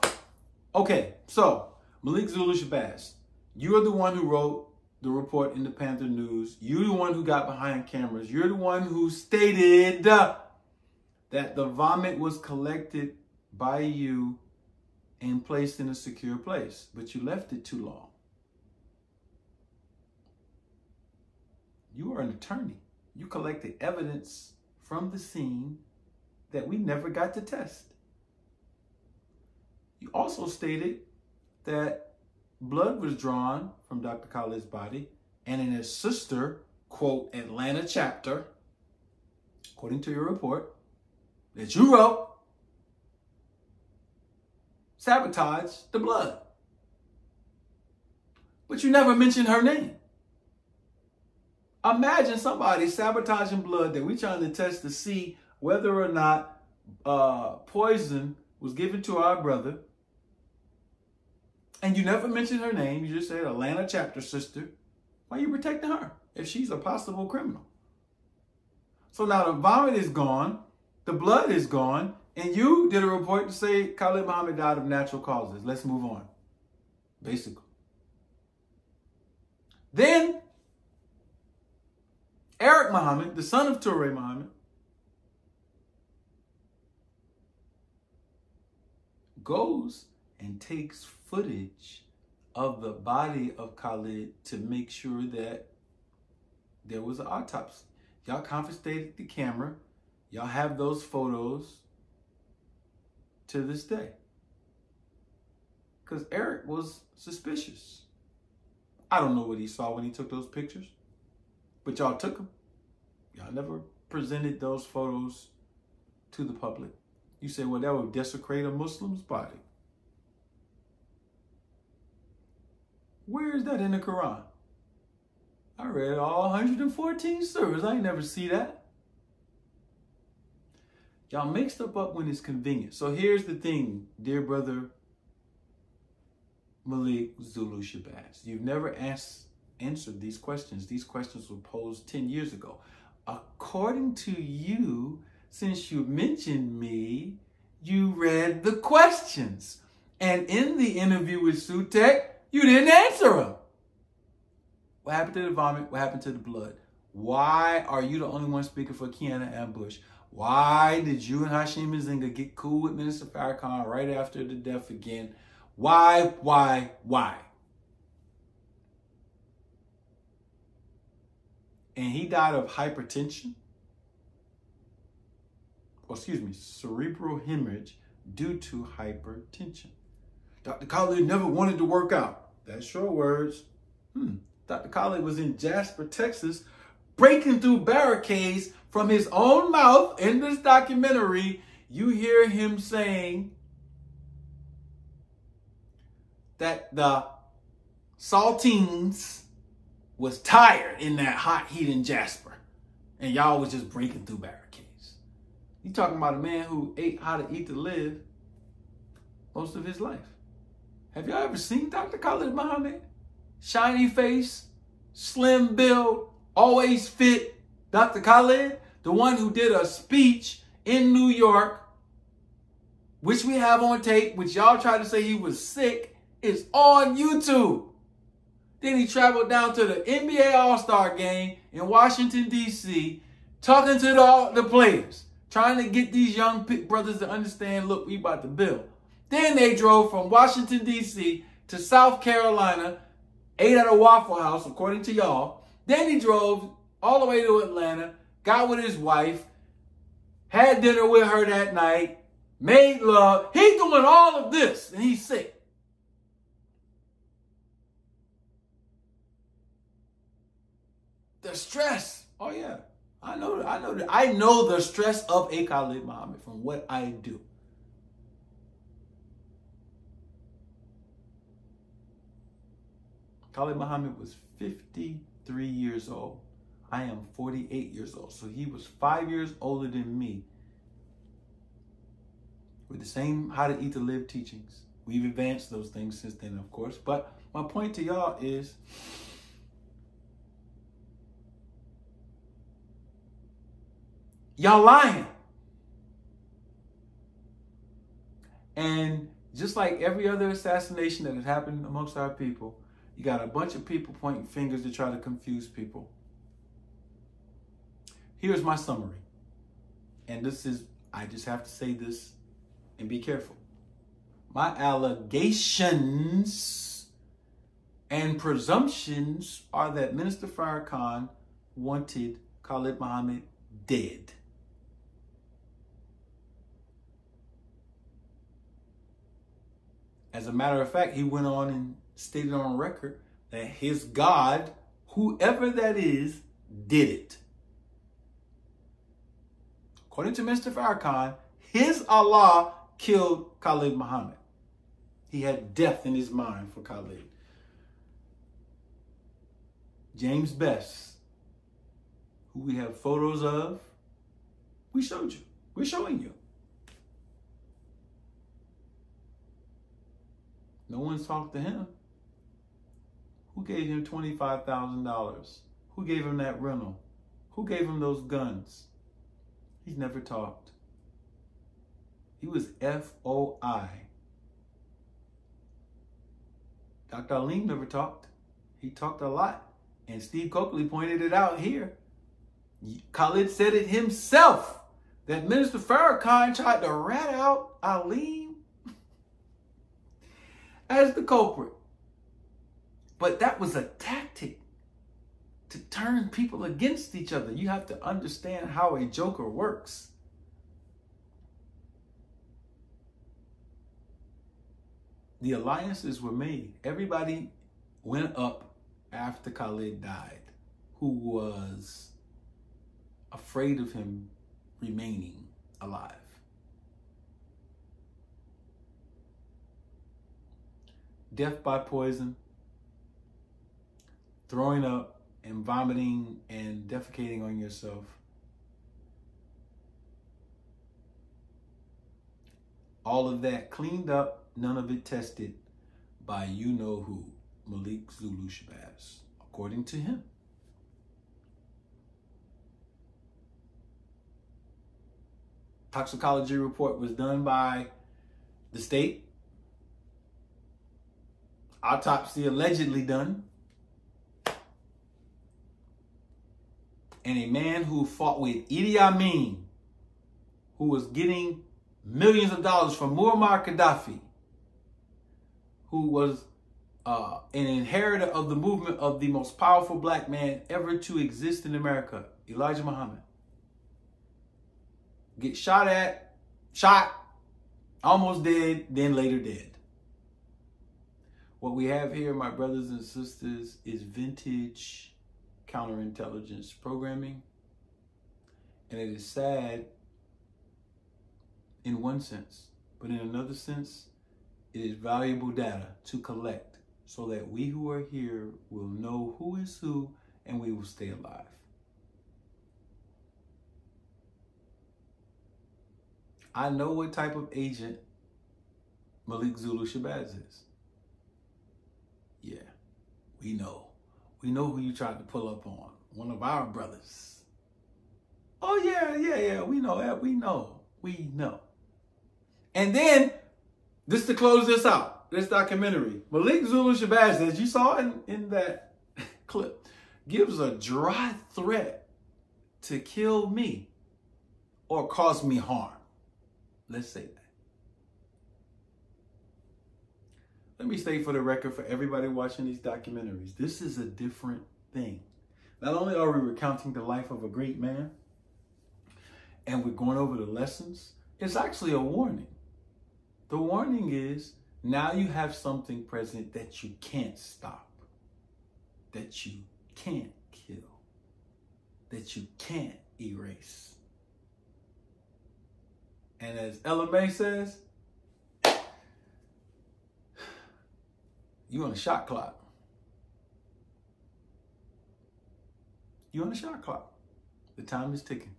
Okay, so Malik Zulu Shabazz, you are the one who wrote the report in the Panther News. You're the one who got behind cameras. You're the one who stated that the vomit was collected by you and placed in a secure place, but you left it too long. You are an attorney. You collected evidence from the scene that we never got to test. You also stated that blood was drawn from Dr. Khalid's body and in his sister, quote, Atlanta chapter, according to your report, that you wrote, sabotaged the blood. But you never mentioned her name. Imagine somebody sabotaging blood that we're trying to test to see whether or not uh, poison was given to our brother. And you never mentioned her name. You just said Atlanta chapter sister. Why are you protecting her if she's a possible criminal? So now the vomit is gone, the blood is gone, and you did a report to say Khalid Muhammad died of natural causes. Let's move on. Basically. Then Eric Muhammad, the son of Toure Muhammad, goes and takes footage of the body of Khalid to make sure that there was an autopsy. Y'all confiscated the camera. Y'all have those photos to this day. Because Eric was suspicious. I don't know what he saw when he took those pictures, but y'all took them. Y'all never presented those photos to the public. You say, well, that would desecrate a Muslim's body. Where is that in the Quran? I read all 114 surahs. I ain't never see that. Y'all make stuff up when it's convenient. So here's the thing, dear brother Malik Zulu Shabazz. You've never asked, answered these questions. These questions were posed 10 years ago. According to you, since you mentioned me, you read the questions. And in the interview with Sutek, you didn't answer them. What happened to the vomit? What happened to the blood? Why are you the only one speaking for Kiana Ambush? Why did you and Hashim Nzinga get cool with Minister Farrakhan right after the death again? Why, why, why? And he died of hypertension, or excuse me, cerebral hemorrhage due to hypertension. Dr. Khalid never wanted to work out. That's your words. Hmm. Dr. Khalid was in Jasper, Texas, breaking through barricades from his own mouth in this documentary. You hear him saying that the saltines was tired in that hot heat in Jasper. And y'all was just breaking through barricades. You talking about a man who ate how to eat to live most of his life. Have y'all ever seen Dr. Khalid Muhammad? Shiny face, slim build, always fit. Dr. Khalid, the one who did a speech in New York, which we have on tape, which y'all tried to say he was sick, is on YouTube. Then he traveled down to the NBA All-Star game in Washington, D.C., talking to the, the players, trying to get these young brothers to understand, look, we about to build. Then they drove from Washington, D.C. to South Carolina, ate at a Waffle House, according to y'all. Then he drove all the way to Atlanta, got with his wife, had dinner with her that night, made love. He's doing all of this, and he's sick. The stress. Oh yeah. I know I know I know the stress of a Khalid Muhammad from what I do. Khalid Muhammad was 53 years old. I am 48 years old. So he was five years older than me with the same how to eat to live teachings. We've advanced those things since then, of course. But my point to y'all is y'all lying. And just like every other assassination that has happened amongst our people, you got a bunch of people pointing fingers to try to confuse people. Here's my summary. And this is, I just have to say this and be careful. My allegations and presumptions are that Minister Farrakhan wanted Khalid Muhammad dead. As a matter of fact, he went on and stated on record that his God, whoever that is, did it. According to Mr. Farrakhan, his Allah killed Khalid Muhammad. He had death in his mind for Khalid. James Best, who we have photos of, we showed you. We're showing you. No one's talked to him. Who gave him $25,000? Who gave him that rental? Who gave him those guns? He's never talked. He was FOI. Dr. Alim never talked. He talked a lot. And Steve Cokely pointed it out here. Khalid said it himself that Minister Farrakhan tried to rat out Alim as the culprit. But that was a tactic to turn people against each other. You have to understand how a joker works. The alliances were made. Everybody went up after Khalid died, who was afraid of him remaining alive. Death by poison throwing up and vomiting and defecating on yourself. All of that cleaned up, none of it tested by you know who, Malik Zulu Shabazz, according to him. Toxicology report was done by the state. Autopsy allegedly done and a man who fought with Idi Amin who was getting millions of dollars from Muammar Gaddafi, who was uh, an inheritor of the movement of the most powerful black man ever to exist in America, Elijah Muhammad. Get shot at, shot, almost dead, then later dead. What we have here, my brothers and sisters, is vintage counterintelligence programming. And it is sad in one sense, but in another sense, it is valuable data to collect so that we who are here will know who is who and we will stay alive. I know what type of agent Malik Zulu Shabazz is. Yeah, we know. We know who you tried to pull up on. One of our brothers. Oh, yeah, yeah, yeah. We know that. We know. We know. And then, just to close this out, this documentary, Malik Zulu Shabazz, as you saw in, in that clip, gives a dry threat to kill me or cause me harm. Let's say that. Let me state for the record for everybody watching these documentaries, this is a different thing. Not only are we recounting the life of a great man and we're going over the lessons, it's actually a warning. The warning is now you have something present that you can't stop, that you can't kill, that you can't erase. And as Ella May says, you on a shot clock. You on a shot clock. The time is ticking.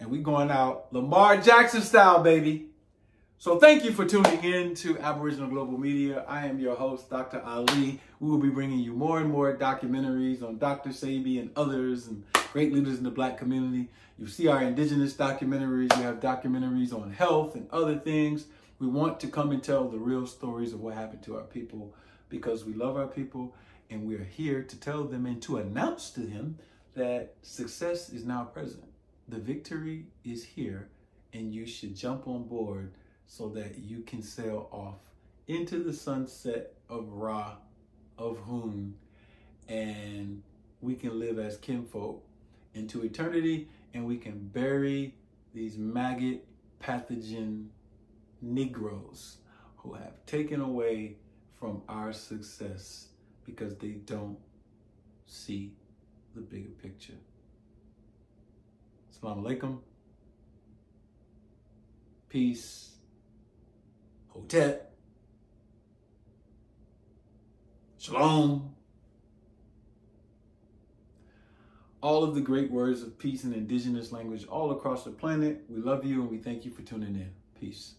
And we going out Lamar Jackson style, baby. So thank you for tuning in to Aboriginal Global Media. I am your host, Dr. Ali. We will be bringing you more and more documentaries on Dr. Sebi and others and great leaders in the black community. You see our indigenous documentaries. You have documentaries on health and other things. We want to come and tell the real stories of what happened to our people because we love our people and we're here to tell them and to announce to them that success is now present. The victory is here and you should jump on board so that you can sail off into the sunset of Ra, of Hun, and we can live as kinfolk into eternity and we can bury these maggot pathogen Negroes who have taken away from our success because they don't see the bigger picture. Assalamu alaikum. Peace. Hotep. Shalom. All of the great words of peace in indigenous language all across the planet. We love you and we thank you for tuning in. Peace.